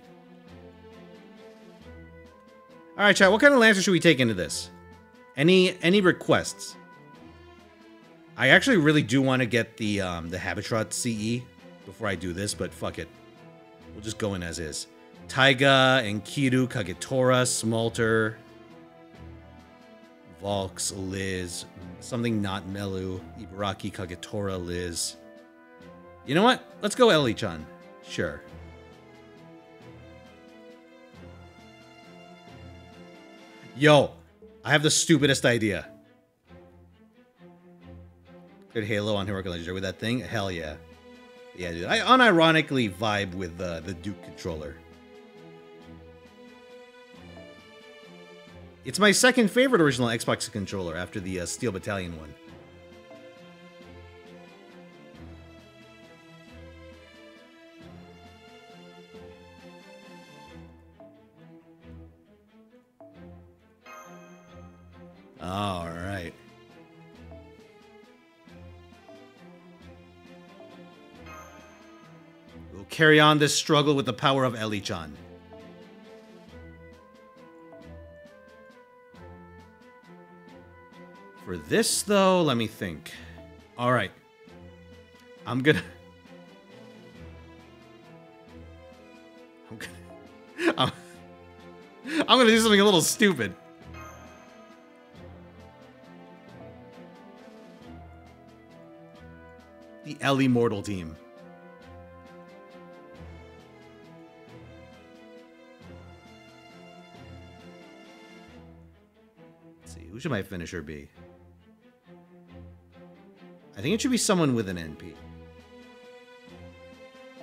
Alright, chat, what kind of lancer should we take into this? Any any requests? I actually really do want to get the um, the Habetrot CE before I do this, but fuck it. We'll just go in as is. Taiga, Enkidu, Kagetora, Smolter, Volks, Liz, something not Melu, Ibaraki, Kagetora, Liz. You know what? Let's go Eli-chan. Sure. Yo, I have the stupidest idea. Good Halo on Heroic Legendary with that thing? Hell yeah. Yeah, dude. I unironically vibe with uh, the Duke controller. It's my second favorite original Xbox controller after the uh, Steel Battalion one. All right. We'll carry on this struggle with the power of Eli-chan. For this, though, let me think. All right. I'm gonna. I'm gonna do something a little stupid. The Eli Mortal team. Let's see, who should my finisher be? I think it should be someone with an NP.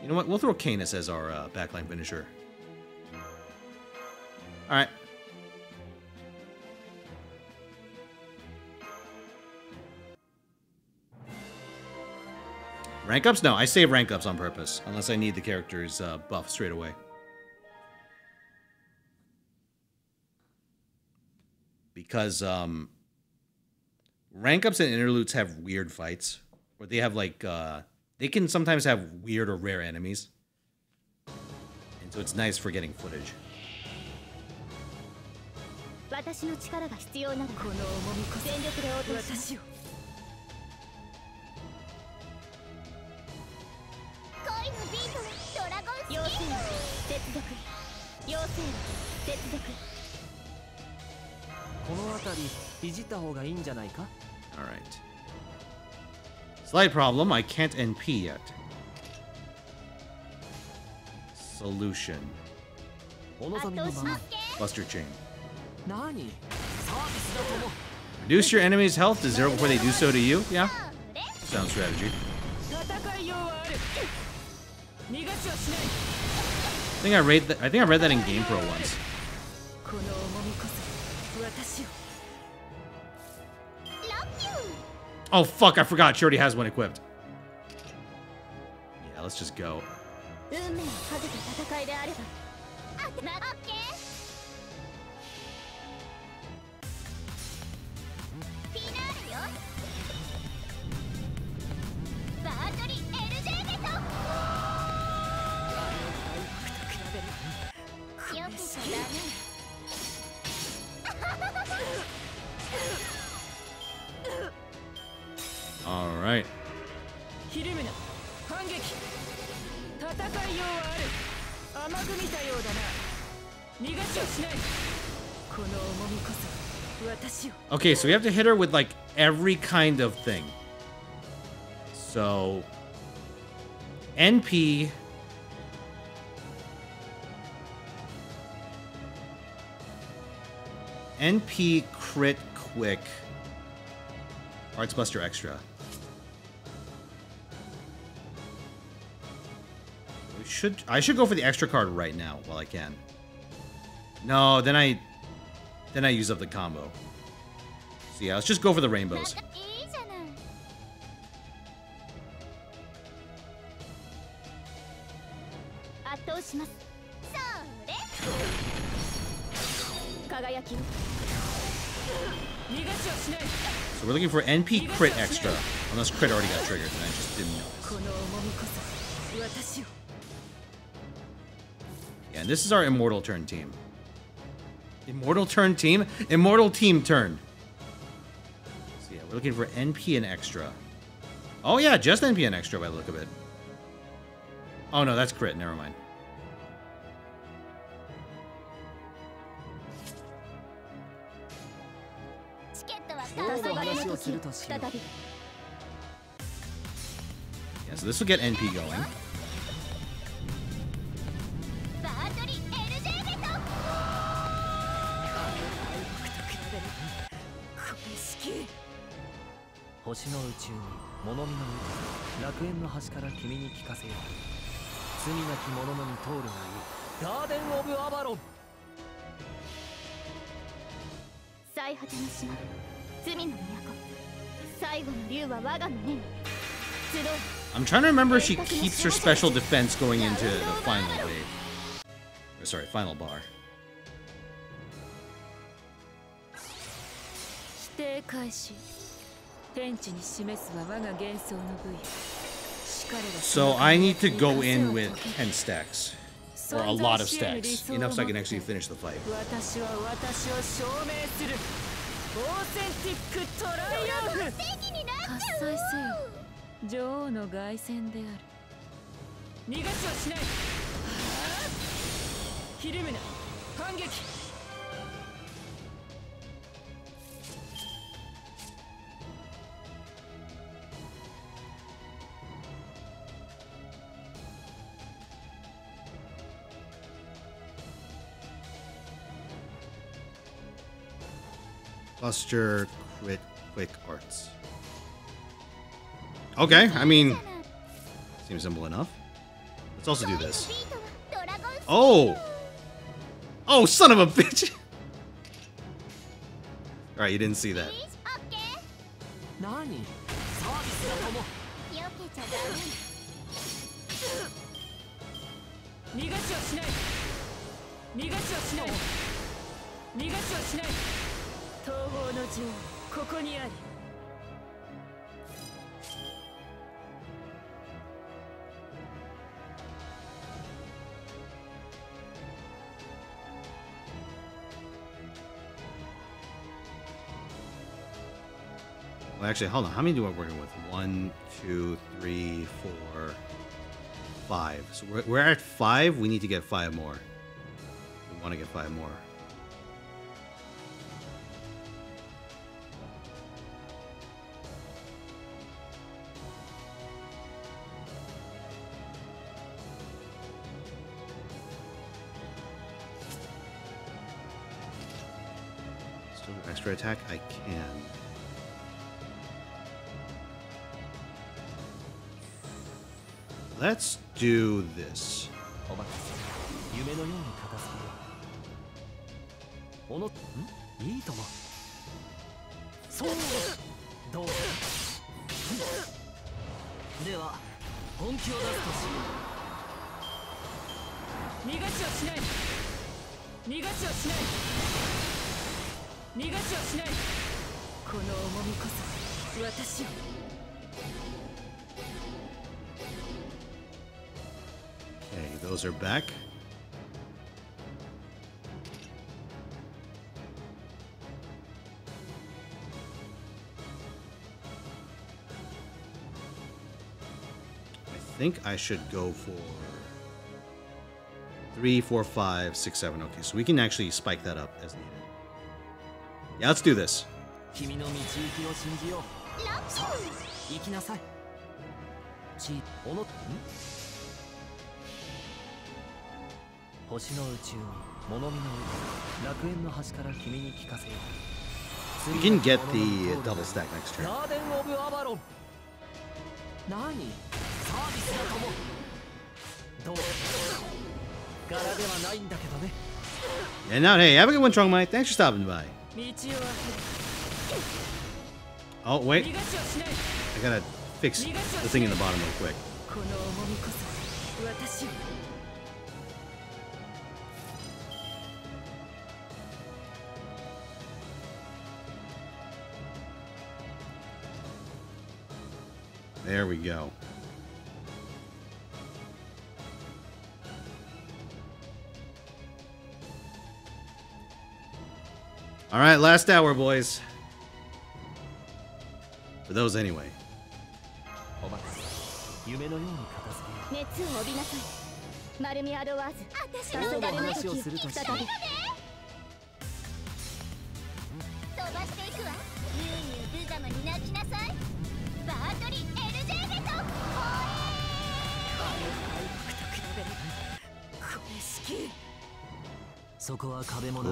You know what? We'll throw Caenis as our uh, backline finisher. All right. Rank ups? No, I save rank ups on purpose, unless I need the character's uh, buff straight away. Because um, rank ups and interludes have weird fights, where they have like uh, they can sometimes have weird or rare enemies, and so it's nice for getting footage. 私の力が必要ならこの重みこそ全力で応答します私を ゴン妖精は接続妖精は接続この辺りいじった方がいいんじゃないか All right. Slight problem. I can't NP yet. Solution. お望みのまま Buster chain. 何サービスだと思う Reduce your enemy's health to zero before they do so to you. Yeah, それ sound strategy. I think I read that. I think I read that in GamePro once. Oh fuck! I forgot. She already has one equipped. Yeah, let's just go. を Okay, so we have to hit her with like every kind of thing. So NP NP crit quick. Arts Buster extra. should... I should go for the extra card right now while I can. No, then I... Then I use up the combo. So yeah, let's just go for the rainbows. So we're looking for NP crit extra. Unless crit already got triggered and I just didn't know. This is our Immortal Turn team. Immortal Turn team? Immortal Team Turn. So yeah, we're looking for NP and Extra. Oh yeah, just NP and Extra by the look of it. Oh no, that's crit. Never mind. Yeah, so this will get NP going. 星の宇宙に物見の歌楽園の端から君に聞かせよう罪なき者のに通るがいいガーデン・オブ・アバロン 最果ての島罪の都最後の竜は我が胸に集う I'm trying to remember if she keeps her special defense going into the final wave. Or, sorry, final bar. 否定開始 So I need to go in with 10 stacks. Or a lot of stacks. Enough so I can actually finish the fight. Cluster Quit Quick Arts. Okay, I mean, seems simple enough. Let's also do this. Oh! Oh, son of a bitch! Alright, you didn't see that. オッケー何サービスだとも避けちゃダメ逃がしはしない逃がしはしない逃がしはしない東方の女王ここにあり Well, actually, hold on. How many do I working with? One, two, three, four, five. So we're, we're at five. We need to get five more. We want to get five more. Extra attack? I can. Let's do this. 逃がしはしない逃がしはしない逃がしはしないこの重みこそ私を Okay, those are back. I think I should go for three, four, five, six, seven. Okay, so we can actually spike that up as needed. Yeah, let's do this. You can get the uh, double stack next turn. And now, hey, have a good one, Strong Mike. Thanks for stopping by. Oh, wait. I gotta fix the thing in the bottom real quick. There we go. All right, last hour, boys. For those anyway.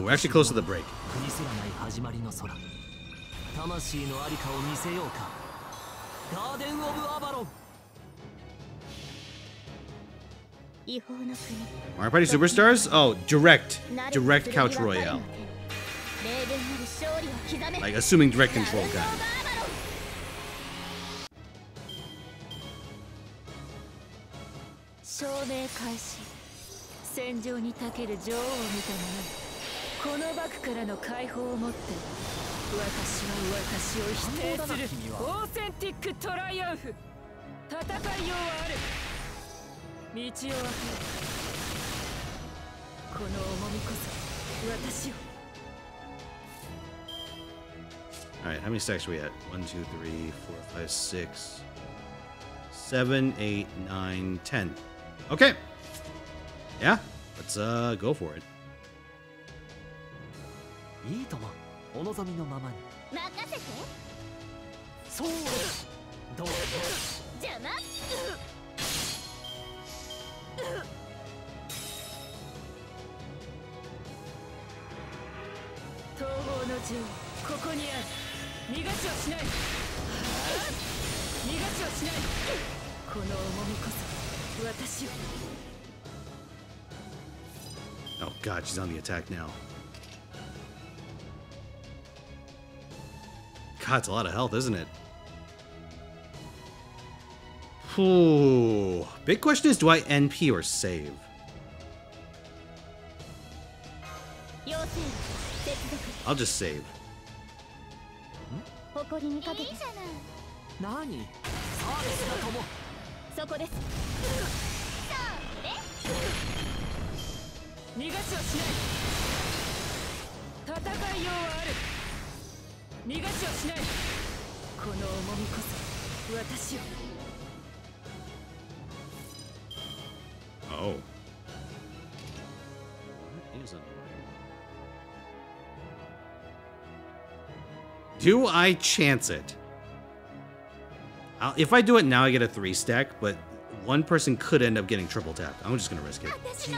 we're actually close to the break. 国すらない始まりの空魂のありかを見せようかガーデン・オブ・アバロン違法の国 Mario Party Superstars? Oh, direct. Direct Couch Royale. 霊言なる勝利を刻め Like assuming direct ラウン control ド 戦場に長ける女王を見たものこの幕からの解放をもって私は私を否定オーセンティックトライアンフ戦いようはある道をこの重みこそ私を Alright, how Yeah, let's uh go for it. いいとも。お望みのままに。任せて。そう。どう？ぞ邪魔。東方の銃ここにある。逃がしはしない。逃がしはしない。この重みこそ私を Oh god, she's on the attack now. God, it's a lot of health, isn't it? Ooh. Big question is, do I NP or save? I'll just save. Hmm? 逃がしはしない戦いようはある逃がしはしないこの重みこそ私を Oh. That is annoying. Do I chance it? I'll, if I do it now, I get a three stack, but one person could end up getting triple tapped. I'm just gonna risk it. 私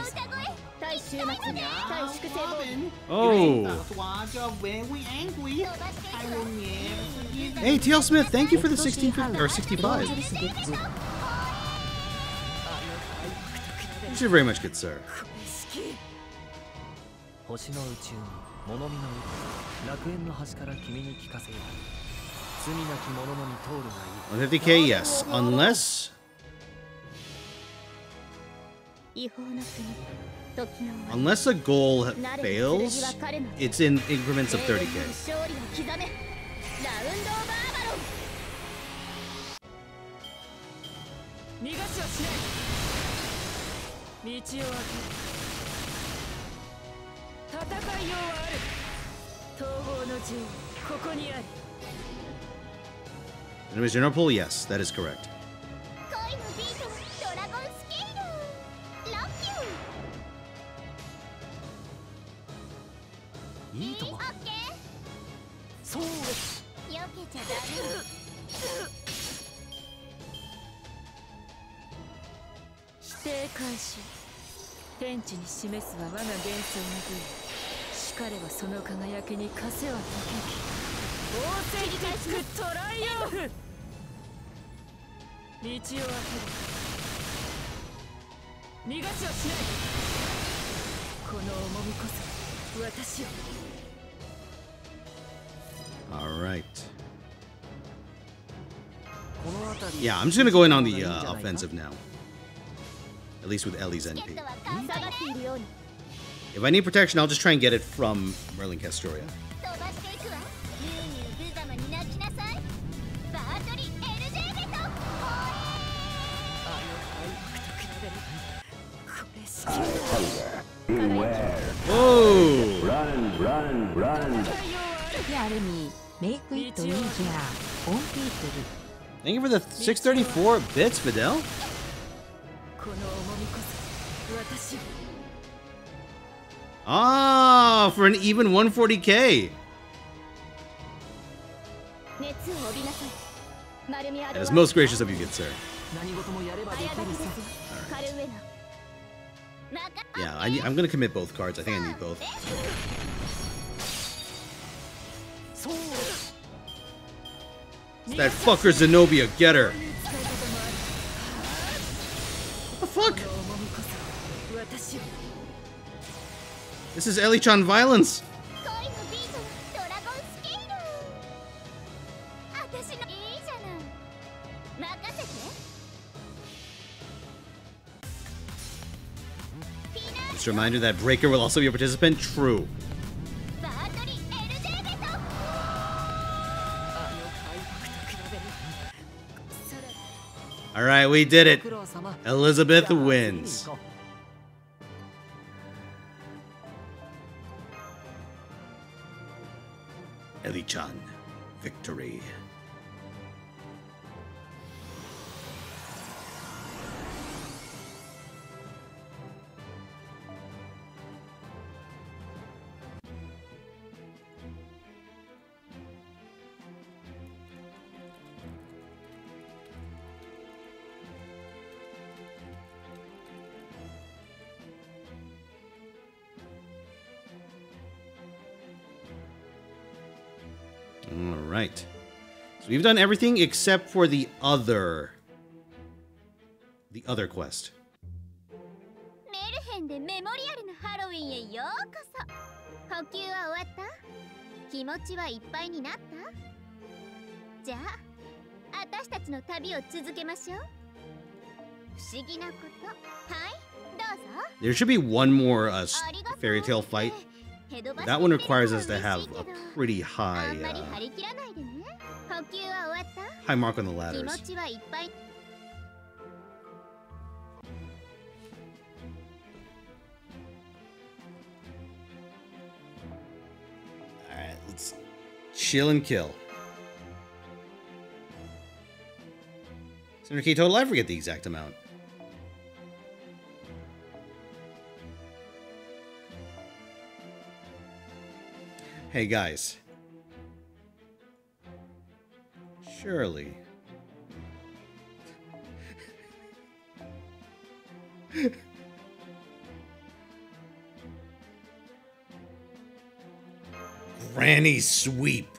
Oh. Hey, TL Smith, thank you for the 16 or 65. Thank you very much, good sir. On 50k, yes. Unless... Oh, oh, oh. Unless a goal fails, it's in increments of 30k. Anyways, your no pull, yes, that is correct. いいとも。オッケーそうー避けちゃダメ否定開始天地に示すは我が幻想の部しかればその輝きに風は解けきオーセンティックトライアンフ。道を開ける逃がしはしない。この重みこそ私を All right. Yeah, I'm just going to go in on the uh, offensive now. At least with Eli's NP. If I need protection, I'll just try and get it from Merlin Castoria. Oh! Run, run, run! Make it on people. Thank you for the 634 bits, Fidel. Ah, for an even 140k. That is most gracious of you, good sir. Right. Yeah, I, am gonna commit both cards. I think I need both. It's that fucker Zenobia, get her! What the fuck? This is Elichan violence! Just a reminder that Breaker will also be a participant. True. All right, we did it. Elizabeth wins. Eli-chan, victory. right. So we've done everything except for the other. The other quest. There should be one more uh, fairy tale fight. That one requires us to have a pretty high, uh, high mark on the ladders. Alright, let's chill and kill. 600k total, I forget the exact amount. Hey guys. Surely. Granny sweep.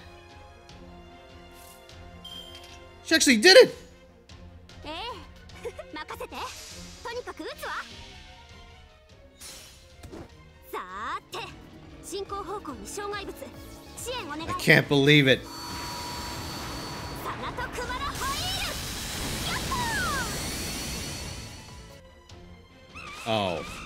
She actually did it! Eh? I can't believe it. Oh.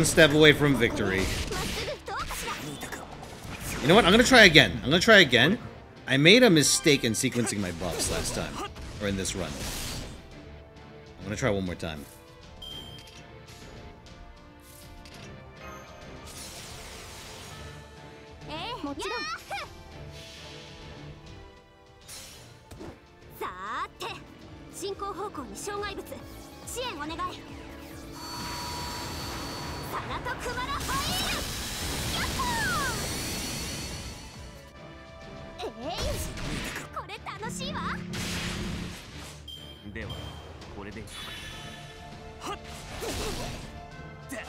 one step away from victory. You know what? I'm gonna try again. I'm gonna try again. I made a mistake in sequencing my buffs last time. Or in this run. I'm gonna try one more time. とクマのホイールええ、これ楽しいわではこれではっダン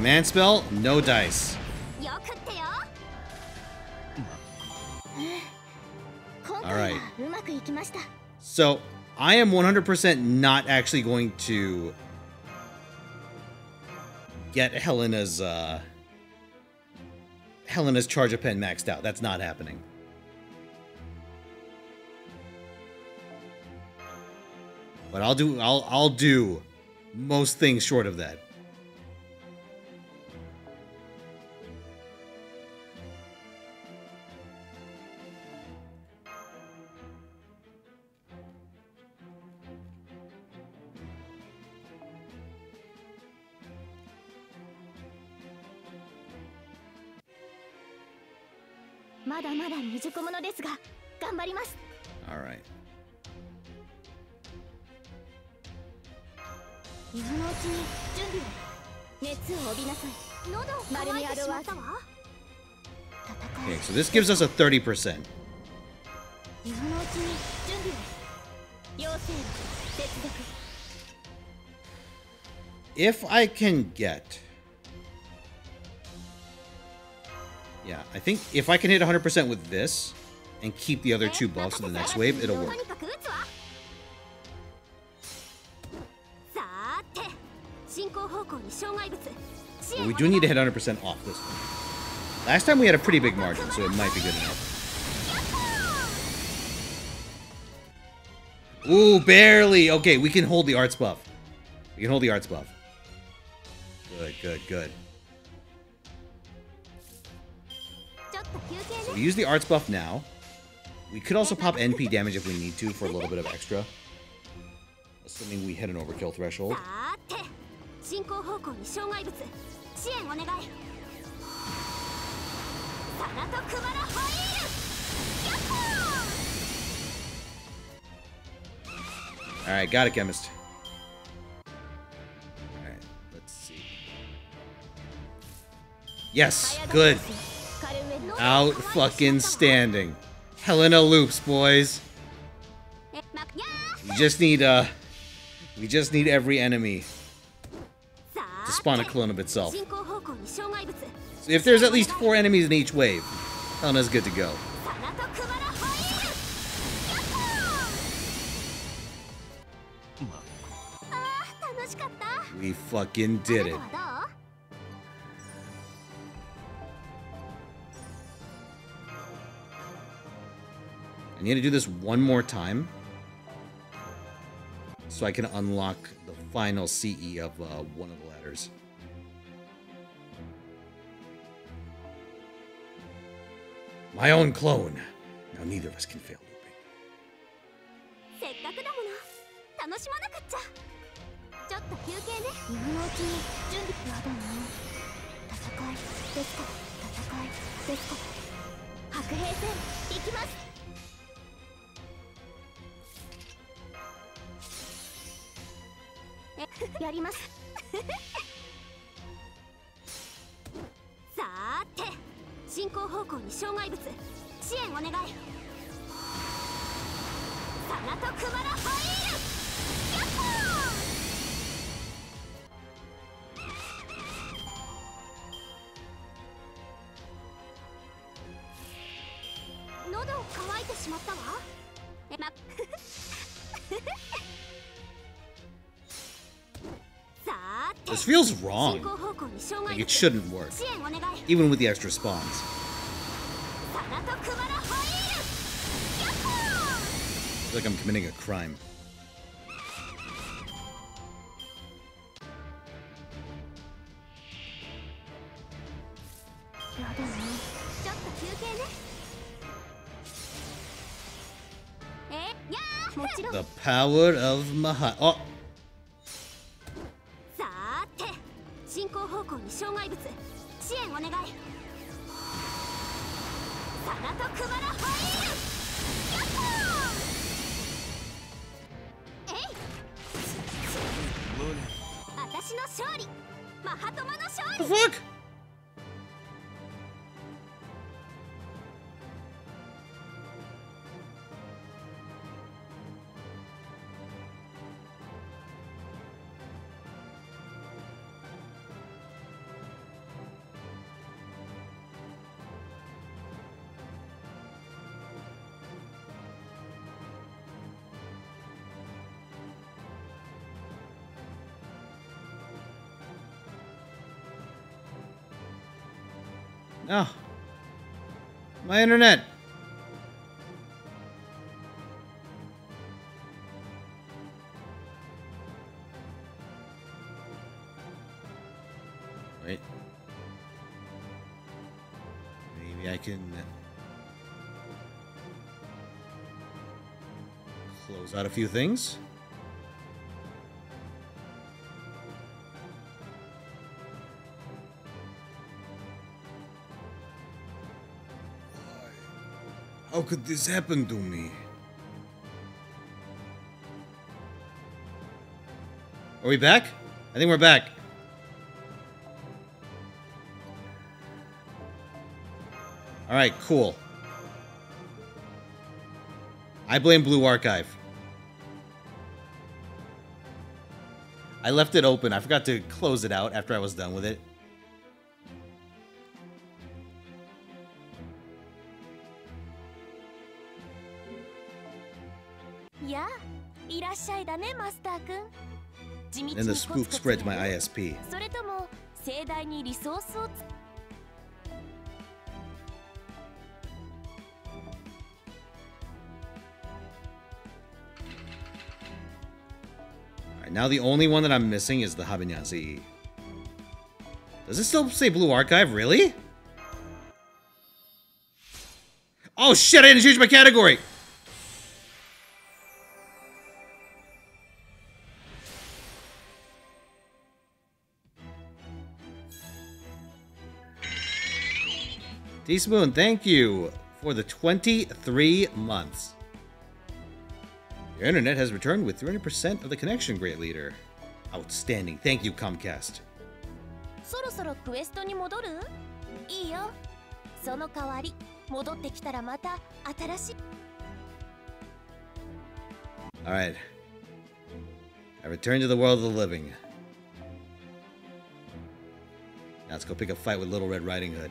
Man spell, no dice. So I am 100% not actually going to get Helena's uh, Helena's charge of pen maxed out. That's not happening. But I'll do I'll I'll do most things short of that. まだまだ未熟者ですが頑張ります Alright. 今のうちに準備を熱を帯びなさい喉を乾いてしまったわ Okay, so this gives us a 30%. 今のうちに準備を妖精接続 If I can get Yeah, I think if I can hit 100% with this and keep the other two buffs in the next wave, it'll work. But we do need to hit 100% off this one. Last time we had a pretty big margin, so it might be good enough. Ooh, barely. Okay, we can hold the arts buff. We can hold the arts buff. Good, good, good. So we use the arts buff now. We could also pop NP damage if we need to for a little bit of extra. Assuming we hit an overkill threshold. Alright, got it, Chemist. Alright, let's see. Yes, good. Out fucking standing. Helena loops, boys. We just need, uh... We just need every enemy to spawn a clone of itself. So if there's at least four enemies in each wave, Helena's good to go. We fucking did it. I need to do this one more time so I can unlock the final CE of uh, one of the ladders. My own clone. Now neither of us can fail looping. やりますさーて進行方向に障害物支援お願いサナトクマラホイールヤッホー。喉乾いてしまったわ。えま This feels wrong. Like it shouldn't work, even with the extra spawns. like I'm committing a crime. The power of Mahat. Oh! 進行方向に障害物。支援お願い。サナトクマラホイール私の勝利。マハトマの勝利 No. My internet! Wait. Maybe I can uh, close out a few things. Could this happen to me? Are we back? I think we're back. All right, cool. I blame Blue Archive. I left it open. I forgot to close it out after I was done with it. and the spook spread to my ISP. All right, now the only one that I'm missing is the Habanyazi. Does it still say Blue Archive? Really? Oh shit, I didn't change my category! Teaspoon, thank you for the 23 months. Your internet has returned with 300% of the connection, Great Leader. Outstanding. Thank you, Comcast. そろそろクエストに戻るいいよその代わり戻ってきたらまた新しい Alright. I return to the world of the living. Now let's go pick a fight with Little Red Riding Hood.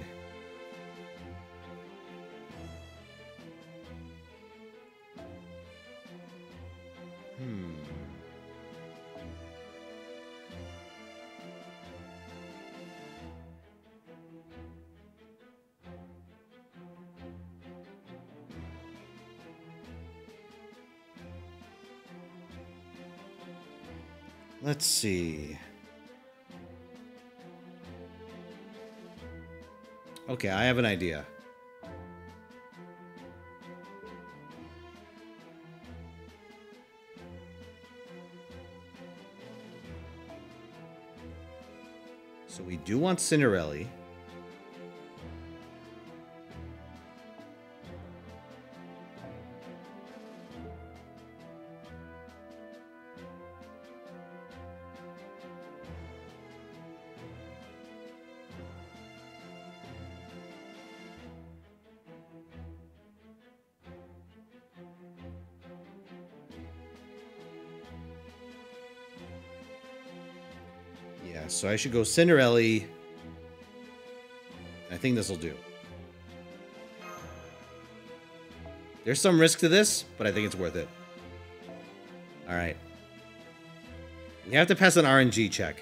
Let's see. Okay, I have an idea. So we do want Cinderelli. I should go Cinderelli. I think this will do. There's some risk to this, but I think it's worth it. All right. We have to pass an RNG check.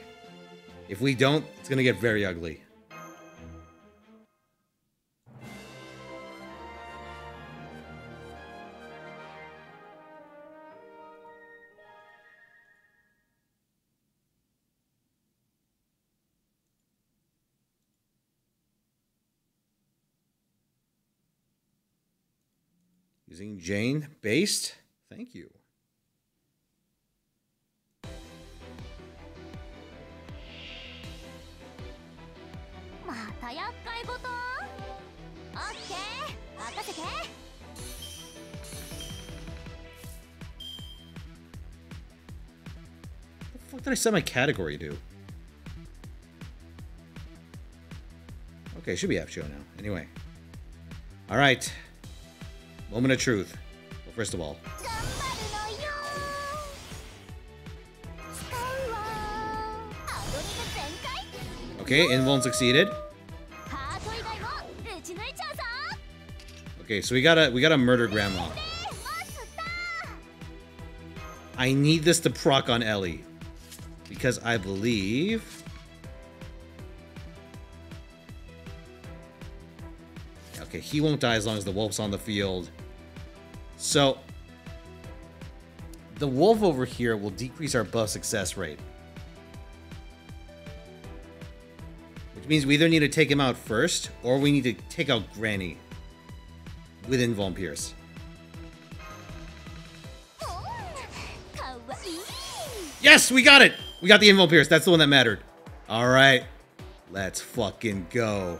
If we don't, it's going to get very ugly. Jane Based. Thank you. What did I set my category to? Okay, should be F show now. Anyway. All right. Moment of truth. Well, first of all. Okay, Invuln succeeded. Okay, so we gotta we gotta murder Grandma. I need this to proc on Ellie. Because I believe... Okay, he won't die as long as the Wolf's on the field. So the wolf over here will decrease our buff success rate. Which means we either need to take him out first, or we need to take out Granny Within vampires. Yes, we got it! We got the Invuln Pierce. That's the one that mattered. All right. Let's fucking go.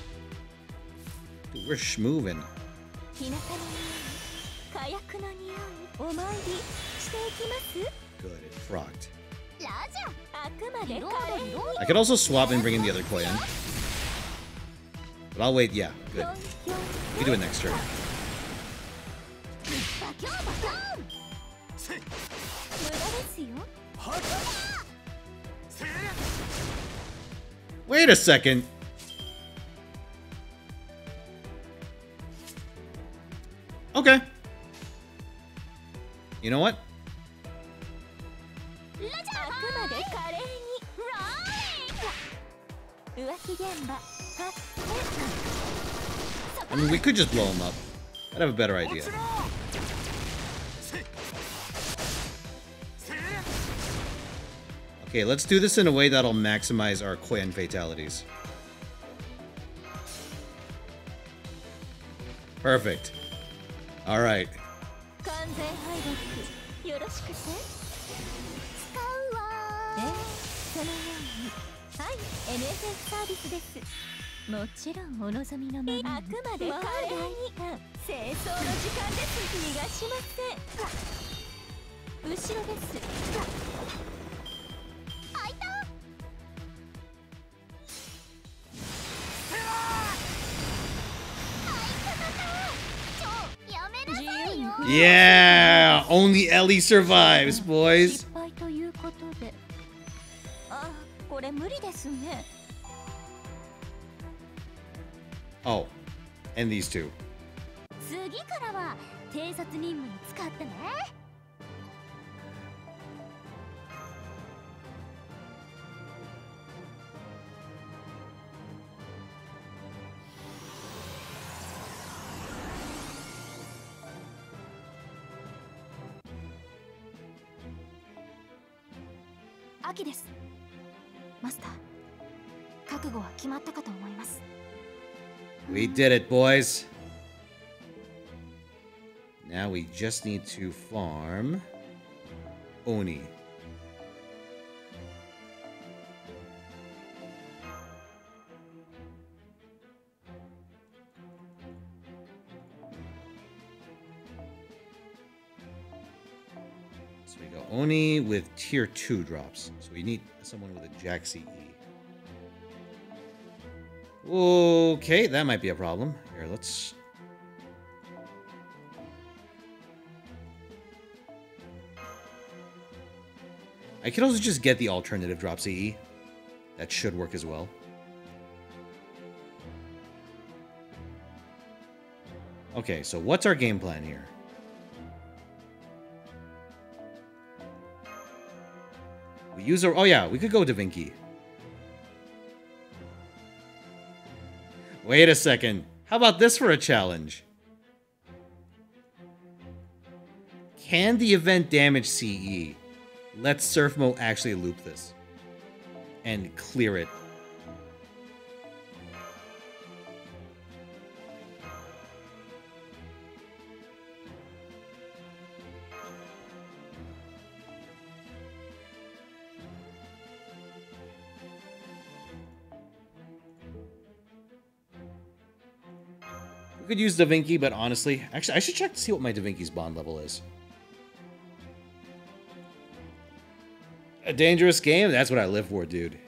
Dude, we're schmoving. Good, it frogged. I could also swap and bring in the other Koyan. But I'll wait, yeah, good. We do it next turn. Wait a second. Okay. You know what? I mean, we could just blow him up. I'd have a better idea. Okay, let's do this in a way that'll maximize our Koyan fatalities. Perfect. Alright. 完全敗北よろしくて。使うわええ？そのように。はい NSF サービスです。もちろんお望みのままあくまで。カレーに清掃の時間です。逃がしません。後ろです開いた Yeah! Only Ellie survives, boys! Oh, and these two. 秋ですマスター覚悟は決まったかと思います We did it, boys. Now we just need to farm Oni. Oni with tier 2 drops. So we need someone with a Jack CE. Okay, that might be a problem. Here, let's. I could also just get the alternative drop CE. That should work as well. Okay, so what's our game plan here? We use our. Oh, yeah, we could go Da Vinci. Wait a second. How about this for a challenge? Can the event damage CE? Let Surfmo actually loop this. And clear it. Could use Da Vinci, but honestly, actually, I should check to see what my Da Vinci's bond level is. A dangerous game? That's what I live for, dude.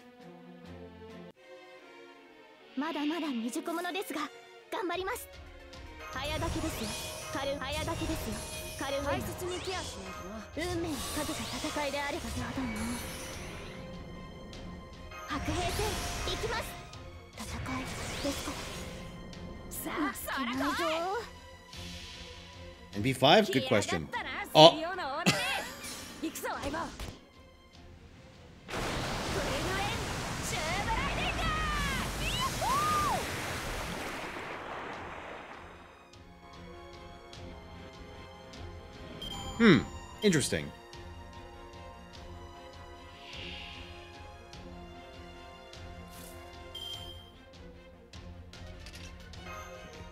And B5? Good question. Oh! hmm. Interesting.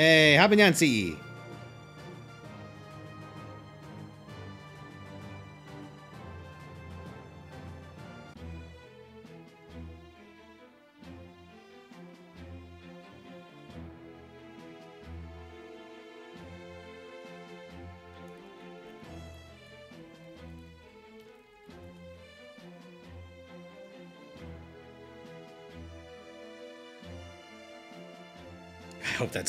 Hey, happy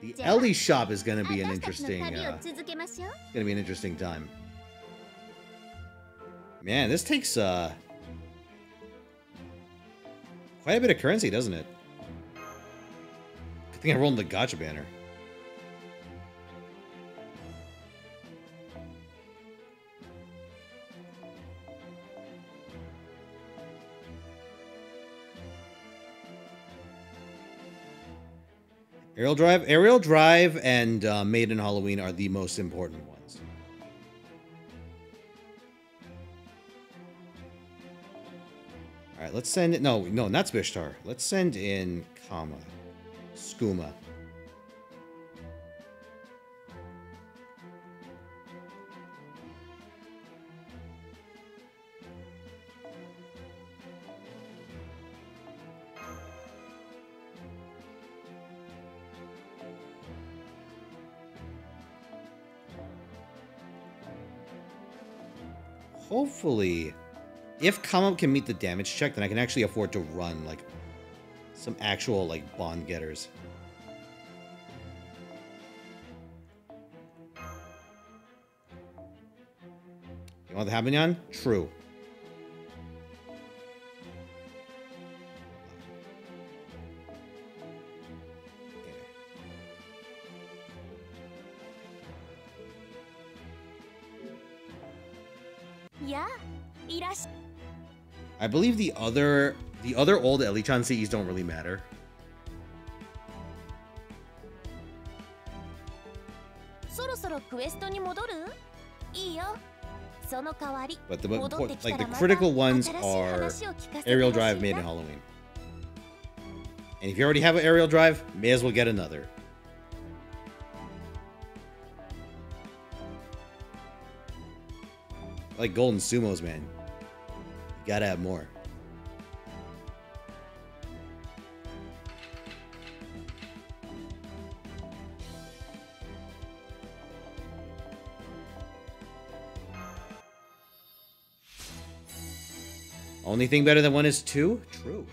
The Ellie shop is going to be an interesting, uh, going to be an interesting time. Man, this takes uh, quite a bit of currency, doesn't it? I think I rolled in the gacha banner. Aerial Drive, Aerial Drive, and uh, Maiden Halloween are the most important ones. All right, let's send it. No, no, not Spishtar. Let's send in Kama, Skooma. Hopefully, if Kama can meet the damage check, then I can actually afford to run like some actual like bond getters. You want the Habanyan? True. believe the other the other old Elichan CEs don't really matter. But the like the critical ones are aerial drive, Maiden Halloween. And if you already have an aerial drive, may as well get another. Like golden sumos, man. Gotta have more. Only thing better than one is two? True.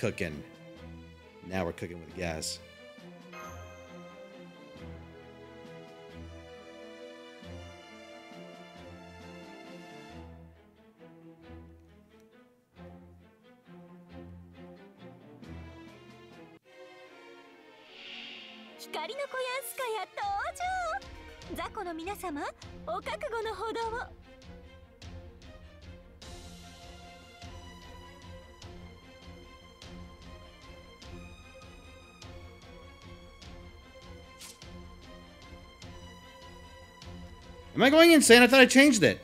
Cooking. Now we're cooking with gas.「Am I going insane? I thought I changed it.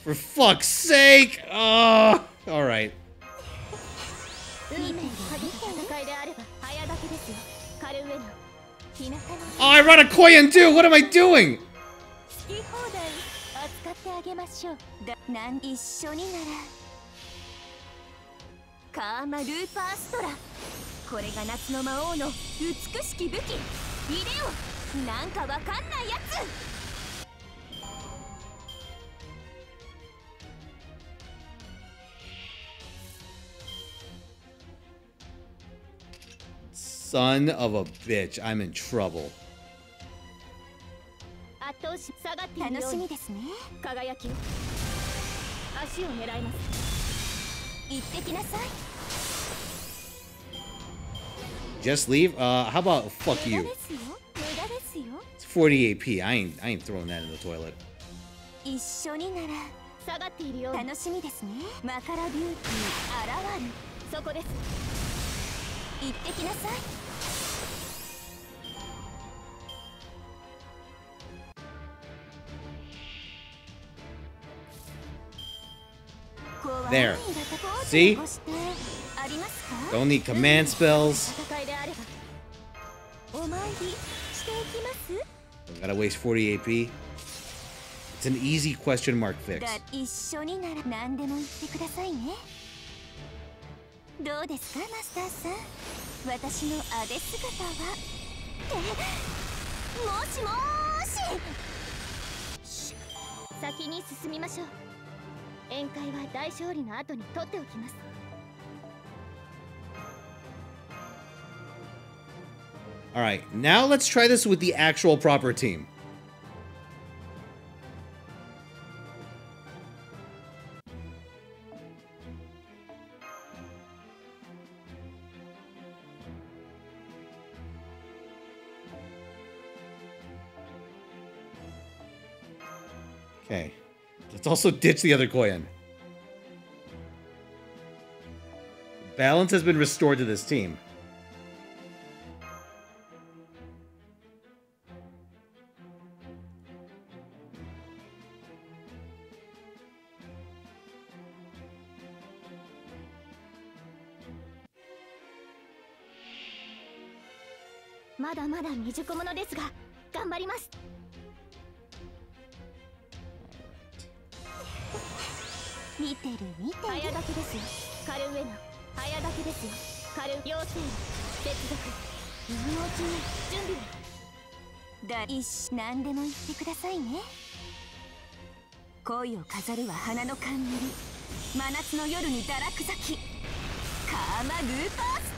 For fuck's sake! Oh, alright. Oh, I run a Koyan too! What am I doing? 行ってきなさい Just leave? Uh, how about fuck 無駄 you? ですよ無駄ですよ It's 40 AP. I ain't, I ain't throwing that in the toilet. 一緒になら下がっているように楽しみですねマカラビューティー現るそこです行ってきなさい There. See? Don't need command spells. I gotta waste 40 AP. It's an easy question mark fix. 宴会は大勝利の後に取っておきます All right, now let's try this with the actual proper team. Okay, let's also ditch the other Koyan. Balance has been restored to this team.「見てる見てる早掛けですよ。カルウェナ早掛けですよ。カル妖精接続今のうちに準備を。だ一緒何でも言ってくださいね。恋を飾るは花の冠。真夏の夜に堕落咲き。カーマルーパース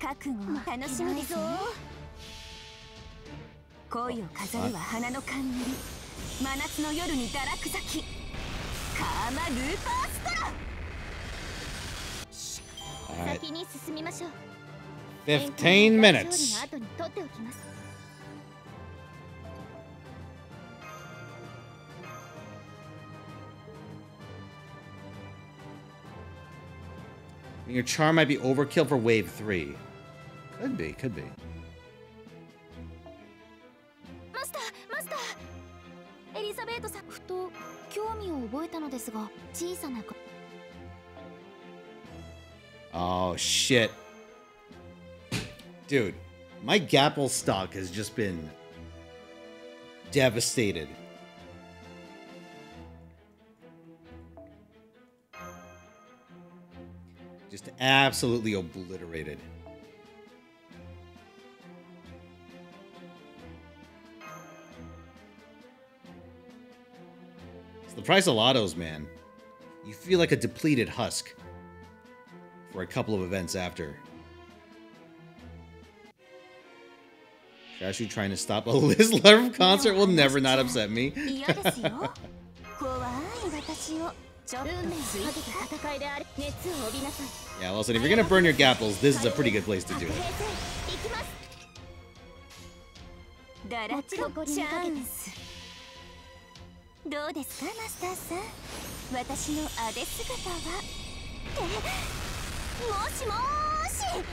覚悟を楽しみですね恋を飾るは花の冠真夏の夜に堕落咲きカーマルーパーストラ Alright, 先に進みましょう15 minutes. 勝利の後に取っておきます Your charm might be overkill for wave three. Could be, could be. Master, Master. エリザベートさん、ふと興味を覚えたのですが、小さな Oh shit. Dude, my Gapple stock has just been devastated. Just absolutely obliterated. The price of lottos, man. You feel like a depleted husk for a couple of events after. Trashu trying to stop a Liz Lerv concert will never not upset me. yeah, well, so if you're gonna burn your gapples, this is a pretty good place to do it. どうですかマスターさん私のアデ姿はえもしもーし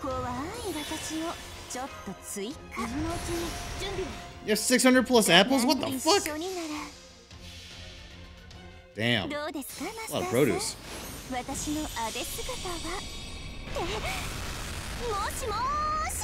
怖い私をちょっと追加のうちに準備 You have 600 plus apples? What the 一 fuck? Damn. A lot さ of ん produce. 私のアデ姿はえもしもーし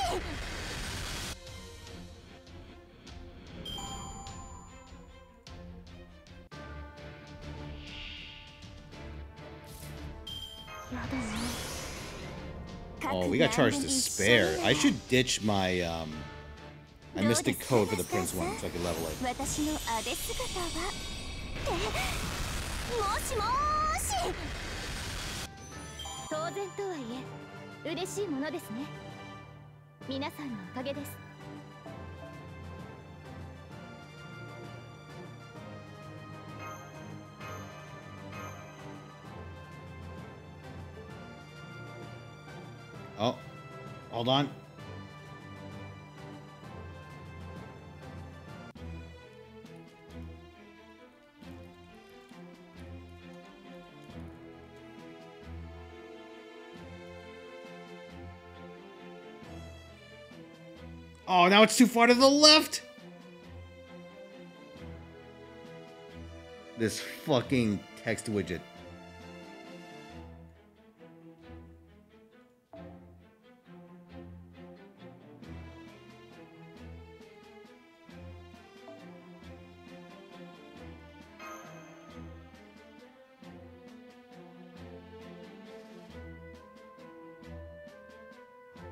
Oh, we got charged to spare. I should ditch my um my mystic code for the prince one so I can level it. 当然とはいえ嬉しいものですね皆さんのおかげです Oh, hold on. Oh, now it's too far to the left. This fucking text widget.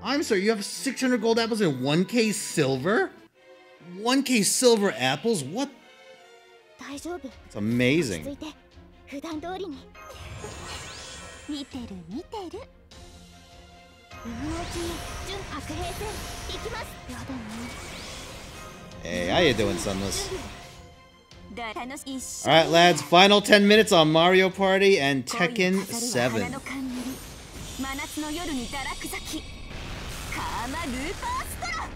I'm sorry, you have 600 gold apples and 1k silver? 1k silver apples? What? It's amazing. Hey, how you doing, Sunless? Alright, lads, final 10 minutes on Mario Party and Tekken 7. の冠真夏の夜に堕落咲きカーマルーパーストラ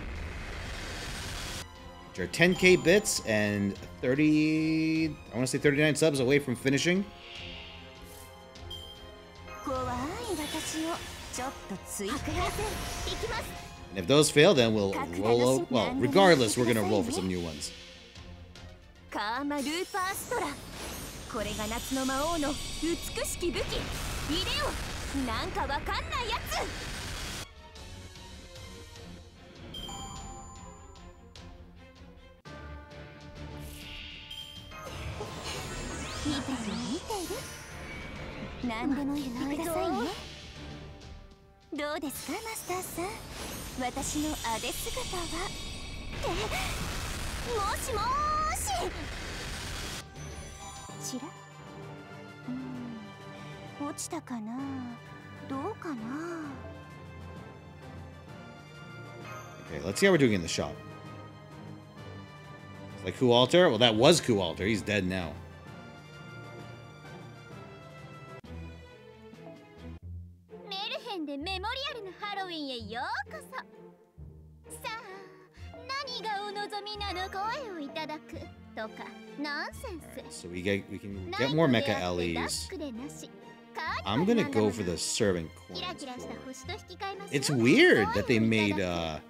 Which are 10k bits and 30, I want to say 39 subs away from finishing. 怖い私をちょっとついて白兵戦行きます And if those fail, then we'll roll. o- Well, regardless, we're gonna roll for some new ones. カーマルーパーストラこれが夏の魔王の美しき武器入れよなんかわかんないやつ 見てる見てる何でも言ってくださいねどうですかマスターさん私のアデ姿はえしもーしちらうん落ちたかなどうかな Okay, let's see how we're doing in the shop. Like Kualter? Well, that was Kualter. He's dead now. でメモリアルのハロウィンへようこそ。さあ何がお望みなの？声をいただくとかナンセンス So we get we can get more mecha Eli's I'm gonna go for the servant coins. It's weird that they made uh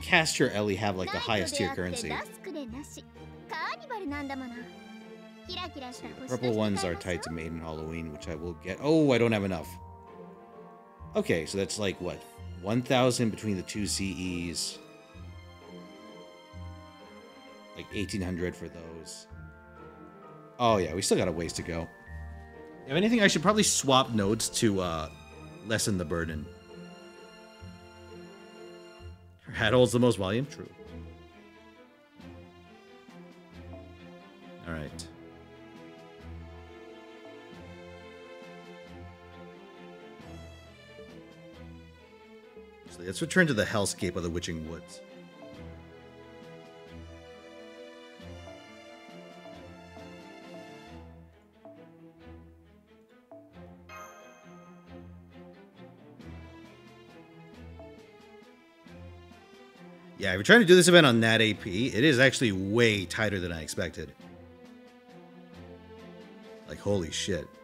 Caster Eli have like the highest tier currency. Purple ones are tied to Maiden Halloween, which I will get. Oh, I don't have enough. Okay, so that's like what? 1,000 between the two CEs. Like 1,800 for those. Oh, yeah, we still got a ways to go. If anything, I should probably swap nodes to uh, lessen the burden. Her hat holds the most volume? True. Alright. So let's return to the hellscape of the Witching Woods. Yeah, if you're trying to do this event on that AP, it is actually way tighter than I expected. Like, holy shit.「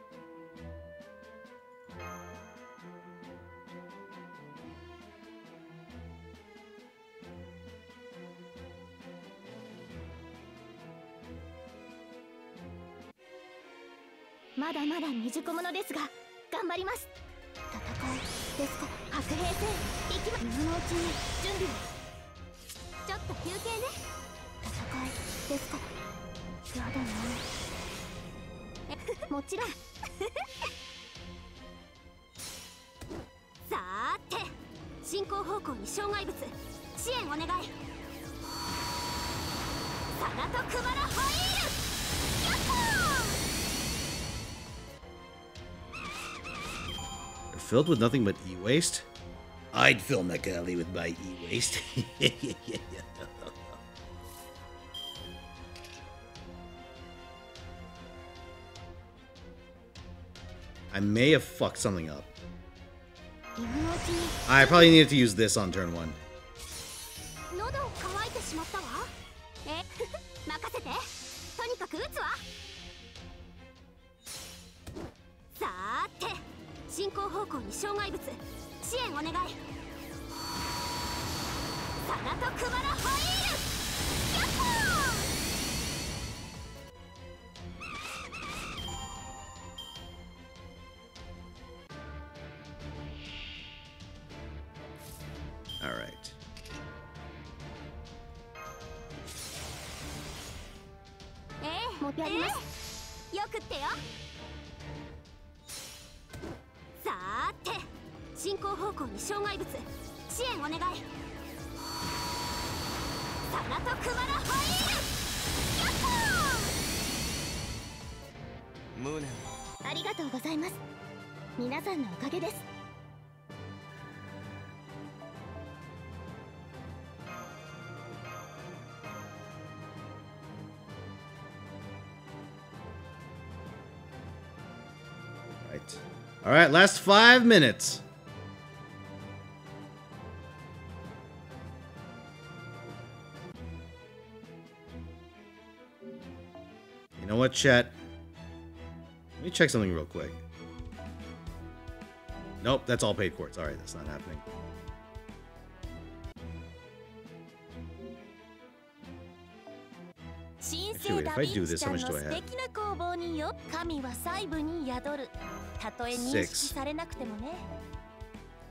まだまだ未熟者ですが頑張ります」「戦いですか。白兵戦行きま今のうちに準備を。ちょっと休憩ね。戦いですか。らやだなえもちろん。さーて進行方向に障害物。支援お願い。サナトクマラホイールやっほー filled with nothing but e-waste? I'd fill Mecha Eli with my e-waste. I may have fucked something up. I probably needed to use this on turn one. 進行方向に障害物。支援お願い。サナトクマラホイール.ええよくってよさーて進行方向に障害物支援お願い。サナトクマラホイールやっほ無念。ーありがとうございます。皆さんのおかげです All right, last five minutes. You know what, chat? Let me check something real quick. Nope, that's all paid quartz. All right, that's not happening. too. If I do this, how much do I have? Six.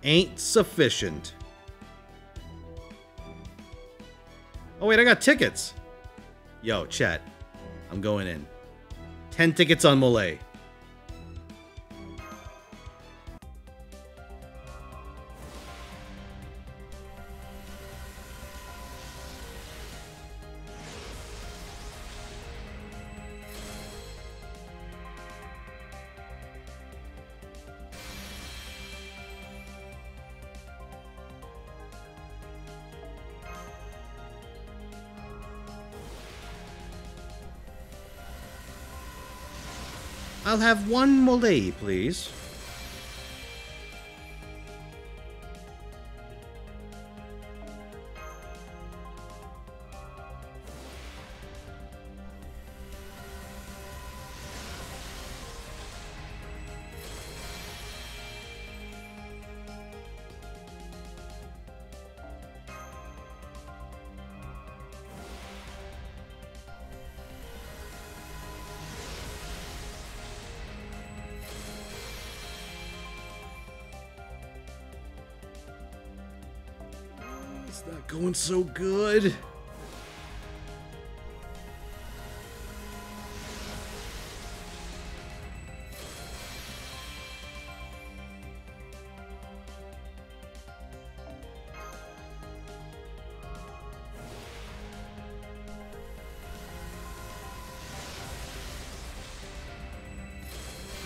Ain't sufficient. Oh, wait, I got tickets. Yo, chat. I'm going in. Ten tickets on Molay. Have one Molay, please. It's not going so good.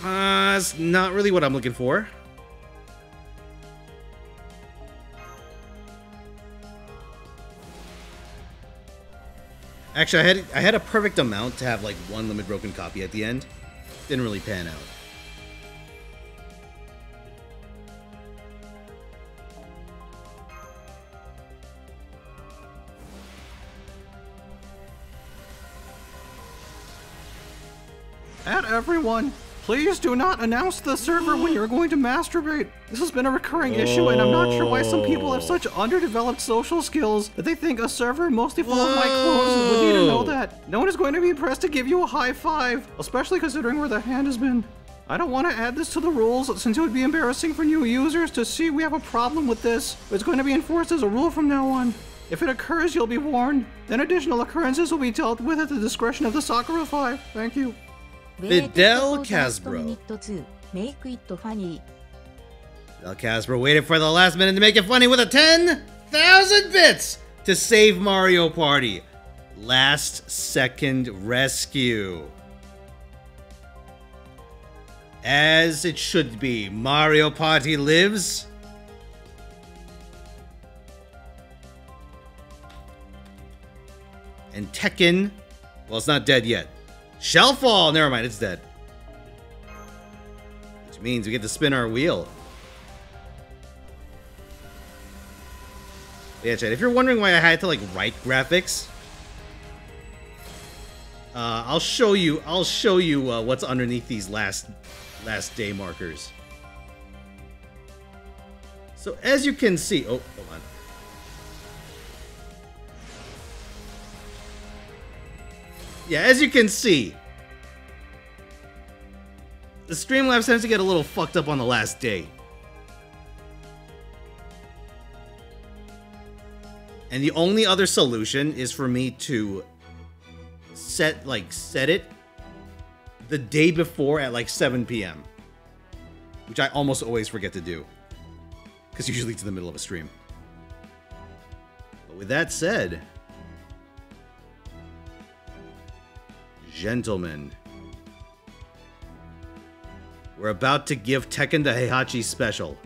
Uh, it's not really what I'm looking for. Actually, I had I had a perfect amount to have like one limit broken copy at the end. Didn't really pan out. At everyone, please do not announce the server when you're going to masturbate. This has been a recurring issue, and I'm not sure why some people have such oh. underdeveloped social skills that they think a server mostly full of my clones would need to know that. No one is going to be impressed to give you a high five, especially considering where the hand has been. I don't want to add this to the rules since it would be embarrassing for new users to see we have a problem with this. But it's going to be enforced as a rule from now on. If it occurs, you'll be warned. Then additional occurrences will be dealt with at the discretion of the Sakura 5. Thank you. Fidel Casbro. Make it funny. Del Casper waited for the last minute to make it funny with a 10,000 bits to save Mario Party. Last second rescue. As it should be, Mario Party lives. And Tekken, well, it's not dead yet. Shall fall. Never mind, it's dead. Which means we get to spin our wheel. Yeah, Chad, if you're wondering why I had to like write graphics, uh, I'll show you. I'll show you uh, what's underneath these last last day markers. So as you can see, oh, hold on. Yeah, as you can see, the Streamlabs tends to get a little fucked up on the last day. And the only other solution is for me to set like set it the day before at like 7 p.m. Which I almost always forget to do. Because usually it's in the middle of a stream. But with that said, gentlemen, we're about to give Tekken the Heihachi special.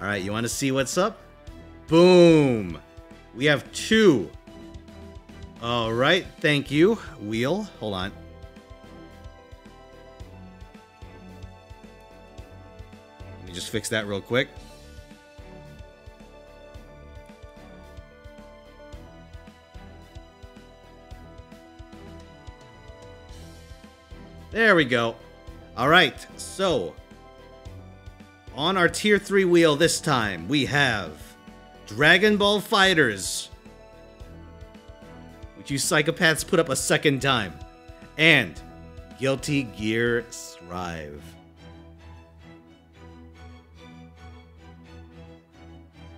All right, you want to see what's up? Boom! We have two. All right, thank you. Wheel, hold on. Let me just fix that real quick. There we go. All right, so on our tier 3 wheel this time, we have Dragon Ball FighterZ, which you psychopaths put up a second time, and Guilty Gear Strive.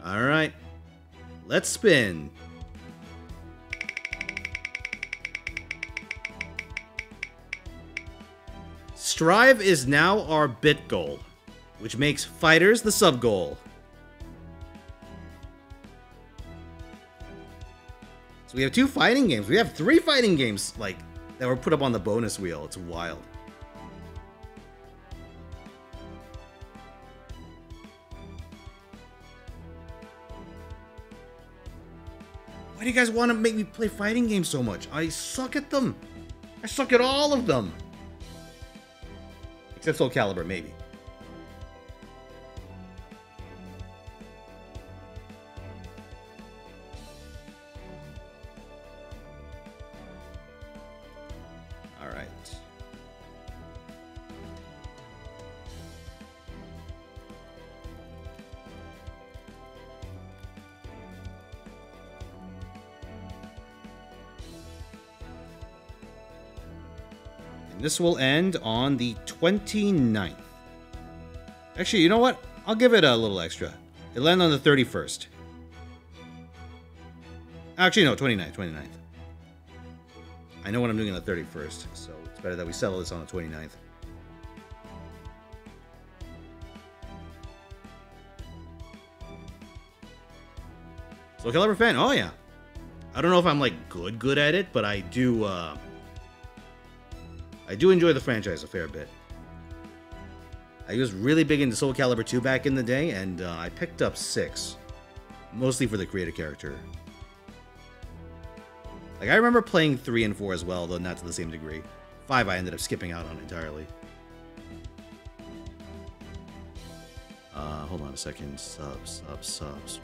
All right, let's spin. Strive is now our bit goal, which makes FighterZ the sub goal. So we have two fighting games. We have three fighting games like that were put up on the bonus wheel. It's wild. Why do you guys want to make me play fighting games so much? I suck at them. I suck at all of them. Except Soul Calibur, maybe. This will end on the 29th. Actually, you know what? I'll give it a little extra. It'll end on the 31st. Actually, no, 29th, 29th. I know what I'm doing on the 31st, so it's better that we settle this on the 29th. Soul Calibur fan, oh yeah. I don't know if I'm like good good at it, but I do uh I do enjoy the franchise a fair bit. I was really big into Soul Calibur 2 back in the day, and uh, I picked up 6. Mostly for the creator character. Like, I remember playing 3 and 4 as well, though not to the same degree. 5 I ended up skipping out on entirely. Uh, hold on a second. Subs, subs, subs.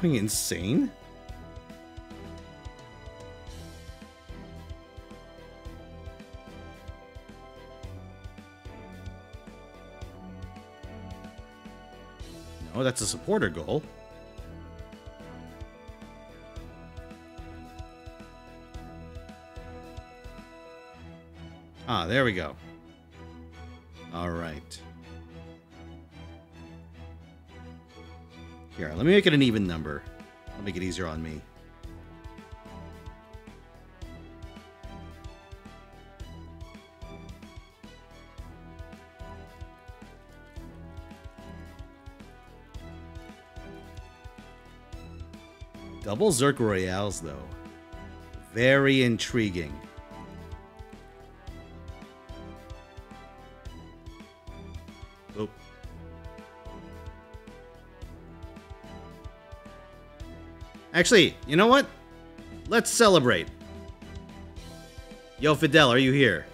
Going insane? No, that's a supporter goal. Ah, there we go. All right. Here, let me make it an even number. I'll make it easier on me. Double Zerk Royales, though. Very intriguing. Actually, you know what? Let's celebrate. Yo, Fidel, are you here?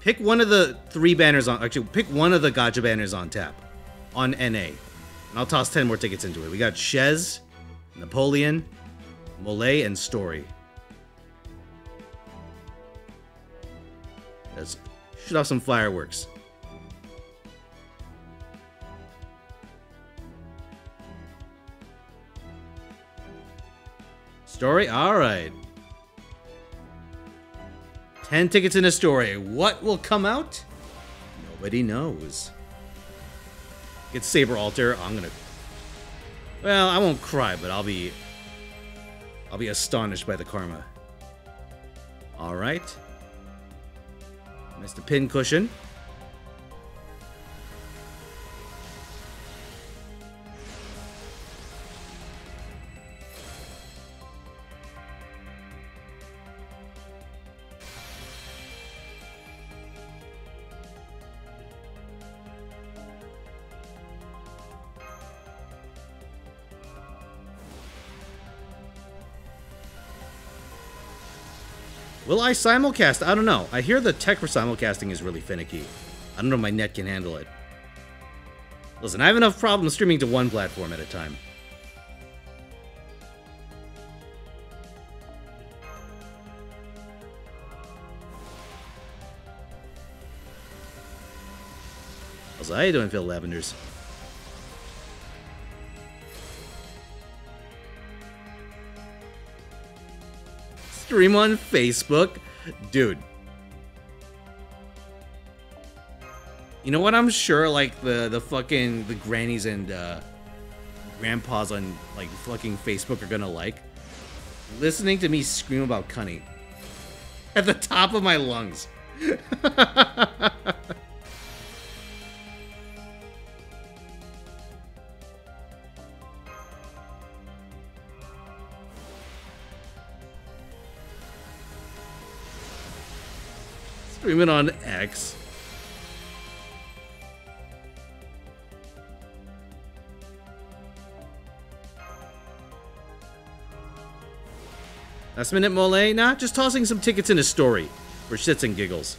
Pick one of the three banners on. Actually, pick one of the gacha banners on tap on NA. And I'll toss 10 more tickets into it. We got Shez, Napoleon, Mole, and Story. Let's shoot off some fireworks. Story? Alright. 10 tickets in a story. What will come out? Nobody knows. Get Saber Alter. I'm gonna. Well, I won't cry, but I'll be. I'll be astonished by the karma. Alright. Missed a I simulcast? I don't know. I hear the tech for simulcasting is really finicky. I don't know if my net can handle it. Listen, I have enough problems streaming to one platform at a time. How's how you doing, Phil Lavenders? Stream on Facebook? Dude. You know what I'm sure like the the fucking the grannies and uh grandpas on like fucking Facebook are gonna like? Listening to me scream about cunny. At the top of my lungs. On X. Last minute mole? Nah, just tossing some tickets in a story for shits and giggles.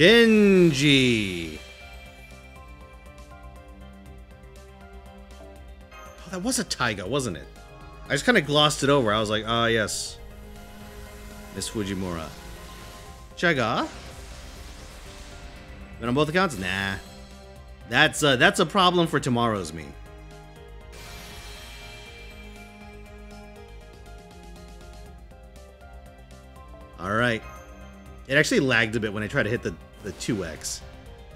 Shinji. Oh, that was a Taiga, wasn't it? I just kind of glossed it over. I was like, ah, yes. Miss Fujimura. Chaga? But on both accounts? Nah. That's uh, that's a problem for tomorrow's me. Alright. It actually lagged a bit when I tried to hit the, the 2x.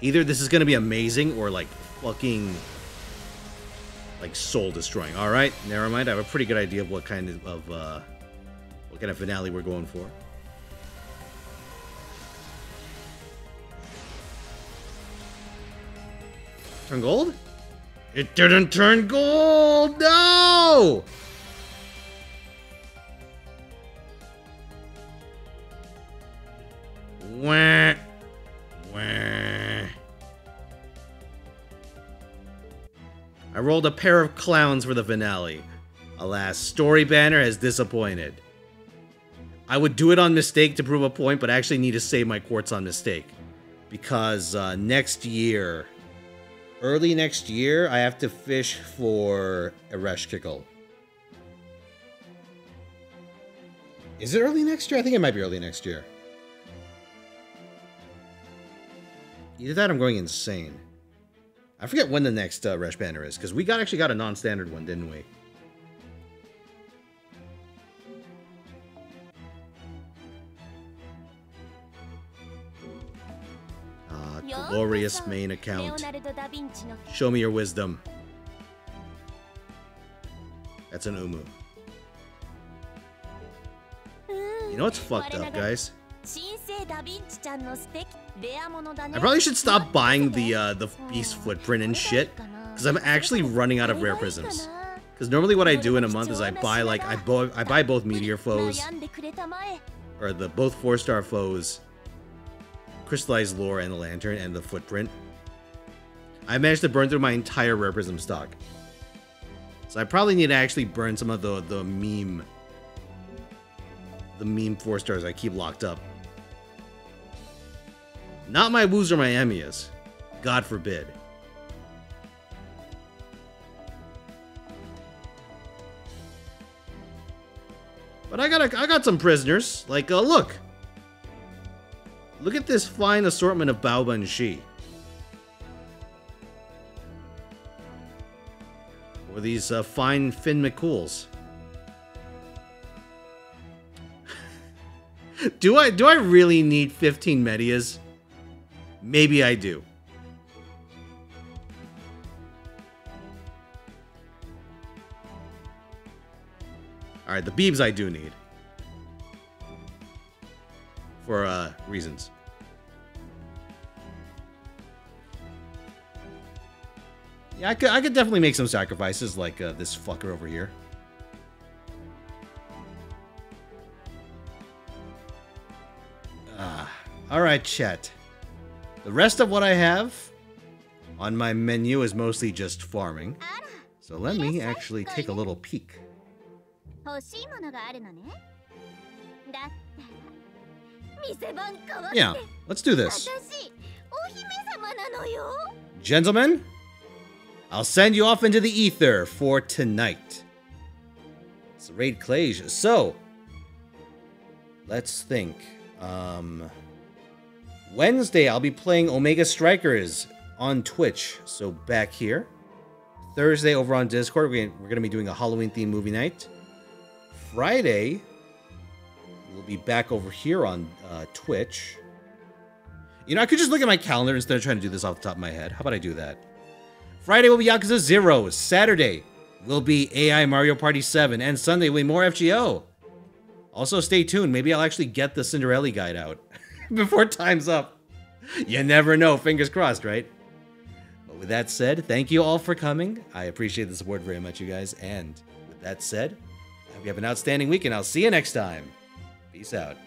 Either this is going to be amazing or like fucking like soul destroying. All right, never mind. I have a pretty good idea of what kind of, of uh, what kind of finale we're going for. Turn gold? It didn't turn gold. No. Wah. Rolled a pair of clowns for the finale. Alas, Story Banner has disappointed. I would do it on mistake to prove a point, but I actually need to save my quartz on mistake. Because uh, next year, early next year, I have to fish for Ereshkigal. Is it early next year? I think it might be early next year. Either that I'm going insane. I forget when the next uh, Resh Banner is, because we got actually got a non-standard one, didn't we? Ah, glorious main account. Show me your wisdom. That's an Umu. You know what's fucked up, guys? I probably should stop buying the uh, the beast footprint and shit, because I'm actually running out of rare prisms. Because normally what I do in a month is I buy like I, bo I buy both meteor Fous, or the both four star Fous, crystallized lore and the lantern and the footprint. I managed to burn through my entire rare prism stock. So I probably need to actually burn some of the the meme the meme four stars I keep locked up. Not my Woos or my Emiyas. God forbid. But I got a, I got some prisoners. Like, uh, look. Look at this fine assortment of Baoba and Shi. Or these uh, fine Finn McCools. do I do I really need 15 Medeas? Maybe I do. Alright, the Beebs I do need. For, uh, reasons. Yeah, I could, I could definitely make some sacrifices like uh, this fucker over here. Ah, Alright, chat. The rest of what I have on my menu is mostly just farming. So let me actually take a little peek. Yeah, let's do this. Gentlemen, I'll send you off into the ether for tonight. It's a Raid Clage. So, let's think. Um, Wednesday, I'll be playing Omega Strikers on Twitch. So back here. Thursday, over on Discord, we're going to be doing a Halloween themed movie night. Friday, we'll be back over here on uh, Twitch. You know, I could just look at my calendar instead of trying to do this off the top of my head. How about I do that? Friday will be Yakuza 0. Saturday, will be AI Mario Party 7, and Sunday will be more FGO. Also, stay tuned. Maybe I'll actually get the Cinderella guide out before time's up. You never know. Fingers crossed, right? But with that said, thank you all for coming. I appreciate the support very much, you guys. And with that said, I hope you have an outstanding week, and I'll see you next time. Peace out.